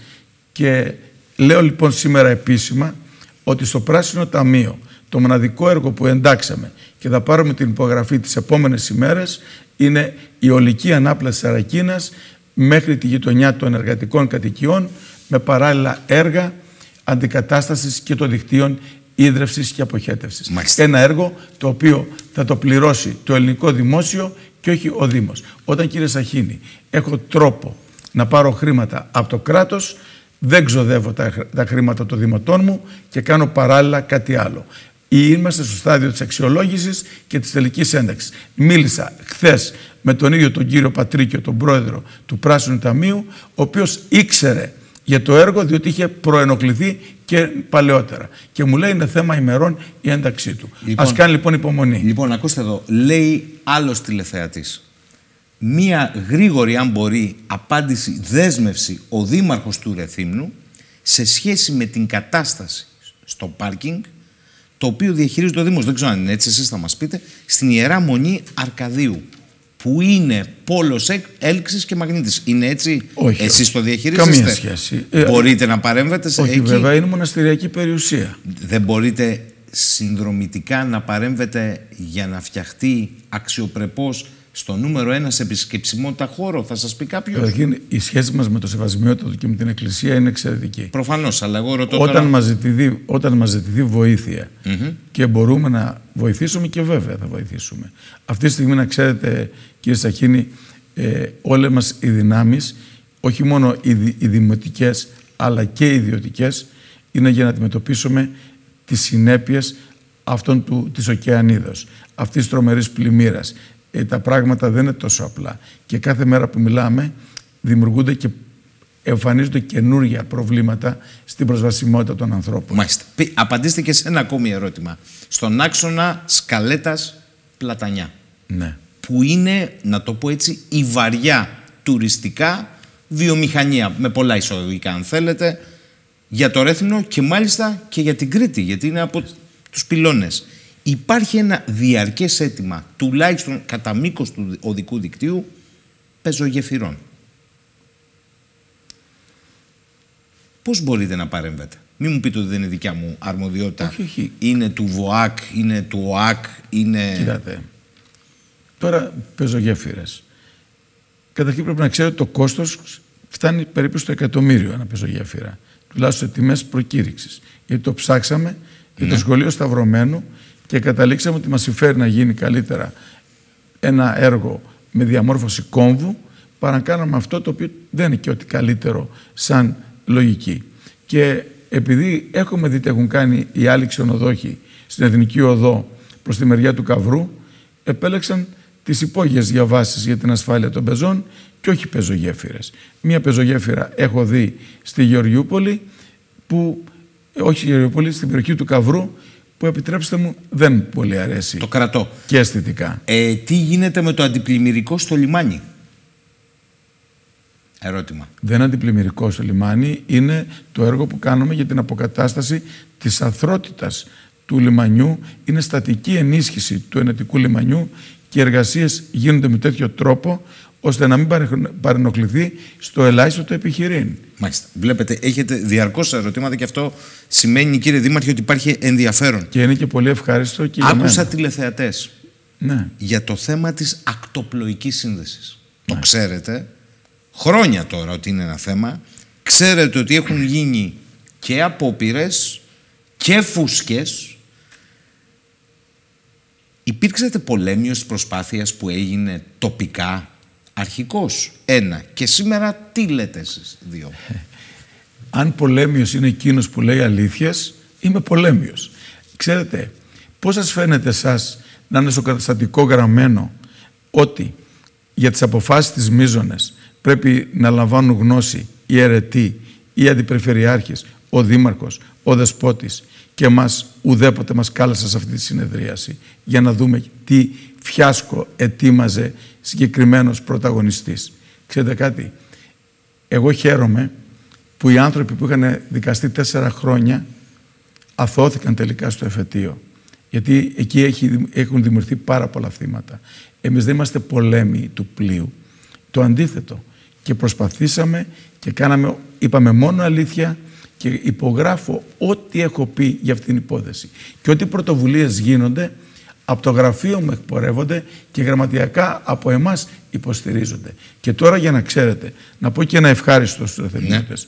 και λέω λοιπόν σήμερα επίσημα ότι στο Πράσινο Ταμείο το μοναδικό έργο που εντάξαμε και θα πάρουμε την υπογραφή τις επόμενες ημέρες είναι η ολική ανάπλαση Σαρακίνας μέχρι τη γειτονιά των εργατικών κατοικιών με παράλληλα έργα αντικατάστασης και των δικτύων ίδρυυσης και αποχέτευσης. Ένα έργο το οποίο θα το πληρώσει το ελληνικό δημόσιο και όχι ο Δήμος. Όταν κύριε Σαχίνη έχω τρόπο να πάρω χρήματα από το κράτος, δεν ξοδεύω τα, τα χρήματα των δημοτών μου και κάνω παράλληλα κάτι άλλο. Είμαστε στο στάδιο της αξιολόγησης και της τελικής ένταξης. Μίλησα χθες με τον ίδιο τον κύριο Πατρίκιο, τον πρόεδρο του Πράσινου Ταμείου, ο οποίος ήξερε για το έργο διότι είχε προενοχληθεί και παλαιότερα. Και μου λέει είναι θέμα ημερών η ένταξή του. Λοιπόν, Ας κάνει λοιπόν υπομονή. Λοιπόν, ακούστε εδώ. Λέει άλλος τηλεθεατής. Μία γρήγορη, αν μπορεί, απάντηση, δέσμευση ο Δήμαρχος του Ρεθύμνου σε σχέση με την κατάσταση στο πάρκινγκ το οποίο διαχειρίζει ο Δήμος, δεν ξέρω αν είναι έτσι, εσείς θα μας πείτε, στην Ιερά Μονή Αρκαδίου που είναι πόλος έλξης και μαγνήτης. Είναι έτσι, όχι, εσείς το διαχειρίζεστε; Καμία σχέση. Ε, μπορείτε να παρέμβετε σε όχι, εκεί; βέβαια είναι μοναστηριακή περιουσία. Δεν μπορείτε συνδρομητικά να παρέμβετε για να φτιαχτεί αξιοπρεπώς στο νούμερο ένα σε επισκεψιμότητα χώρο, θα σας πει κάποιος; Καταρχήν, η σχέση μας με το Σεβασμιότατο και με την Εκκλησία είναι εξαιρετική. Προφανώς, αλλά εγώ ρωτώ όταν τώρα... Μας ζητηθεί, όταν μας ζητηθεί βοήθεια και μπορούμε να βοηθήσουμε και βέβαια θα βοηθήσουμε. Αυτή τη στιγμή, να ξέρετε, κύριε Σαχίνη, ε, όλες μας οι δυνάμεις, όχι μόνο οι, οι δημοτικές, αλλά και οι ιδιωτικές, είναι για να αντιμετωπίσουμε τις συνέπειες αυτών του, της ωκεανίδος, αυτής της τρομερής πλημμύρας, ε, τα πράγματα δεν είναι τόσο απλά. Και κάθε μέρα που μιλάμε δημιουργούνται και εμφανίζονται καινούργια προβλήματα στην προσβασιμότητα των ανθρώπων. Μάλιστα. Απαντήστε και σε ένα ακόμη ερώτημα. Στον άξονα Σκαλέτας Πλατανιά. Ναι. Που είναι, να το πω έτσι, η βαριά τουριστικά βιομηχανία, με πολλά εισοδικά αν θέλετε, για το Ρέθινο και μάλιστα και για την Κρήτη, γιατί είναι από τους πυλώνες υπάρχει ένα διαρκές αίτημα, τουλάχιστον κατά μήκος του οδικού δικτύου, πεζογεφυρών. Πώς μπορείτε να παρέμβετε; Μην μου πείτε ότι δεν είναι δικιά μου αρμοδιότητα. Όχι, όχι. Είναι του ΒΟΑΚ, είναι του ΟΑΚ, είναι... Κοιτάτε, τώρα πεζογέφυρες. Καταρχήν πρέπει να ξέρετε το κόστος φτάνει περίπου στο εκατομμύριο ένα πεζογέφυρα. Τουλάχιστον σε τιμές προκήρυξης. Γιατί το ψάξαμε για το ναι. σχολείο Σταυρωμένου και καταλήξαμε ότι μας συμφέρει να γίνει καλύτερα ένα έργο με διαμόρφωση κόμβου παρά να κάνουμε αυτό το οποίο δεν είναι και ότι καλύτερο σαν λογική. Και επειδή έχουμε δει τι έχουν κάνει οι άλλοι ξενοδόχοι στην Εθνική Οδό προς τη μεριά του Καβρού, επέλεξαν τις υπόγειες διαβάσεις για την ασφάλεια των πεζών και όχι πεζογέφυρες. Μία πεζογέφυρα έχω δει στη Γεωργιούπολη, που, όχι στη Γεωργιούπολη, στην περιοχή του Καβρού, που επιτρέψτε μου δεν πολύ αρέσει. Το κρατώ. Και αισθητικά. Ε, τι γίνεται με το αντιπλημμυρικό στο λιμάνι; Ερώτημα. Δεν είναι αντιπλημμυρικό στο λιμάνι. Είναι το έργο που κάνουμε για την αποκατάσταση της αθρότητας του λιμανιού. Είναι στατική ενίσχυση του ενετικού λιμανιού και οι εργασίες γίνονται με τέτοιο τρόπο ώστε να μην παρενοχληθεί στο ελάχιστο το επιχειρήν. Μάλιστα. Βλέπετε, έχετε διαρκώς ερωτήματα και αυτό σημαίνει, κύριε Δήμαρχε, ότι υπάρχει ενδιαφέρον. Και είναι και πολύ ευχάριστο και Άκουσα τηλεθεατές ναι. για το θέμα της ακτοπλοϊκής σύνδεσης. Το ναι. ξέρετε. Χρόνια τώρα ότι είναι ένα θέμα. Ξέρετε ότι έχουν γίνει και απόπειρες και φούσκες Υπήρξατε πολέμιος προσπάθειας που έγινε τοπικά Αρχικός, ένα. Και σήμερα τι λέτε εσείς δύο; Αν πολέμιος είναι εκείνος που λέει αλήθειες, είμαι πολέμιος. Ξέρετε, πώς σας φαίνεται εσάς να είναι στο καταστατικό γραμμένο ότι για τις αποφάσεις της μίζωνες πρέπει να λαμβάνουν γνώση οι αιρετοί, οι αντιπεριφερειάρχες, ο δήμαρχος, ο δεσπότης και μας ουδέποτε μας κάλεσε σε αυτή τη συνεδρίαση για να δούμε τι φιάσκο ετοίμαζε συγκεκριμένος πρωταγωνιστής. Ξέρετε κάτι, εγώ χαίρομαι που οι άνθρωποι που είχαν δικαστεί τέσσερα χρόνια αθώθηκαν τελικά στο εφετείο. Γιατί εκεί έχει, έχουν δημιουργηθεί πάρα πολλά θύματα. Εμείς δεν είμαστε πολέμοι του πλοίου. Το αντίθετο. Και προσπαθήσαμε και κάναμε, είπαμε μόνο αλήθεια και υπογράφω ό,τι έχω πει για αυτήν την υπόθεση. Και ό,τι πρωτοβουλίες γίνονται, από το γραφείο μου εκπορεύονται και γραμματιακά από εμάς υποστηρίζονται. Και τώρα για να ξέρετε, να πω και ένα ευχάριστο στους εθελοντές.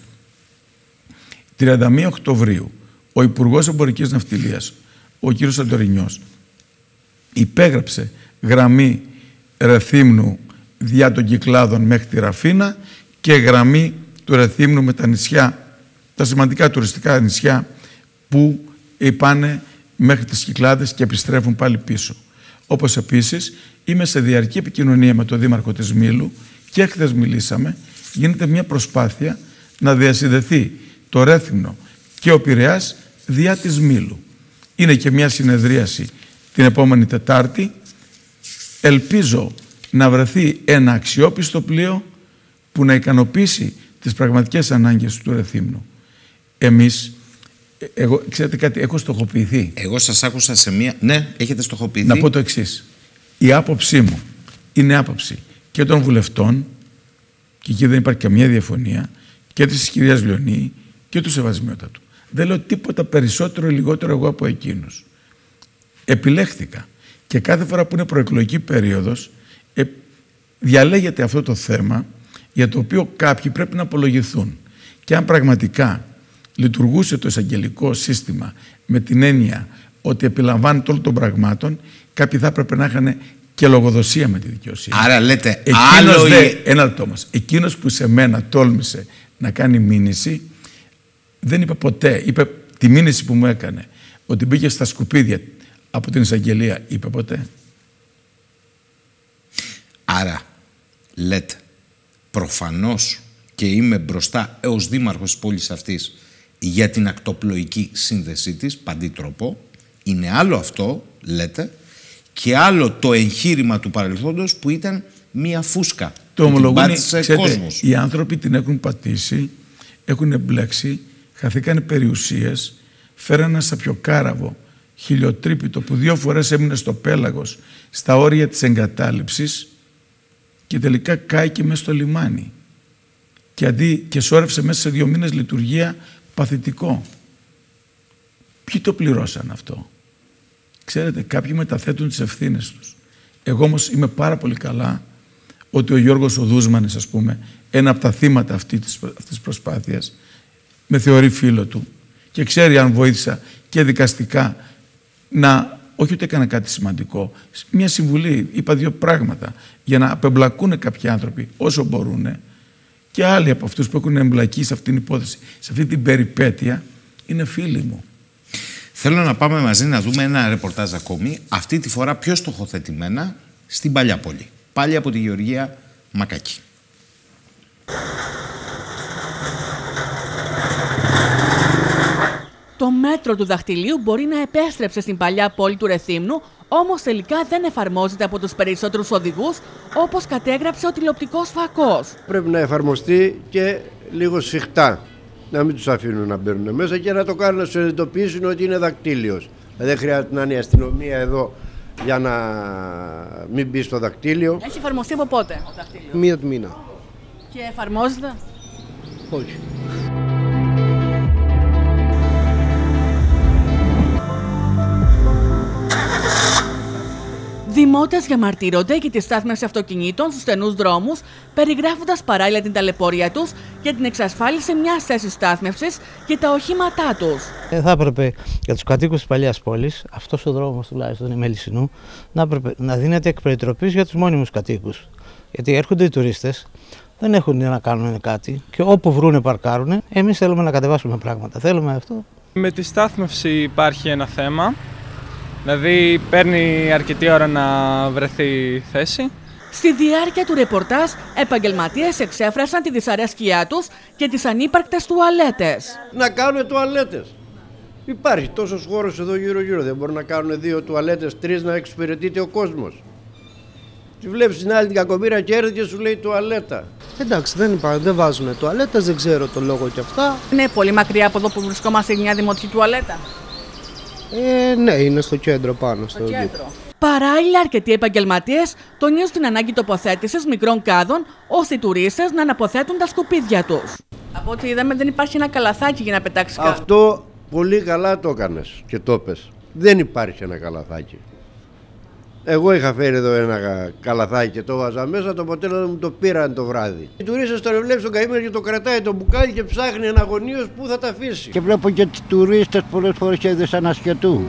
31 Οκτωβρίου, ο Υπουργός Εμπορικής Ναυτιλίας, ο κύριος Αντορινιός, υπέγραψε γραμμή Ρεθύμνου διά των Κυκλάδων μέχρι τη Ραφίνα και γραμμή του Ρεθύμνου με τα νησιά, τα σημαντικά τουριστικά νησιά που πάνε μέχρι τις Κυκλάδες και επιστρέφουν πάλι πίσω. Όπως επίσης είμαι σε διαρκή επικοινωνία με τον Δήμαρχο της Μήλου και χθες μιλήσαμε, γίνεται μια προσπάθεια να διασυνδεθεί το Ρέθυμνο και ο Πειραιάς διά της Μήλου. Είναι και μια συνεδρίαση την επόμενη Τετάρτη. Ελπίζω να βρεθεί ένα αξιόπιστο πλοίο που να ικανοποιήσει τις πραγματικές ανάγκες του Ρεθύμνου. Εμείς, ε, εγώ, ξέρετε κάτι, έχω στοχοποιηθεί. Εγώ σας άκουσα σε μία... Ναι, έχετε στοχοποιηθεί. Να πω το εξής. Η άποψή μου είναι άποψη και των βουλευτών και εκεί δεν υπάρχει καμία διαφωνία και της κυρίας Λιονή και του Σεβασμιότατου. Δεν λέω τίποτα περισσότερο ή λιγότερο εγώ από εκείνους. Επιλέχθηκα και κάθε φορά που είναι προεκλογική περίοδος ε, διαλέγεται αυτό το θέμα για το οποίο κάποιοι πρέπει να απολογηθούν. Και αν πραγματικά λειτουργούσε το εισαγγελικό σύστημα με την έννοια ότι επιλαμβάνεται όλων των πραγμάτων, κάποιοι θα έπρεπε να είχαν και λογοδοσία με τη δικαιοσύνη. Άρα λέτε, εκείνος άλλο δε, η- ένα λεπτό μας, εκείνος που σε μένα τόλμησε να κάνει μήνυση, δεν είπε ποτέ, είπε τη μήνυση που μου έκανε, ότι μπήκε στα σκουπίδια από την εισαγγελία, είπε ποτέ. Άρα, λέτε, προφανώς και είμαι μπροστά έως δήμαρχος της πόλης αυτής για την ακτοπλοϊκή σύνδεσή της, παντή τρόπο. Είναι άλλο αυτό, λέτε, και άλλο το εγχείρημα του παρελθόντος που ήταν μία φούσκα. Το που την ομολογούν, πάτησε ξέρετε, κόσμος. οι άνθρωποι την έχουν πατήσει, έχουν εμπλέξει, χαθήκαν περιουσίες, φέραν ένα σαπιοκάραβο χιλιοτρύπητο που δύο φορές έμεινε στο πέλαγος, στα όρια της εγκατάλειψης και τελικά κάηκε μέσα στο λιμάνι. Και, αντί, και σώρευσε μέσα σε δύο μήνες λειτουργία παθητικό. Ποιοι το πληρώσαν αυτό; Ξέρετε, κάποιοι μεταθέτουν τις ευθύνες τους. Εγώ όμως είμαι πάρα πολύ καλά ότι ο Γιώργος ο Δούσμανης, ας πούμε, ένα από τα θύματα αυτή της, αυτής της προσπάθειας, με θεωρεί φίλο του και ξέρει αν βοήθησα και δικαστικά να, όχι ότι έκανα κάτι σημαντικό, μια συμβουλή, είπα δύο πράγματα, για να απεμπλακούν κάποιοι άνθρωποι όσο μπορούν και άλλοι από αυτούς που έχουν εμπλακεί σε αυτήν την υπόθεση, σε αυτή την περιπέτεια, είναι φίλοι μου. Θέλω να πάμε μαζί να δούμε ένα ρεπορτάζ ακόμη, αυτή τη φορά πιο στοχοθετημένα στην Παλιά Πόλη. Πάλι από τη Γεωργία Μακάκη. Το μέτρο του δαχτυλίου μπορεί να επέστρεψε στην παλιά πόλη του Ρεθύμνου, όμως τελικά δεν εφαρμόζεται από τους περισσότερους οδηγούς, όπως κατέγραψε ο τηλεοπτικός φακός. Πρέπει να εφαρμοστεί και λίγο σφιχτά. Να μην τους αφήνουν να μπαίνουν μέσα και να το κάνουν να συνειδητοποιήσουν ότι είναι δακτύλιος. Δεν χρειάζεται να είναι η αστυνομία εδώ για να μην μπει στο δακτύλιο. Έχει εφαρμοστεί από πότε ο δαχτυλίο. Μία του μήνα. Και εφαρμόζεται; Όχι. Δημότες διαμαρτύρονται για τη στάθμευση αυτοκινήτων στους στενούς δρόμους, περιγράφοντας παράλληλα την ταλαιπωρία τους για την εξασφάλιση μιας θέσης στάθμευσης για τα οχήματά τους. Ε, θα έπρεπε για τους κατοίκους της παλιάς πόλης, αυτός ο δρόμος τουλάχιστον η Μελισσινού, να, έπρεπε, να δίνεται εκ προετροπή για τους μόνιμους κατοίκους. Γιατί έρχονται οι τουρίστες, δεν έχουν να κάνουν κάτι και όπου βρούνε παρκάρουν. Εμείς θέλουμε να κατεβάσουμε πράγματα. Θέλουμε αυτό. Με τη στάθμευση υπάρχει ένα θέμα. Δηλαδή παίρνει αρκετή ώρα να βρεθεί θέση. Στη διάρκεια του ρεπορτάζ, επαγγελματίες εξέφρασαν τη δυσαρέσκειά τους και τις ανύπαρκτες τουαλέτες. Να κάνουν τουαλέτες. Υπάρχει τόσος χώρος εδώ γύρω-γύρω. Δεν μπορούν να κάνουν δύο τουαλέτες, τρεις να εξυπηρετείται ο κόσμος. Τη βλέπεις την άλλη την κακομοίρα και έρχεται και σου λέει τουαλέτα. Εντάξει, δεν υπάρχουν, δεν βάζουν τουαλέτες, δεν ξέρω το λόγο και αυτά. Είναι πολύ μακριά από εδώ που βρισκόμαστε μια δημοτική τουαλέτα. Ε, ναι, είναι στο κέντρο πάνω. Στο, κέντρο. Παράλληλα, αρκετοί επαγγελματίες τονίζουν την ανάγκη τοποθέτησης μικρών κάδων ώστε οι τουρίστες να αναποθέτουν τα σκουπίδια τους. Από ό,τι είδαμε, δεν υπάρχει ένα καλαθάκι για να πετάξεις κάτω. Αυτό πολύ καλά το έκανες και το πες. Δεν υπάρχει ένα καλαθάκι. Εγώ είχα φέρει εδώ ένα καλαθάκι και το βάζα μέσα, το αποτέλεσμα μου το πήραν το βράδυ. Οι τουρίστες τον βλέπει τον καημένο και το κρατάει το μπουκάλι και ψάχνει αναγωνίως πού θα τα αφήσει. Και βλέπω και τους τουρίστες πολλές φορές και δυσανασχετούν.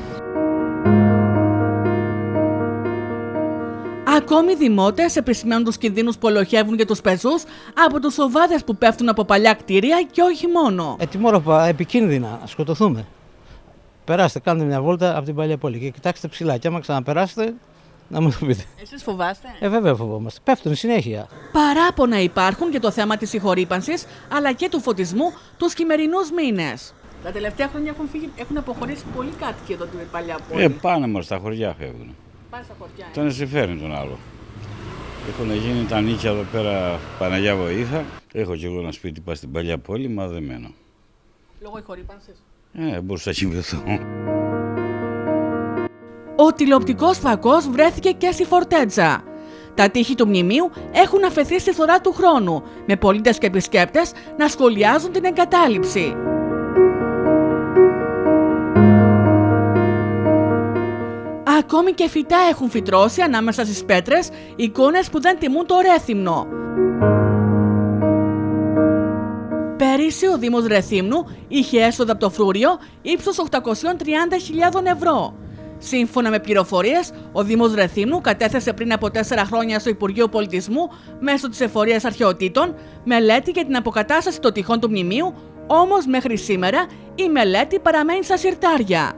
Ακόμη δημότες επισημαίνουν τους κινδύνους που ολοχεύουν για τους πεζούς από τους οβάδε που πέφτουν από παλιά κτίρια και όχι μόνο. Ε, τι μόρο, πα- επικίνδυνα, να σκοτωθούμε. Περάστε, κάντε μια βόλτα από την παλιά πόλη και κοιτάξτε ψηλά. Και άμα ξαναπεράσετε, να μου το πείτε. Εσείς φοβάστε; Ε, βέβαια φοβόμαστε. Πέφτουν συνέχεια. Παράπονα υπάρχουν για το θέμα της συγχωρήπανσης αλλά και του φωτισμού τους χειμερινούς μήνες. Τα τελευταία χρόνια έχουν, φύγει, έχουν αποχωρήσει πολλοί κάτοικοι εδώ την παλιά πόλη. Ε, πάνε μας στα χωριά φεύγουν. Πάνε στα χωριά. Τον συμφέρει τον άλλο. Έχουν γίνει τα νίκια εδώ πέρα Παναγιά Βοήθα. Έχω κι εγώ ένα σπίτι πά στην παλιά πόλη, μα δεν μένω. Λόγω ηχορύπανσης. Ε, μπορούσα να κοιμηθώ. Ο τηλεοπτικός φακός βρέθηκε και στη Φορτέτζα. Τα τείχη του μνημείου έχουν αφαιθεί στη θωρά του χρόνου, με πολίτες και επισκέπτες να σχολιάζουν την εγκατάλειψη. Ακόμη και φυτά έχουν φυτρώσει ανάμεσα στις πέτρες εικόνες που δεν τιμούν το Ρέθυμνο. Πέρυσι ο Δήμος Ρεθύμνου είχε έσοδα από το φρούριο ύψος 830.000 ευρώ. Σύμφωνα με πληροφορίες, ο Δήμος Ρεθύμνου κατέθεσε πριν από τέσσερα χρόνια στο Υπουργείο Πολιτισμού μέσω της Εφορίας Αρχαιοτήτων μελέτη για την αποκατάσταση των τυχών του μνημείου, όμως μέχρι σήμερα η μελέτη παραμένει στα συρτάρια.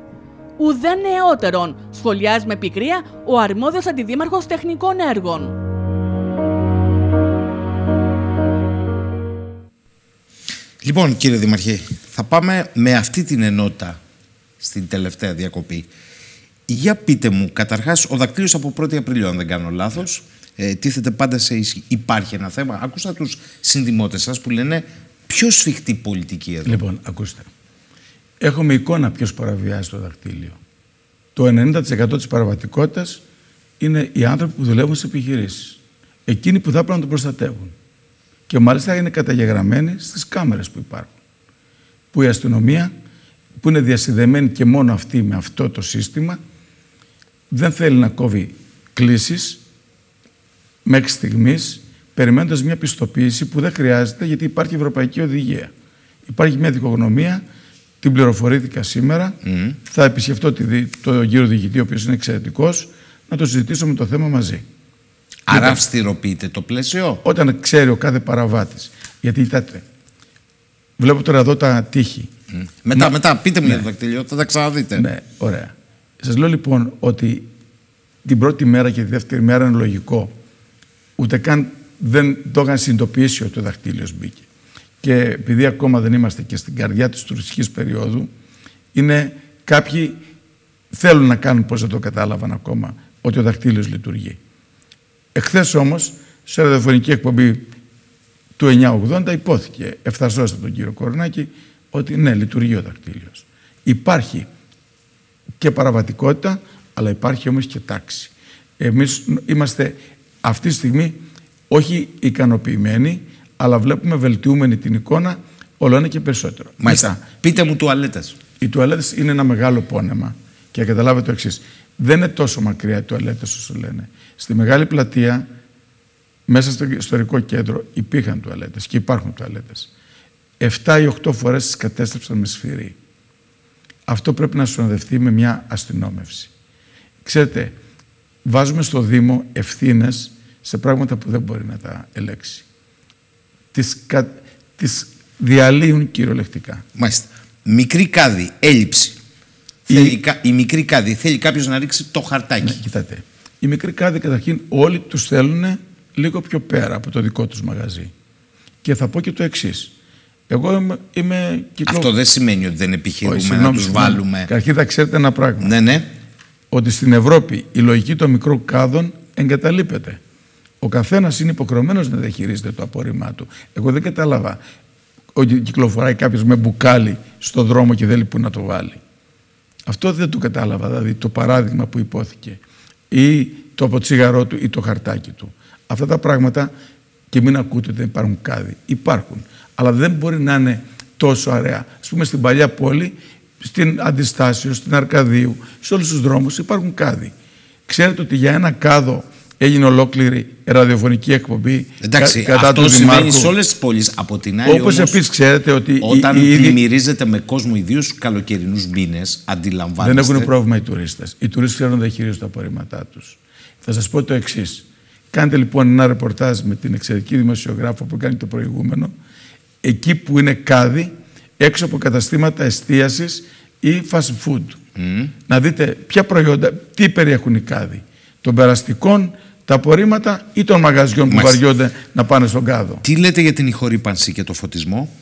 Ουδέν νεότερον, σχολιάζει με πικρία ο αρμόδιος αντιδήμαρχος τεχνικών έργων. Λοιπόν, κύριε Δημαρχέ, θα πάμε με αυτή την ενότητα στην τελευταία διακοπή. Για πείτε μου, καταρχάς, ο δακτύλιος από 1η Απριλίου, αν δεν κάνω λάθος, ε, τίθεται πάντα σε ισχύ. Υπάρχει ένα θέμα. Άκουσα τους συνδημότες σας που λένε πιο σφιχτή πολιτική εδώ; Λοιπόν, ακούστε. Έχουμε εικόνα ποιος παραβιάζει το δακτύλιο. Το 90% της παραβατικότητας είναι οι άνθρωποι που δουλεύουν σε επιχειρήσεις. Εκείνοι που θα πρέπει να το προστατεύουν. Και μάλιστα είναι καταγεγραμμένοι στις κάμερες που υπάρχουν. Που η αστυνομία, που είναι διασυνδεμένη και μόνο αυτή με αυτό το σύστημα, δεν θέλει να κόβει κλήσεις μέχρι στιγμής, περιμένοντας μια πιστοποίηση που δεν χρειάζεται γιατί υπάρχει ευρωπαϊκή οδηγία. Υπάρχει μια δικογνωμία, την πληροφορήθηκα σήμερα, θα επισκεφτώ το γύρο διοικητή, ο οποίος είναι εξαιρετικός, να το συζητήσουμε το θέμα μαζί. Άρα αυστηροποιείται το πλαίσιο; Όταν ξέρει ο κάθε παραβάτης. Γιατί κοιτάτε, βλέπω τώρα εδώ τα τείχη. Μετά, Μα- μετά, πείτε μου Ναι. για το δακτυλιό, θα τα ξαναδείτε. Ναι, ωραία. Σας λέω λοιπόν ότι την πρώτη μέρα και τη δεύτερη μέρα είναι λογικό. Ούτε καν δεν το είχαν συνειδητοποιήσει ότι ο δαχτύλιος μπήκε. Και επειδή ακόμα δεν είμαστε και στην καρδιά της τουριστικής περίοδου, είναι κάποιοι θέλουν να κάνουν πώς δεν το κατάλαβαν ακόμα, ότι ο δαχτύλιος λειτουργεί. Εχθές όμως, σε ραδιοφωνική εκπομπή του 980 υπόθηκε, ευθαρσώστε τον κύριο Κορνάκη, ότι ναι, λειτουργεί ο δακτύλιος. Υπάρχει και παραβατικότητα, αλλά υπάρχει όμως και τάξη. Εμείς είμαστε αυτή τη στιγμή όχι ικανοποιημένοι, αλλά βλέπουμε βελτιούμενη την εικόνα όλο ένα και περισσότερο. Μάλιστα. Μετά, Πείτε μου τουαλέτες. οι τουαλέτες είναι ένα μεγάλο πόνεμα. Και καταλάβετε το εξής. Δεν είναι τόσο μακριά οι τουαλέτες όσο λένε. Στη Μεγάλη Πλατεία, μέσα στο ιστορικό κέντρο, υπήρχαν τουαλέτες και υπάρχουν τουαλέτες. 7 ή 8 φορές τις κατέστρεψαν με σφυρί. Αυτό πρέπει να συνοδευτεί με μια αστυνόμευση. Ξέρετε, βάζουμε στο Δήμο ευθύνες σε πράγματα που δεν μπορεί να τα ελέξει. Τις, κα... τις διαλύουν κυριολεκτικά. Μάλιστα. Μικρή κάδη, έλλειψη. Θέλει κα- η μικρή κάδη θέλει κάποιος να ρίξει το χαρτάκι. Ναι, κοιτάτε. Οι μικροί κάδοι καταρχήν όλοι τους θέλουν λίγο πιο πέρα από το δικό τους μαγαζί. Και θα πω και το εξής. Εγώ είμαι, είμαι κυκλο- Αυτό δεν σημαίνει ότι δεν επιχειρούμε Όχι, να συγγνώμη, τους συγγνώμη. βάλουμε. Καταρχήν θα ξέρετε ένα πράγμα. Ναι, ναι. Ότι στην Ευρώπη η λογική των μικρών κάδων εγκαταλείπεται. Ο καθένας είναι υποχρεωμένος να διαχειρίζεται το απόρριμά του. Εγώ δεν κατάλαβα ότι κυκλοφοράει κάποιος με μπουκάλι στο δρόμο και δεν λέει πού να το βάλει. Αυτό δεν το κατάλαβα, δηλαδή το παράδειγμα που υπόθηκε. Ή το αποτσίγαρό του ή το χαρτάκι του. Αυτά τα πράγματα και μην ακούτε ότι δεν υπάρχουν κάδοι. Υπάρχουν. Αλλά δεν μπορεί να είναι τόσο αραιά. Α πούμε στην παλιά πόλη, στην Αντιστάσιο, στην Αρκαδίου, σε όλους τους δρόμους υπάρχουν κάδοι. Ξέρετε ότι για ένα κάδο έγινε ολόκληρη ραδιοφωνική εκπομπή Εντάξει, κα- κατά αυτό του συμβαίνει Δημάρχου. σε όλες τις πόλεις. Από την άλλη, Όπως όμως, επίσης ξέρετε ότι όταν οι- οι ίδιοι- πλημμυρίζεται με κόσμο, ιδίως στου καλοκαιρινούς μήνες, αντιλαμβάνεστε. Δεν έχουν πρόβλημα οι τουρίστες. Οι τουρίστες ξέρουν να διαχειρίζονται τα απορρίμματά τους. Θα σας πω το εξής. Κάντε λοιπόν ένα ρεπορτάζ με την εξαιρετική δημοσιογράφο που κάνει το προηγούμενο, εκεί που είναι κάδι, έξω από καταστήματα εστίασης ή fast food. Να δείτε ποια προϊόντα, τι περιέχουν οι κάδοι. Των περαστικών, τα απορρίμματα ή των μαγαζιών που Μάλιστα. βαριόνται να πάνε στον κάδο. Τι λέτε για την ηχορύπανση και το φωτισμό;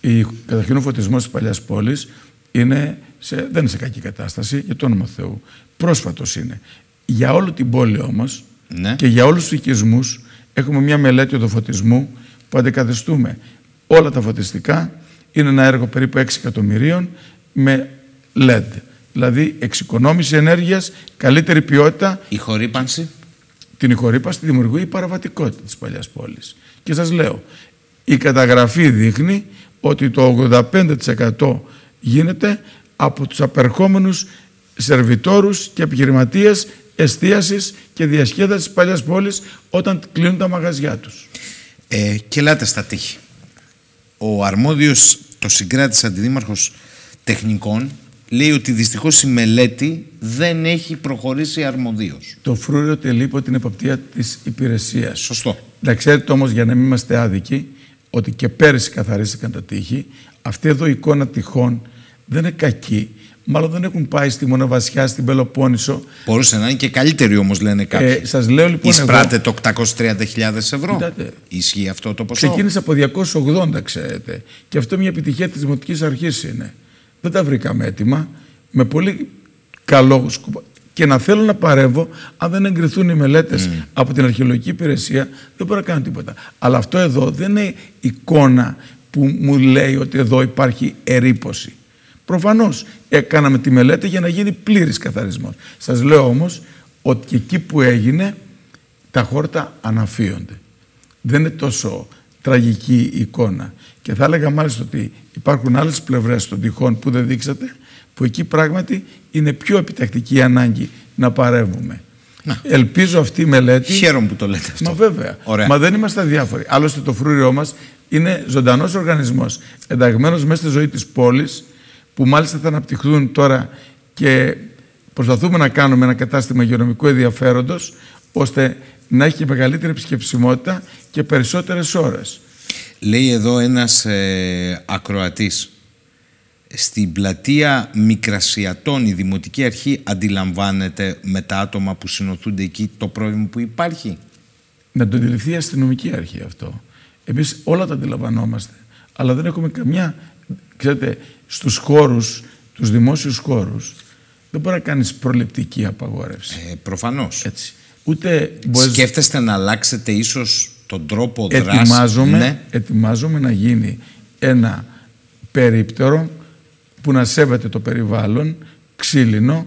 Η, καταρχήν ο φωτισμός της παλιάς πόλης είναι σε, δεν είναι σε κακή κατάσταση, για το όνομα Θεού. Πρόσφατος είναι. Για όλη την πόλη όμως Ναι. και για όλους τους οικισμούς έχουμε μια μελέτη οδοφωτισμού που αντικαθιστούμε όλα τα φωτιστικά. Είναι ένα έργο περίπου 6 εκατομμυρίων με LED. Δηλαδή εξοικονόμηση ενέργειας, καλύτερη ποιότητα. Ηχορύπανση. Την ηχορύπανση τη δημιουργεί η παραβατικότητα της παλιάς πόλης. Και σας λέω, η καταγραφή δείχνει ότι το 85% γίνεται από τους απερχόμενους σερβιτόρους και επιχειρηματίες εστίασης και διασκέδασης της παλιάς πόλης όταν κλείνουν τα μαγαζιά τους. Ε, και ελάτε στα τείχη. Ο αρμόδιος, το συγκράτης αντιδήμαρχος τεχνικών, λέει ότι δυστυχώς η μελέτη δεν έχει προχωρήσει αρμοδίως. Το φρούριο τελεί υπό την εποπτεία της υπηρεσίας. Σωστό. Να ξέρετε όμως για να μην είμαστε άδικοι ότι και πέρυσι καθαρίστηκαν τα τείχη. Αυτή εδώ η εικόνα τυχών δεν είναι κακή. Μάλλον δεν έχουν πάει στη Μονοβασιά, στην Πελοπόννησο. Μπορούσε να είναι και καλύτερη όμως λένε κάποιοι. Ε, σας λέω λοιπόν Εισπράτε εγώ- το 830.000 ευρώ. Κοιτάτε. Ισχύει αυτό το ποσό; Ξεκίνησε από 280, ξέρετε. Και αυτό μια επιτυχία της Δημοτικής Αρχής είναι. Δεν τα βρήκαμε έτοιμα. Με πολύ καλό σκοπό. Και να θέλω να παρεύω, αν δεν εγκριθούν οι μελέτες από την Αρχαιολογική Υπηρεσία, δεν μπορώ να κάνω τίποτα. Αλλά αυτό εδώ δεν είναι εικόνα που μου λέει ότι εδώ υπάρχει ερήπωση. Προφανώς έκαναμε τη μελέτη για να γίνει πλήρης καθαρισμός. Σας λέω όμως ότι και εκεί που έγινε τα χόρτα αναφύονται. Δεν είναι τόσο τραγική η εικόνα. Και θα έλεγα μάλιστα ότι υπάρχουν άλλες πλευρές των τυχών που δεν δείξατε, που εκεί πράγματι είναι πιο επιτακτική η ανάγκη να παρεύουμε. Ελπίζω αυτή η μελέτη... Χαίρομαι που το λέτε αυτό. Μα βέβαια. Ωραία. Μα δεν είμαστε αδιάφοροι. Άλλωστε το φρούριό μας είναι ζωντανός οργανισμός, ενταγμένος μέσα στη ζωή της πόλης, που μάλιστα θα αναπτυχθούν τώρα και προσπαθούμε να κάνουμε ένα κατάστημα υγειονομικού ενδιαφέροντος, ώστε να έχει και μεγαλύτερη επισκεψιμότητα και περισσότερες ώρες. Λέει εδώ ένας ε, ακροατής. Στην πλατεία Μικρασιατών η Δημοτική Αρχή αντιλαμβάνεται με τα άτομα που συνοθούνται εκεί το πρόβλημα που υπάρχει; Να το αντιληφθεί η αστυνομική αρχή αυτό. Εμείς όλα τα αντιλαμβανόμαστε, αλλά δεν έχουμε καμιά... Ξέρετε, στους χώρους, τους δημόσιους χώρους, δεν μπορεί να κάνεις προληπτική απαγόρευση. Ε, προφανώς. Έτσι. Ούτε μπορείς... Σκέφτεστε να αλλάξετε ίσως τον τρόπο δράσης; ετοιμάζομαι, Ναι. ετοιμάζομαι να γίνει ένα περίπτερο που να σέβεται το περιβάλλον, ξύλινο,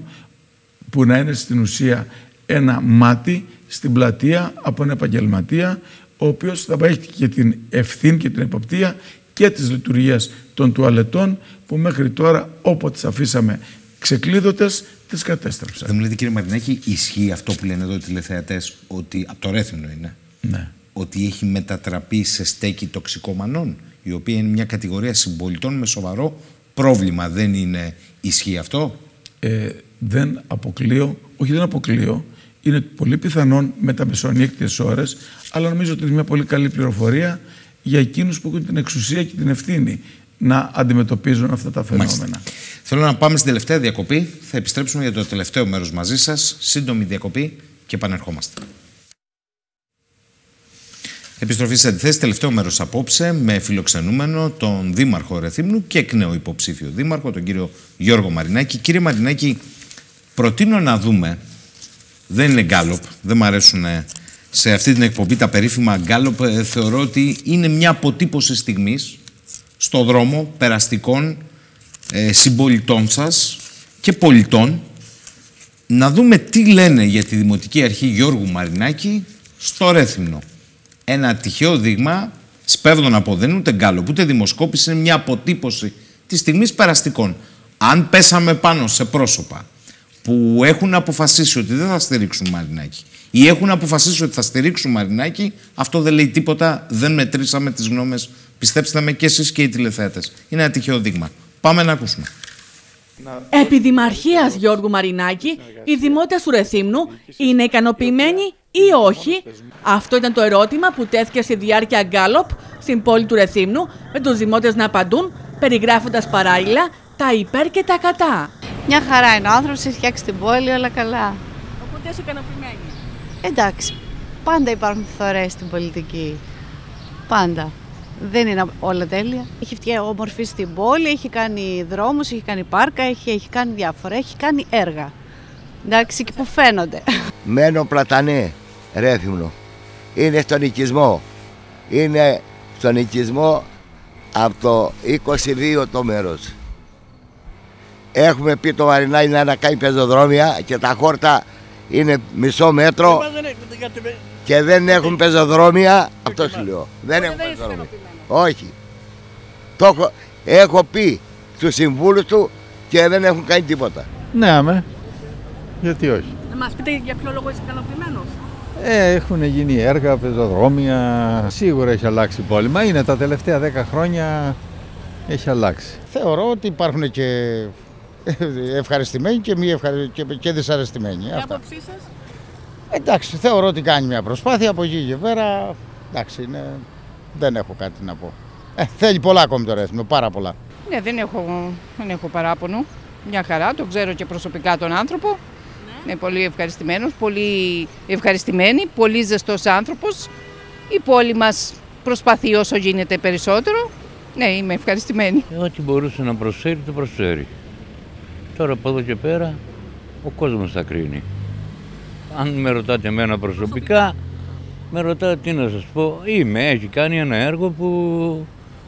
που να είναι στην ουσία ένα μάτι στην πλατεία από ένα επαγγελματία, ο οποίος θα έχει και την ευθύνη και την εποπτεία και της λειτουργίας των τουαλετών που μέχρι τώρα όποτε τις αφήσαμε ξεκλείδωτες τις κατέστρεψαν. Δεν μου λέτε κύριε Μαρινάκη, ισχύει αυτό που λένε εδώ οι τηλεθεατές, ότι από το Ρέθινο είναι, Ναι. ότι έχει μετατραπεί σε στέκη τοξικομανών, η οποία είναι μια κατηγορία συμπολιτών με σοβαρό πρόβλημα. Δεν είναι ισχύει αυτό; ε, δεν αποκλείω, όχι δεν αποκλείω, είναι πολύ πιθανόν με τα μεσονύχτιες ώρες, αλλά νομίζω ότι είναι μια πολύ καλή πληροφορία για εκείνους που έχουν την εξουσία και την ευθύνη να αντιμετωπίζουν αυτά τα φαινόμενα. Μάλιστα. Θέλω να πάμε στην τελευταία διακοπή. Θα επιστρέψουμε για το τελευταίο μέρος μαζί σας. Σύντομη διακοπή και επανερχόμαστε. Επιστροφή σε αντιθέσεις, τελευταίο μέρος απόψε, με φιλοξενούμενο τον Δήμαρχο Ρεθύμνου και εκ νέου υποψήφιο Δήμαρχο, τον κύριο Γιώργο Μαρινάκη. Κύριε Μαρινάκη, προτείνω να δούμε. Δεν είναι γκάλοπ, δεν μου αρέσουν ε, σε αυτή την εκπομπή τα περίφημα γκάλοπ. ε, Θεωρώ ότι είναι μια αποτύπωση στιγμής στο δρόμο περαστικών ε, συμπολιτών σας και πολιτών να δούμε τι λένε για τη Δημοτική Αρχή Γιώργου Μαρινάκη στο Ρέθυμνο. Ένα τυχαίο δείγμα, σπέβδω να πω, δεν είναι ούτε γκάλο, ούτε δημοσκόπηση, είναι μια αποτύπωση της στιγμής περαστικών. Αν πέσαμε πάνω σε πρόσωπα που έχουν αποφασίσει ότι δεν θα στηρίξουν Μαρινάκη ή έχουν αποφασίσει ότι θα στηρίξουν Μαρινάκη, αυτό δεν λέει τίποτα, δεν μετρήσαμε τις γνώμες, πιστέψτε με και εσείς και οι τηλεθέατες. Είναι ένα τυχαίο δείγμα. Πάμε να ακούσουμε. Επί Δημαρχίας Γιώργου Μαρινάκη, οι δημότες του Ρεθύμνου είναι ικανοποιημένοι ή όχι; Αυτό ήταν το ερώτημα που τέθηκε στη διάρκεια γκάλοπ στην πόλη του Ρεθύμνου, με τους δημότες να απαντούν, περιγράφοντας παράλληλα τα υπέρ και τα κατά. Μια χαρά είναι ο άνθρωπος, έχει φτιάξει την πόλη, όλα καλά. Οπότε είσαι ικανοποιημένη. Εντάξει, πάντα υπάρχουν θωρές στην πολιτική. Πάντα. Δεν είναι όλα τέλεια. Έχει φτιάξει όμορφη στην πόλη, έχει κάνει δρόμους, έχει κάνει πάρκα, έχει, έχει κάνει διάφορα, έχει κάνει έργα. Εντάξει, και που φαίνονται. Μένω πλατανέ, Ρέθυμνο. Είναι στον οικισμό. Είναι στον οικισμό από το 22 το μέρος. Έχουμε πει το Μαρινάι να κάνει πεζοδρόμια και τα χόρτα είναι μισό μέτρο και δεν έχουν πεζοδρόμια. Αυτό σου λέω. Δεν έχουν πεζοδρόμια. Όχι. Το έχω, έχω πει στους συμβούλους του και δεν έχουν κάνει τίποτα. Ναι, αμέ. Γιατί όχι. Να μας πείτε για ποιο λόγο είσαι ικανοποιημένος. Ε, έχουν γίνει έργα, πεζοδρόμια. Σίγουρα έχει αλλάξει η πόλη. Μα είναι τα τελευταία 10 χρόνια έχει αλλάξει. Θεωρώ ότι υπάρχουν και ευχαριστημένοι και, μη ευχαρι... και, και δυσαρεστημένοι. Η Αυτά. άποψή σας; Εντάξει, θεωρώ ότι κάνει μια προσπάθεια από εκεί και πέρα. Εντάξει, είναι... δεν έχω κάτι να πω. Ε, θέλει πολλά ακόμη το ρέθμιο, πάρα πολλά. Ναι, δεν έχω, δεν έχω παράπονο. Μια χαρά, το ξέρω και προσωπικά τον άνθρωπο. Είναι πολύ ευχαριστημένος, πολύ ευχαριστημένη, πολύ ζεστός άνθρωπος. Η πόλη μας προσπαθεί όσο γίνεται περισσότερο. Ναι, είμαι ευχαριστημένη. Ε, Ό,τι μπορούσε να προσφέρει, το προσφέρει. Τώρα από εδώ και πέρα, ο κόσμος θα κρίνει. Αν με ρωτάτε εμένα προσωπικά, με ρωτάτε τι να σας πω. Είμαι, έχει κάνει ένα έργο που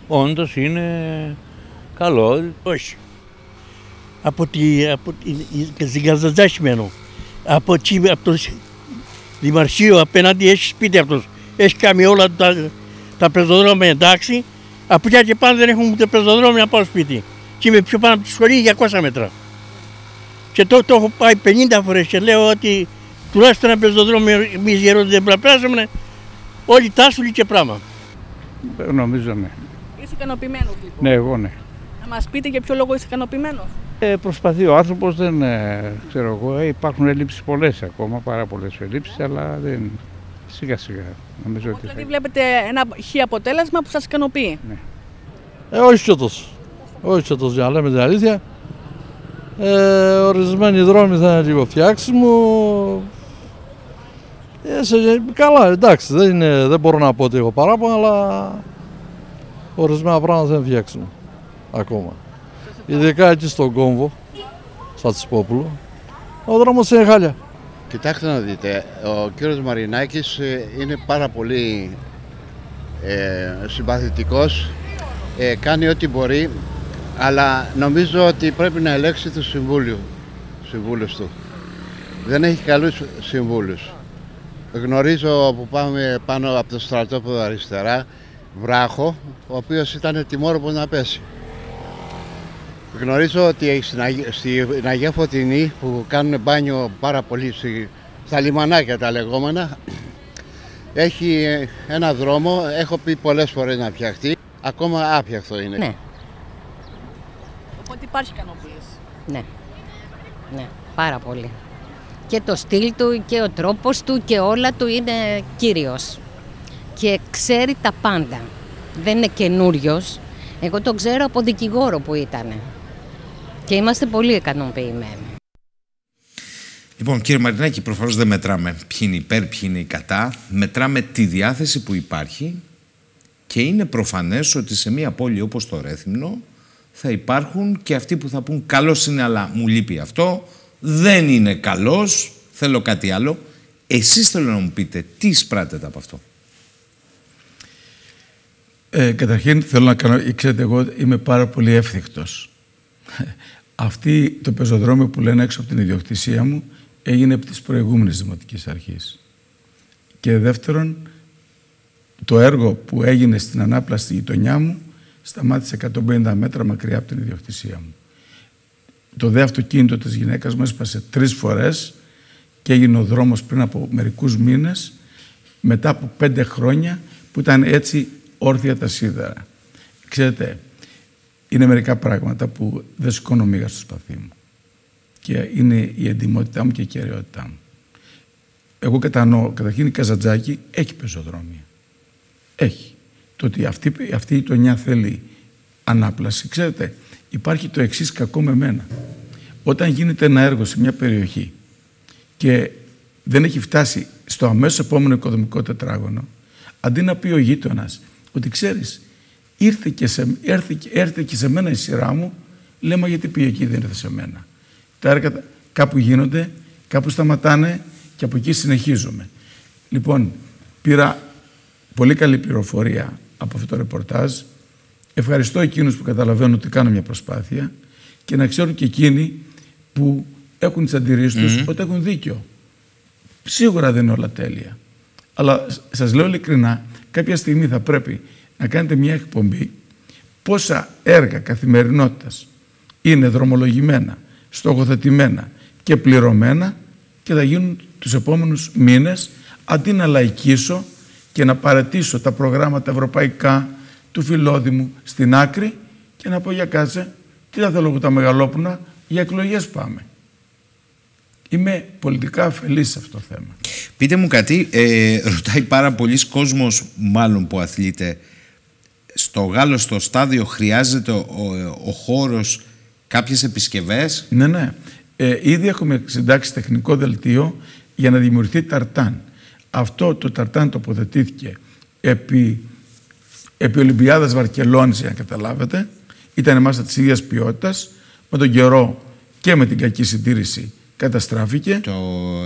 όντως είναι καλό. Όχι. Από, τη, από τη, στην Καζαντζάκη μένω. Από, εκεί, από το Δημαρχείο απέναντι έχει σπίτι αυτός. Έχει κάνει όλα τα, τα πεζοδρόμια εντάξει. Από εκεί και πάνω δεν έχουμε ούτε πεζοδρόμια να πάω σπίτι. Και είμαι πιο πάνω από τη σχολή 200 μέτρα. Και το, το έχω πάει 50 φορές και λέω ότι τουλάχιστον ένα πεζοδρόμιο εμείς γερόντες δεν πλαπράζουμε όλοι τάσσουλοι και πράγμα. Ε, Νομίζω ναι. Είσαι ικανοποιημένος λοιπόν; Ναι, εγώ ναι. Να μας πείτε για ποιο λόγο είσαι ικανοποιημένος; Ε, προσπαθεί ο άνθρωπος, δεν ε, ξέρω εγώ, ε, υπάρχουν ελλείψεις πολλές ακόμα, πάρα πολλές ελλείψεις, αλλά δεν, σιγά σιγά νομίζω ότι θα... Δηλαδή βλέπετε ένα χι αποτέλεσμα που σας ικανοποιεί. Ε, όχι και τόσο. Όχι και τόσο, για να λέμε την αλήθεια. Ε, ορισμένοι δρόμοι θα είναι λίγο φτιάξιμο. Ε, σε, καλά, εντάξει, δεν, είναι, δεν μπορώ να πω ότι έχω παράπονα, αλλά ορισμένα πράγματα δεν είναι φτιάξιμο ακόμα. Ειδικά εκεί στον κόμβο, στα Τσιπόπουλο, ο δρόμος είναι χάλια. Κοιτάξτε να δείτε, ο κύριος Μαρινάκης ε, είναι πάρα πολύ ε, συμπαθητικός, ε, κάνει ό,τι μπορεί, αλλά νομίζω ότι πρέπει να ελέγξει τους συμβούλιο, συμβούλους του. Δεν έχει καλούς συμβούλους. Γνωρίζω που πάμε πάνω από το στρατόπεδο αριστερά, βράχο, ο οποίος ήταν τιμόρροπος να πέσει. Γνωρίζω ότι στην Αγία- στην Αγία Φωτεινή που κάνουν μπάνιο πάρα πολύ στη- στα λιμανάκια τα λεγόμενα έχει ένα δρόμο, έχω πει πολλές φορές να φτιαχτεί, ακόμα άπιαχτο είναι. Ναι. Οπότε υπάρχει ικανοποίηση. Ναι. Ναι, πάρα πολύ. Και το στυλ του και ο τρόπος του και όλα του είναι κύριος. Και ξέρει τα πάντα. Δεν είναι καινούριος. Εγώ το ξέρω από δικηγόρο που ήταν. Και είμαστε πολύ ικανοποιημένοι. Λοιπόν, κύριε Μαρινάκη, προφανώς δεν μετράμε ποιοι είναι υπέρ, ποιοι είναι οι κατά. Μετράμε τη διάθεση που υπάρχει και είναι προφανές ότι σε μια πόλη όπως το Ρέθυμνο θα υπάρχουν και αυτοί που θα πούν καλός είναι αλλά μου λείπει αυτό, δεν είναι καλός, θέλω κάτι άλλο. Εσείς θέλω να μου πείτε τι εισπράτετε από αυτό; Ε, καταρχήν θέλω να κάνω, ξέρετε εγώ είμαι πάρα πολύ εύθυκτος. Αυτή το πεζοδρόμιο που λένε έξω από την ιδιοκτησία μου έγινε από τις προηγούμενες δημοτικές αρχές. Και δεύτερον, το έργο που έγινε στην ανάπλαση στη γειτονιά μου σταμάτησε 150 μέτρα μακριά από την ιδιοκτησία μου. Το δε αυτοκίνητο της γυναίκας μου έσπασε τρεις φορές και έγινε ο δρόμος πριν από μερικούς μήνες μετά από πέντε χρόνια που ήταν έτσι όρθια τα σίδερα. Ξέρετε, είναι μερικά πράγματα που δεν σηκώνω μίγα στο σπαθί μου. Και είναι η εντυμότητά μου και η κυριότητά μου. Εγώ κατανοώ, καταρχήν η Καζαντζάκη έχει πεζοδρόμια. Έχει. Το ότι αυτή, αυτή η γειτονιά θέλει ανάπλαση. Ξέρετε, Υπάρχει το εξής κακό με μένα. Όταν γίνεται ένα έργο σε μια περιοχή και δεν έχει φτάσει στο αμέσως επόμενο οικοδομικό τετράγωνο, αντί να πει ο γείτονας ότι ξέρεις, ήρθε και, σε, έρθε, και σε μένα η σειρά μου, λέμε γιατί πήγε εκεί δεν ήρθε σε μένα. Τα έργα κάπου γίνονται, κάπου σταματάνε και από εκεί συνεχίζουμε. Λοιπόν, πήρα πολύ καλή πληροφορία από αυτό το ρεπορτάζ. Ευχαριστώ εκείνους που καταλαβαίνουν ότι κάνω μια προσπάθεια και να ξέρουν και εκείνοι που έχουν τις αντιρρήσεις τους ότι έχουν δίκιο. Σίγουρα δεν είναι όλα τέλεια. Αλλά σας λέω ειλικρινά, κάποια στιγμή θα πρέπει να κάνετε μια εκπομπή πόσα έργα καθημερινότητας είναι δρομολογημένα, στοχοθετημένα και πληρωμένα και θα γίνουν τους επόμενους μήνες αντί να λαϊκίσω και να παρατήσω τα προγράμματα ευρωπαϊκά του Φιλόδημου στην άκρη και να πω για κάτσε, τι θα θέλω τα μεγαλόπουνα, για εκλογές πάμε. Είμαι πολιτικά αφελής σε αυτό το θέμα. Πείτε μου κάτι, ε, ρωτάει πάρα πολλοί κόσμος, μάλλον που αθλείται, στο Γάλλος στο στάδιο χρειάζεται ο, ο, χώρος κάποιες επισκευές; Ναι, ναι. Ε, ήδη έχουμε συντάξει τεχνικό δελτίο για να δημιουργηθεί ταρτάν. Αυτό το ταρτάν τοποθετήθηκε επί, επί Ολυμπιάδας Βαρκελόνης, για να καταλάβετε. Ήταν μάλιστα της ίδιας ποιότητας, με τον καιρό και με την κακή συντήρηση καταστράφηκε. Το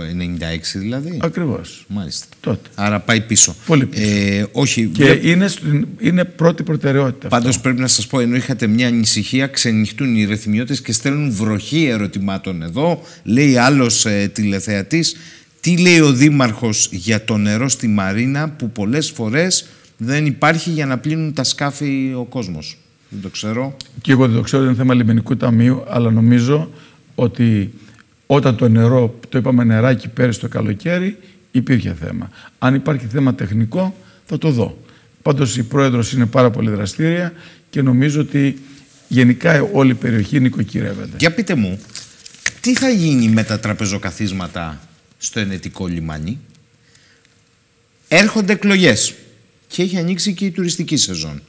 96 δηλαδή. Ακριβώς. Μάλιστα. Τότε. Άρα πάει πίσω. Πολύ πίσω. Ε, όχι, και είναι, είναι πρώτη προτεραιότητα. Πάντως πρέπει να σας πω, ενώ είχατε μια ανησυχία, ξενυχτούν οι ρεθιμιώτες και στέλνουν βροχή ερωτημάτων εδώ. Λέει άλλος ε, τηλεθεατής, τι λέει ο Δήμαρχος για το νερό στη Μαρίνα που πολλές φορές δεν υπάρχει για να πλύνουν τα σκάφη ο κόσμος; Δεν το ξέρω. Και εγώ δεν το ξέρω, είναι θέμα λιμενικού ταμείου, αλλά νομίζω ότι όταν το νερό, το είπαμε νεράκι πέρυσι το καλοκαίρι, υπήρχε θέμα. Αν υπάρχει θέμα τεχνικό, θα το δω. Πάντως η πρόεδρος είναι πάρα πολύ δραστήρια και νομίζω ότι γενικά όλη η περιοχή νοικοκυρεύεται. Για πείτε μου, τι θα γίνει με τα τραπεζοκαθίσματα; Στο ενετικό λιμάνι. Έρχονται εκλογές και έχει ανοίξει και η τουριστική σεζόν.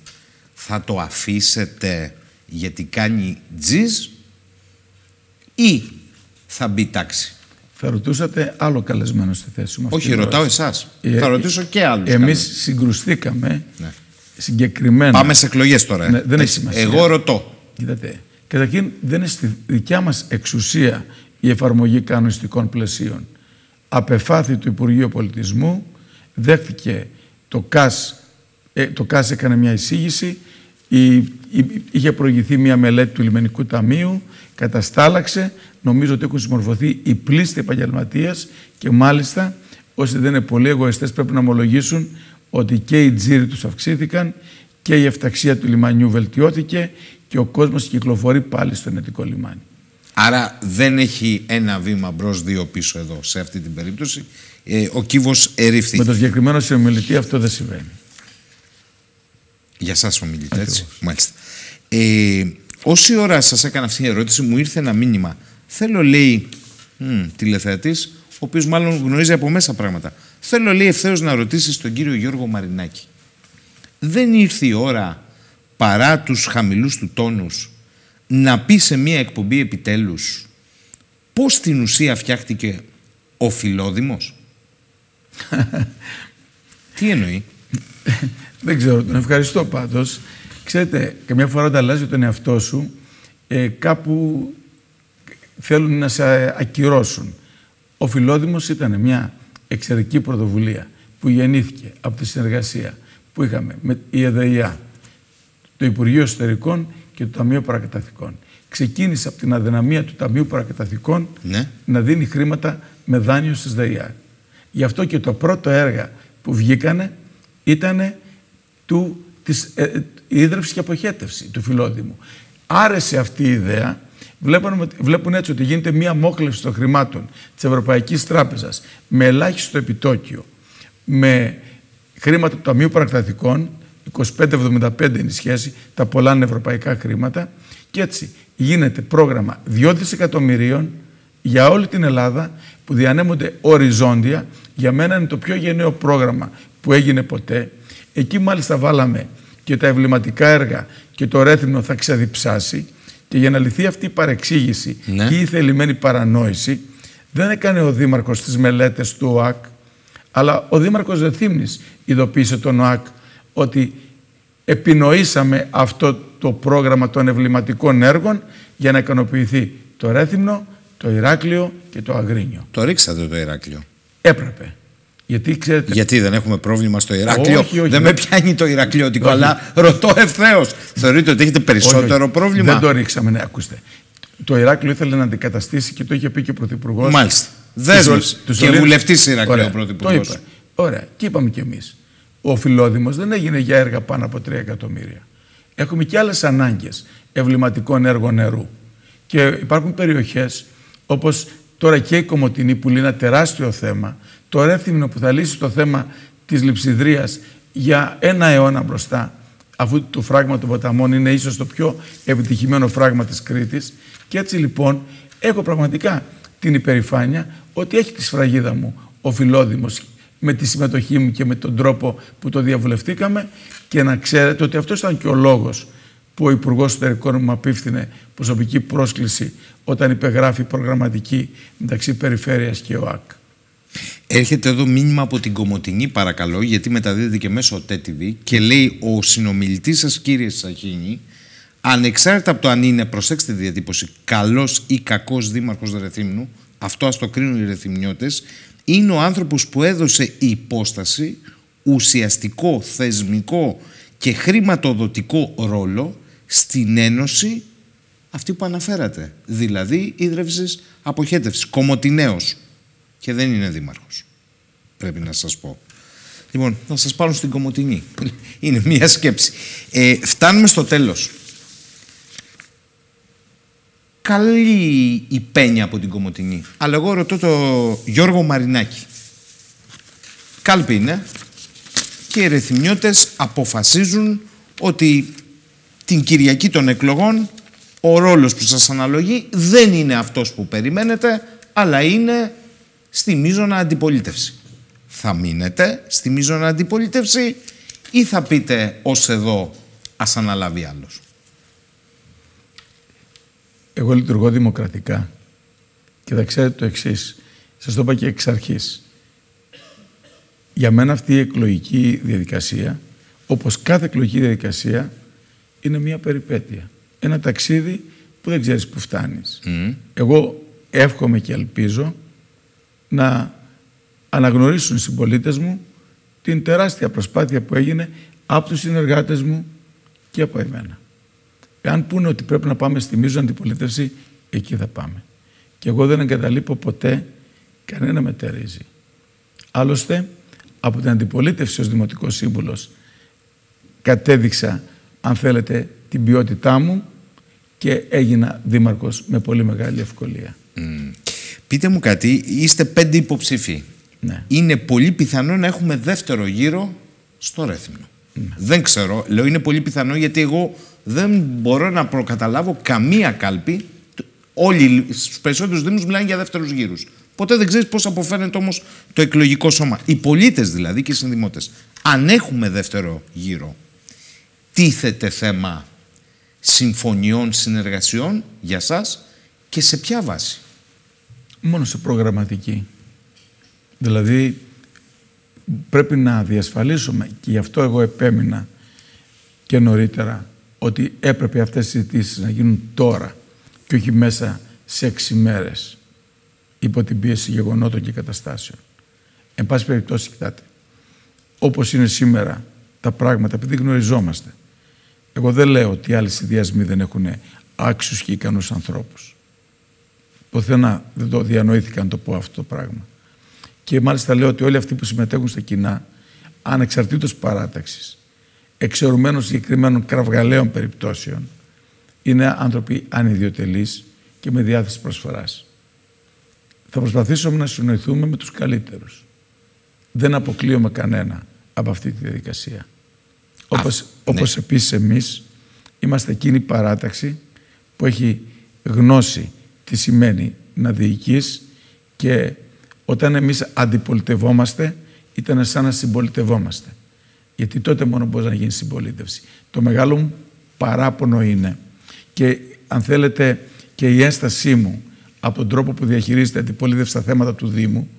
Θα το αφήσετε γιατί κάνει τζιζ ή θα μπει τάξη; Θα ρωτούσατε άλλο καλεσμένο στη θέση μου. Όχι, ρωτάω εσάς. Ε, θα ρωτήσω και άλλους. Εμείς συγκρουστήκαμε ναι. συγκεκριμένα. Πάμε σε εκλογές τώρα. Ναι, δεν έχει σημασία. Εγώ ρωτώ. Κοίτατε. Καταρχήν, δεν είναι στη δικιά μας εξουσία η εφαρμογή κανονιστικών πλαισίων. Απεφάθη του Υπουργείου Πολιτισμού, δέχτηκε το ΚΑΣ, ε, το ΚΑΣ έκανε μια εισήγηση, η, είχε προηγηθεί μια μελέτη του Λιμενικού Ταμείου, καταστάλαξε, νομίζω ότι έχουν συμμορφωθεί οι πλήστοι επαγγελματίες και μάλιστα όσοι δεν είναι πολύ εγωιστές πρέπει να ομολογήσουν ότι και οι τζίροι τους αυξήθηκαν και η εφταξία του λιμανιού βελτιώθηκε και ο κόσμος κυκλοφορεί πάλι στο ενετικό λιμάνι. Άρα δεν έχει ένα βήμα μπρος, δύο πίσω εδώ σε αυτή την περίπτωση. Ε, ο κύβος ερήφθη. Με το συγκεκριμένο συνομιλητή αυτό δεν συμβαίνει. Για σας ομιλητή, έτσι. Μάλιστα. Ε, όση ώρα σας έκανα αυτή η ερώτηση μου ήρθε ένα μήνυμα Θέλω, λέει, μ, τηλεθεατής, ο οποίος μάλλον γνωρίζει από μέσα πράγματα. Θέλω, λέει, ευθέως να ρωτήσεις τον κύριο Γιώργο Μαρινάκη. Δεν ήρθε η ώρα, παρά τους χαμηλούς του τόνους, να πει σε μία εκπομπή επιτέλους πώς στην ουσία φτιάχτηκε ο Φιλόδημος; Τι εννοεί; Δεν ξέρω, τον ευχαριστώ πάντως. Ξέρετε, καμιά φορά όταν αλλάζει τον εαυτό σου, ε, κάπου θέλουν να σε ακυρώσουν. Ο Φιλόδημος ήταν μια εξαιρετική πρωτοβουλία που γεννήθηκε από τη συνεργασία που είχαμε με η ΕΔΕΙΑ, το Υπουργείο Εσωτερικών και το Ταμείο Παρακαταθήκων. Ξεκίνησε από την αδυναμία του Ταμείου Παρακαταθήκων ναι. να δίνει χρήματα με δάνειο στις ΔΕΙΑ. Γι' αυτό και το πρώτο έργα που βγήκανε ήταν του, της ε, ίδρυυση και αποχέτευσης του Φιλόδημου. Άρεσε αυτή η ιδέα βλέπουν, βλέπουν έτσι ότι γίνεται μία μόχλευση των χρημάτων της Ευρωπαϊκής Τράπεζας με ελάχιστο επιτόκιο, με χρήματα του Ταμείου Παρακτατικών, 25-75 είναι η σχέση, τα πολλά είναι ευρωπαϊκά χρήματα και έτσι γίνεται πρόγραμμα 2 δισεκατομμυρίων για όλη την Ελλάδα που διανέμονται οριζόντια. Για μένα είναι το πιο γενναίο πρόγραμμα που έγινε ποτέ. Εκεί μάλιστα βάλαμε και τα ευληματικά έργα και το ρέθυμνο θα ξεδιψάσει Και για να λυθεί αυτή η παρεξήγηση Ναι. και η θελημένη παρανόηση, δεν έκανε ο Δήμαρχος τις μελέτες του ΟΑΚ, αλλά ο Δήμαρχος Δεθύμνης ειδοποίησε τον ΟΑΚ ότι επινοήσαμε αυτό το πρόγραμμα των ευληματικών έργων για να ικανοποιηθεί το Ρέθυμνο, το Ηράκλειο και το Αγρίνιο. Το ρίξατε το Ηράκλειο. Έπρεπε. Γιατί ξέρετε. Γιατί δεν έχουμε πρόβλημα στο Ηράκλειο; Όχι, όχι, δεν δεν- με πιάνει το Ηρακλειώτικο, Όχι. αλλά ρωτώ ευθέως. Θεωρείτε ότι έχετε περισσότερο Όχι, όχι. πρόβλημα; Δεν το ρίξαμε, ναι, ακούστε. Το Ηράκλειο ήθελε να αντικαταστήσει και το είχε πει και ο Πρωθυπουργός. Μάλιστα. Δέσμευση. Και βουλευτής Ηρακλείου ο Πρωθυπουργός. Το είπε. Ωραία. Και είπαμε κι εμείς. Ο Φιλόδημος δεν έγινε για έργα πάνω από 3 εκατομμύρια. Έχουμε και άλλες ανάγκες ευληματικών έργων νερού. Και υπάρχουν περιοχές όπως τώρα και η Κομωτινή που είναι ένα τεράστιο θέμα. Το Ρέθυμνο που θα λύσει το θέμα της λειψιδρίας για ένα αιώνα μπροστά αφού το φράγμα των ποταμών είναι ίσως το πιο επιτυχημένο φράγμα της Κρήτης και έτσι λοιπόν έχω πραγματικά την υπερηφάνεια ότι έχει τη σφραγίδα μου ο Φιλόδημος με τη συμμετοχή μου και με τον τρόπο που το διαβουλευτήκαμε και να ξέρετε ότι αυτός ήταν και ο λόγος που ο Υπουργός Εσωτερικών μου απίφθινε προσωπική πρόσκληση όταν υπεγράφει προγραμματική μεταξύ Περιφέρειας και ΟΑΚ. Έρχεται εδώ μήνυμα από την Κομωτινή, παρακαλώ, γιατί μεταδίδεται και μέσω TTV και λέει ο συνομιλητής σας, κύριε Σαχίνη, ανεξάρτητα από το αν είναι, προσέξτε τη διατύπωση, καλός ή κακός δήμαρχος Ρεθύμνου, αυτό ας το κρίνουν οι Ρεθυμνιώτες, είναι ο άνθρωπος που έδωσε υπόσταση, ουσιαστικό, θεσμικό και χρηματοδοτικό ρόλο στην Ένωση αυτή που αναφέρατε, δηλαδή ίδρυυσης αποχέτευσης, κομωτινέως και δεν είναι δήμαρχος. Πρέπει να σας πω. Λοιπόν, θα σας πάρω στην Κομωτινή. Είναι μία σκέψη. Ε, φτάνουμε στο τέλος. Καλή η πένια από την Κομωτινή. Αλλά εγώ ρωτώ το Γιώργο Μαρινάκη. Κάλπη είναι. Και οι ρεθυμιώτες αποφασίζουν ότι την Κυριακή των εκλογών ο ρόλος που σας αναλογεί δεν είναι αυτός που περιμένετε, αλλά είναι στη μείζωνα αντιπολίτευση. Θα μείνετε στη μείζωνα αντιπολίτευση ή θα πείτε ως εδώ ας αναλάβει άλλος. Εγώ λειτουργώ δημοκρατικά και θα ξέρετε το εξής. Σας το είπα και εξ αρχής. Για μένα αυτή η εκλογική διαδικασία, όπως κάθε εκλογική διαδικασία, είναι μια περιπέτεια. Ένα ταξίδι που δεν ξέρεις που φτάνεις. Εγώ εύχομαι και ελπίζω να αναγνωρίσουν οι συμπολίτες μου την τεράστια προσπάθεια που έγινε από τους συνεργάτες μου και από εμένα. Εάν πούνε ότι πρέπει να πάμε στη μείζον αντιπολίτευση, εκεί θα πάμε. Και εγώ δεν εγκαταλείπω ποτέ κανένα μετερίζει. Άλλωστε, από την αντιπολίτευση ως Δημοτικός Σύμβουλος κατέδειξα, αν θέλετε, την ποιότητά μου και έγινα δήμαρχος με πολύ μεγάλη ευκολία. Πείτε μου κάτι, είστε πέντε υποψήφοι. Ναι. Είναι πολύ πιθανό να έχουμε δεύτερο γύρο στο Ρέθυμνο. Δεν ξέρω, λέω είναι πολύ πιθανό γιατί εγώ δεν μπορώ να προκαταλάβω καμία κάλπη. Όλοι στους περισσότερους δήμους μιλάνε για δεύτερους γύρους. Ποτέ δεν ξέρεις πώς αποφαίνεται όμως το εκλογικό σώμα. Οι πολίτες δηλαδή και οι συνδημότες. Αν έχουμε δεύτερο γύρο, τίθεται θέμα συμφωνιών, συνεργασιών για σας και σε ποια βάση; Μόνο σε προγραμματική. Δηλαδή πρέπει να διασφαλίσουμε και γι' αυτό εγώ επέμεινα και νωρίτερα ότι έπρεπε αυτές οι συζητήσεις να γίνουν τώρα και όχι μέσα σε έξι μέρες υπό την πίεση γεγονότων και καταστάσεων. Εν πάση περιπτώσει, κοιτάτε, όπως είναι σήμερα τα πράγματα, επειδή γνωριζόμαστε, εγώ δεν λέω ότι οι άλλοι συνδυασμοί δεν έχουν άξιους και ικανούς ανθρώπους. Ποθενά δεν το διανοήθηκα να το πω αυτό το πράγμα. Και μάλιστα λέω ότι όλοι αυτοί που συμμετέχουν στα κοινά, ανεξαρτήτως παράταξης, εξαιρουμένων συγκεκριμένων κραυγαλαίων περιπτώσεων, είναι άνθρωποι ανιδιοτελείς και με διάθεση προσφοράς. Θα προσπαθήσουμε να συνοηθούμε με τους καλύτερους. Δεν αποκλείουμε κανένα από αυτή τη διαδικασία. Όπως, ναι. όπως επίσης εμείς είμαστε εκείνη η παράταξη που έχει γνώση τι σημαίνει να διοικείς και όταν εμείς αντιπολιτευόμαστε ήταν σαν να συμπολιτευόμαστε. Γιατί τότε μόνο μπορείς να γίνεις συμπολίτευση. Το μεγάλο μου παράπονο είναι και αν θέλετε και η ένστασή μου από τον τρόπο που διαχειρίζεται αντιπολίτευση στα θέματα του Δήμου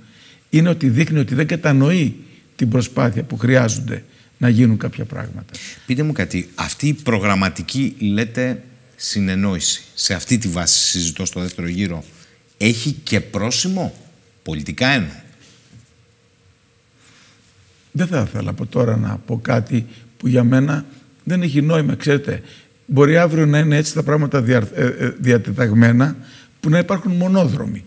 είναι ότι δείχνει ότι δεν κατανοεί την προσπάθεια που χρειάζονται να γίνουν κάποια πράγματα. Πείτε μου κάτι, αυτή η προγραμματική λέτε συνεννόηση, σε αυτή τη βάση συζητώ στο δεύτερο γύρο, έχει και πρόσημο; Πολιτικά ένα. Δεν θα ήθελα από τώρα να πω κάτι που για μένα δεν έχει νόημα. Ξέρετε, μπορεί αύριο να είναι έτσι τα πράγματα δια, ε, ε, διατεταγμένα που να υπάρχουν μονόδρομοι.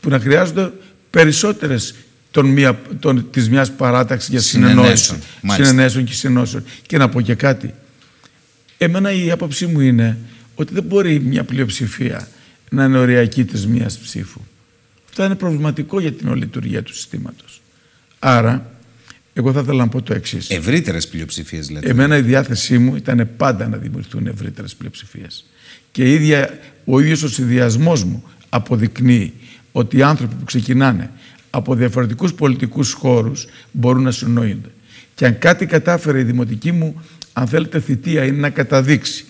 Που να χρειάζονται περισσότερες των μία, των, της μιας παράταξης για συνεννόηση. Συνενέσεων και συνενώσεων. Και να πω και κάτι. Εμένα η άποψή μου είναι ότι δεν μπορεί μια πλειοψηφία να είναι οριακή της μίας ψήφου. Αυτό είναι προβληματικό για την όλη λειτουργία του συστήματος. Άρα, εγώ θα ήθελα να πω το εξής. Ευρύτερες πλειοψηφίες, λέτε. Εμένα η διάθεσή μου ήταν πάντα να δημιουργηθούν ευρύτερες πλειοψηφίες. Και ίδια, ο ίδιος ο συνδυασμός μου αποδεικνύει ότι οι άνθρωποι που ξεκινάνε από διαφορετικούς πολιτικούς χώρους μπορούν να συνοούνται. Και αν κάτι κατάφερε η δημοτική μου, αν θέλετε, θητεία είναι να καταδείξει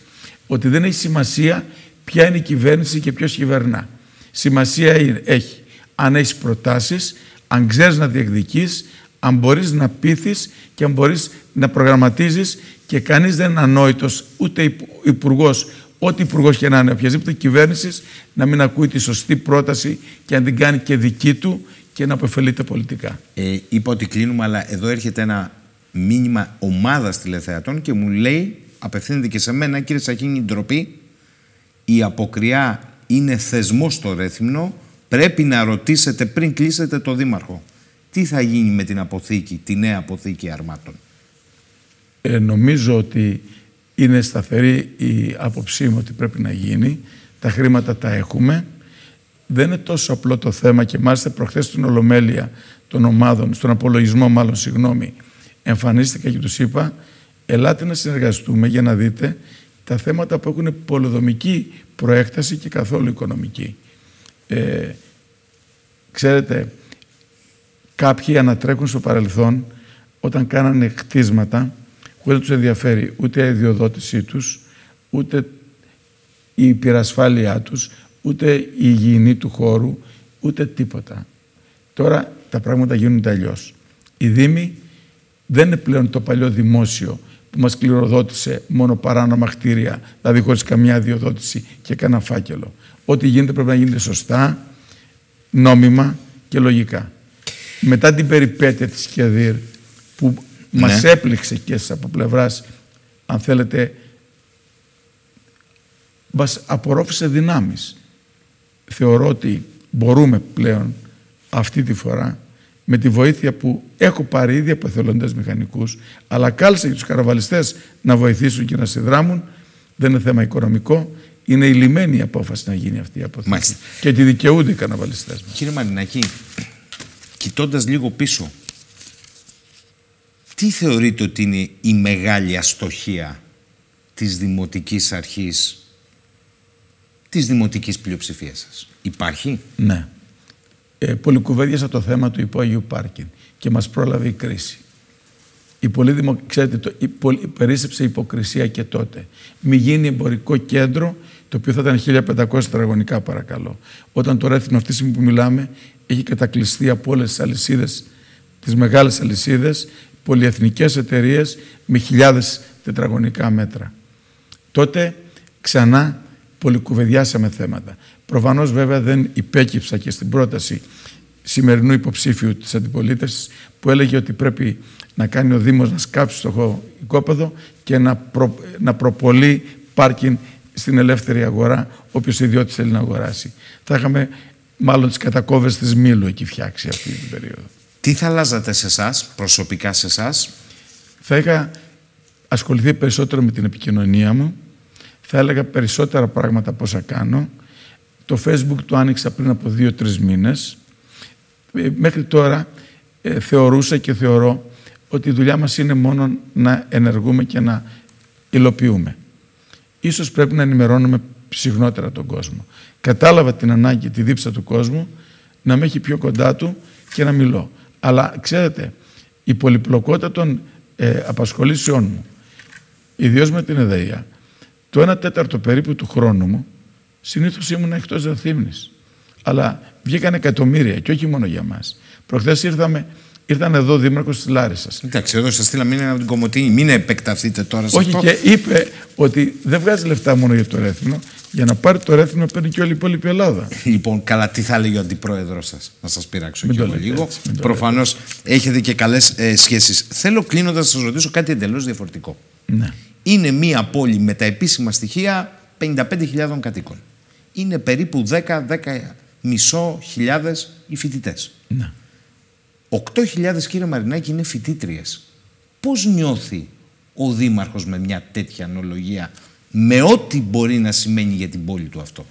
ότι δεν έχει σημασία ποια είναι η κυβέρνηση και ποιος κυβερνά. Σημασία έχει αν έχεις προτάσεις, αν ξέρεις να διεκδικείς, αν μπορείς να πείθεις και αν μπορείς να προγραμματίζεις και κανείς δεν είναι ανόητος, ούτε υπουργός, ό,τι υπουργός και να είναι, οποιασδήποτε κυβέρνησης, να μην ακούει τη σωστή πρόταση και να την κάνει και δική του και να αποφελείται πολιτικά. Ε, είπα ότι κλείνουμε, αλλά εδώ έρχεται ένα μήνυμα ομάδας τηλεθεατών και μου λέει, απευθύνεται και σε μένα, κύριε Σαχίνη, ντροπή, η αποκριά είναι θεσμός στο Ρέθυμνο, πρέπει να ρωτήσετε πριν κλείσετε το Δήμαρχο τι θα γίνει με την αποθήκη, τη νέα αποθήκη αρμάτων; Ε, νομίζω ότι είναι σταθερή η άποψή μου ότι πρέπει να γίνει. Τα χρήματα τα έχουμε. Δεν είναι τόσο απλό το θέμα και μάλιστα προχθές στην Ολομέλεια των ομάδων, στον απολογισμό μάλλον, συγγνώμη, εμφανίστηκα και τους είπα ελάτε να συνεργαστούμε για να δείτε τα θέματα που έχουν πολυδομική προέκταση και καθόλου οικονομική. Ε, ξέρετε, Κάποιοι ανατρέχουν στο παρελθόν όταν κάνανε κτίσματα που δεν τους ενδιαφέρει ούτε η ιδιοδότησή τους, ούτε η υπηρασφάλειά τους, ούτε η υγιεινή του χώρου, ούτε τίποτα. Τώρα τα πράγματα γίνονται αλλιώς. Η Δήμη δεν είναι πλέον το παλιό δημόσιο που μας κληροδότησε μόνο παράνομα κτίρια, δηλαδή χωρίς καμιά διοδότηση και κανένα φάκελο. Ό,τι γίνεται πρέπει να γίνεται σωστά, νόμιμα και λογικά μετά την περιπέτεια της Κιαδίρ που ναι. μας έπληξε και από πλευράς αν θέλετε μας απορρόφησε δυνάμεις. Θεωρώ ότι μπορούμε πλέον αυτή τη φορά με τη βοήθεια που έχω πάρει ήδη από εθελοντές μηχανικούς αλλά κάλεσα και τους καραβαλιστές να βοηθήσουν και να συνδράμουν δεν είναι θέμα οικονομικό είναι η λιμένη απόφαση να γίνει αυτή η αποθήκη και τη δικαιούνται οι καραβαλιστές μας. Κύριε Μαρινάκη, κοιτώντας λίγο πίσω, τι θεωρείτε ότι είναι η μεγάλη αστοχία της δημοτικής αρχής, της δημοτικής πλειοψηφίας σας; Υπάρχει; Ναι. Ε, πολυκουβέντιασα το θέμα του υπόγειου πάρκιν και μας πρόλαβε η κρίση. Η πολύ δημο... Ξέρετε, το... η πολυ... περίσσεψε υποκρισία και τότε. Μη γίνει εμπορικό κέντρο, το οποίο θα ήταν 1500 τετραγωνικά παρακαλώ. Όταν το ρέθινο αυτή τη στιγμή που μιλάμε έχει κατακλειστεί από όλες τις αλυσίδες, τις μεγάλες αλυσίδες, πολυεθνικές εταιρείες με χιλιάδες τετραγωνικά μέτρα. Τότε ξανά πολυκουβεδιάσαμε θέματα. Προφανώς βέβαια δεν υπέκυψα και στην πρόταση σημερινού υποψήφιου της αντιπολίτευσης που έλεγε ότι πρέπει να κάνει ο Δήμος να σκάψει στο οικόπεδο και να, προ, να προπολεί πάρκιν στην ελεύθερη αγορά όποιος ιδιώτης θέλει να αγοράσει. Θα είχαμε μάλλον τις κατακόβες της Μήλου εκεί φτιάξει αυτή την περίοδο. Τι θα αλλάζατε σε εσάς, προσωπικά σε εσάς; Θα είχα ασχοληθεί περισσότερο με την επικοινωνία μου. Θα έλεγα περισσότερα πράγματα από όσα κάνω. Το facebook το άνοιξα πριν από δύο-τρεις μήνες. Ε, μέχρι τώρα ε, θεωρούσα και θεωρώ ότι η δουλειά μας είναι μόνο να ενεργούμε και να υλοποιούμε. Ίσως πρέπει να ενημερώνουμε συχνότερα τον κόσμο. Κατάλαβα την ανάγκη, τη δίψα του κόσμου να με έχει πιο κοντά του και να μιλώ. Αλλά ξέρετε, η πολυπλοκότητα των ε, απασχολήσεών μου, ιδίως με την ΕΔΕΙΑ, το 1 τέταρτο περίπου του χρόνου μου συνήθως ήμουν εκτός Δεθύμνης. Αλλά βγήκαν εκατομμύρια και όχι μόνο για μας. Προχθές ήρθαμε, ήρθαν εδώ δήμαρχος της Λάρισας. Εντάξει, εδώ σας στείλαμε είναι από την Κομωτίνη. Μην επεκταθείτε τώρα σε Όχι, αυτό. και είπε ότι δεν βγάζει λεφτά μόνο για το Ρέθυμνο. Για να πάρει το Ρέθυμνο παίρνει και όλη η υπόλοιπη Ελλάδα. Λοιπόν, καλά, τι θα έλεγε ο αντιπρόεδρος σας, να σας πειράξω Μην και το εγώ λέτε λίγο. έτσι, μην το Προφανώς έχετε και καλές ε, σχέσεις. Θέλω κλείνοντας να σας ρωτήσω κάτι εντελώς διαφορετικό. Ναι. Είναι μία πόλη με τα επίσημα στοιχεία 55.000 κατοίκων. Είναι περίπου 10, 10 μισό χιλιάδες οι φοιτητές. Ναι. 8.000 κύριε Μαρινάκη είναι φοιτήτριες. Πώς νιώθει ο Δήμαρχος με μια τέτοια αναλογία, με ό,τι μπορεί να σημαίνει για την πόλη του αυτό;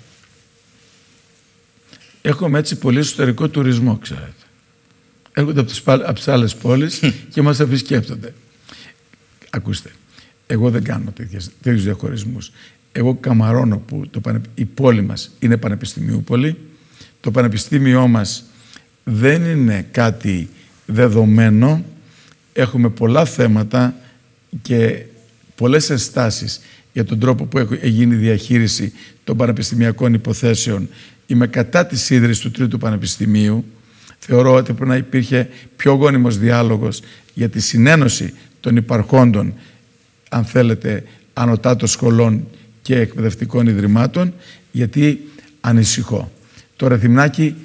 Έχουμε έτσι πολύ εσωτερικό τουρισμό, ξέρετε. Έρχονται από τις, πα- από τις άλλες πόλεις και μας επισκέπτονται. Ακούστε, εγώ δεν κάνω τέτοιες, τέτοιους διαχωρισμούς. Εγώ καμαρώνω που το πανε- η πόλη μας είναι πανεπιστημίου πόλη. Το πανεπιστήμιό μας δεν είναι κάτι δεδομένο. Έχουμε πολλά θέματα και πολλές ενστάσεις για τον τρόπο που έχει γίνει η διαχείριση των πανεπιστημιακών υποθέσεων. Είμαι κατά της ίδρυσης του Τρίτου Πανεπιστημίου. Θεωρώ ότι πρέπει να υπήρχε πιο γόνιμος διάλογος για τη συνένωση των υπαρχόντων, αν θέλετε, ανωτάτων σχολών και εκπαιδευτικών ιδρυμάτων, γιατί ανησυχώ. Το Ρεθυμνάκι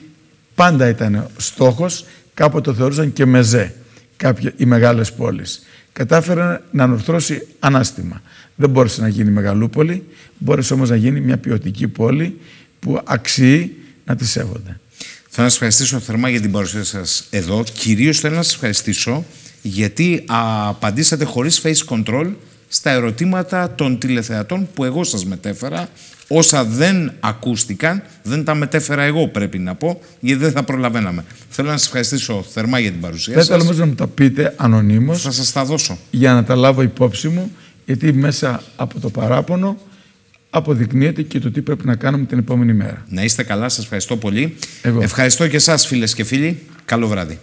πάντα ήταν στόχος, κάποτε το θεωρούσαν και μεζέ κάποια, οι μεγάλες πόλεις. Κατάφερε να ανορθώσει ανάστημα. Δεν μπόρεσε να γίνει μεγαλούπολη, μπόρεσε όμως να γίνει μια ποιοτική πόλη που αξίζει να τη σέβονται. Θέλω να σας ευχαριστήσω θερμά για την παρουσία σας εδώ. Κυρίως θέλω να σας ευχαριστήσω γιατί α, απαντήσατε χωρίς face control στα ερωτήματα των τηλεθεατών που εγώ σας μετέφερα. Όσα δεν ακούστηκαν, δεν τα μετέφερα εγώ πρέπει να πω, γιατί δεν θα προλαβαίναμε. Θέλω να σας ευχαριστήσω θερμά για την παρουσία Θα σας. ήθελα όμως να μου τα πείτε ανωνύμως. Θα σας τα δώσω. Για να τα λάβω υπόψη μου, γιατί μέσα από το παράπονο αποδεικνύεται και το τι πρέπει να κάνουμε την επόμενη μέρα. Να είστε καλά, σας ευχαριστώ πολύ. Εγώ. Ευχαριστώ και εσάς φίλες και φίλοι. Καλό βράδυ.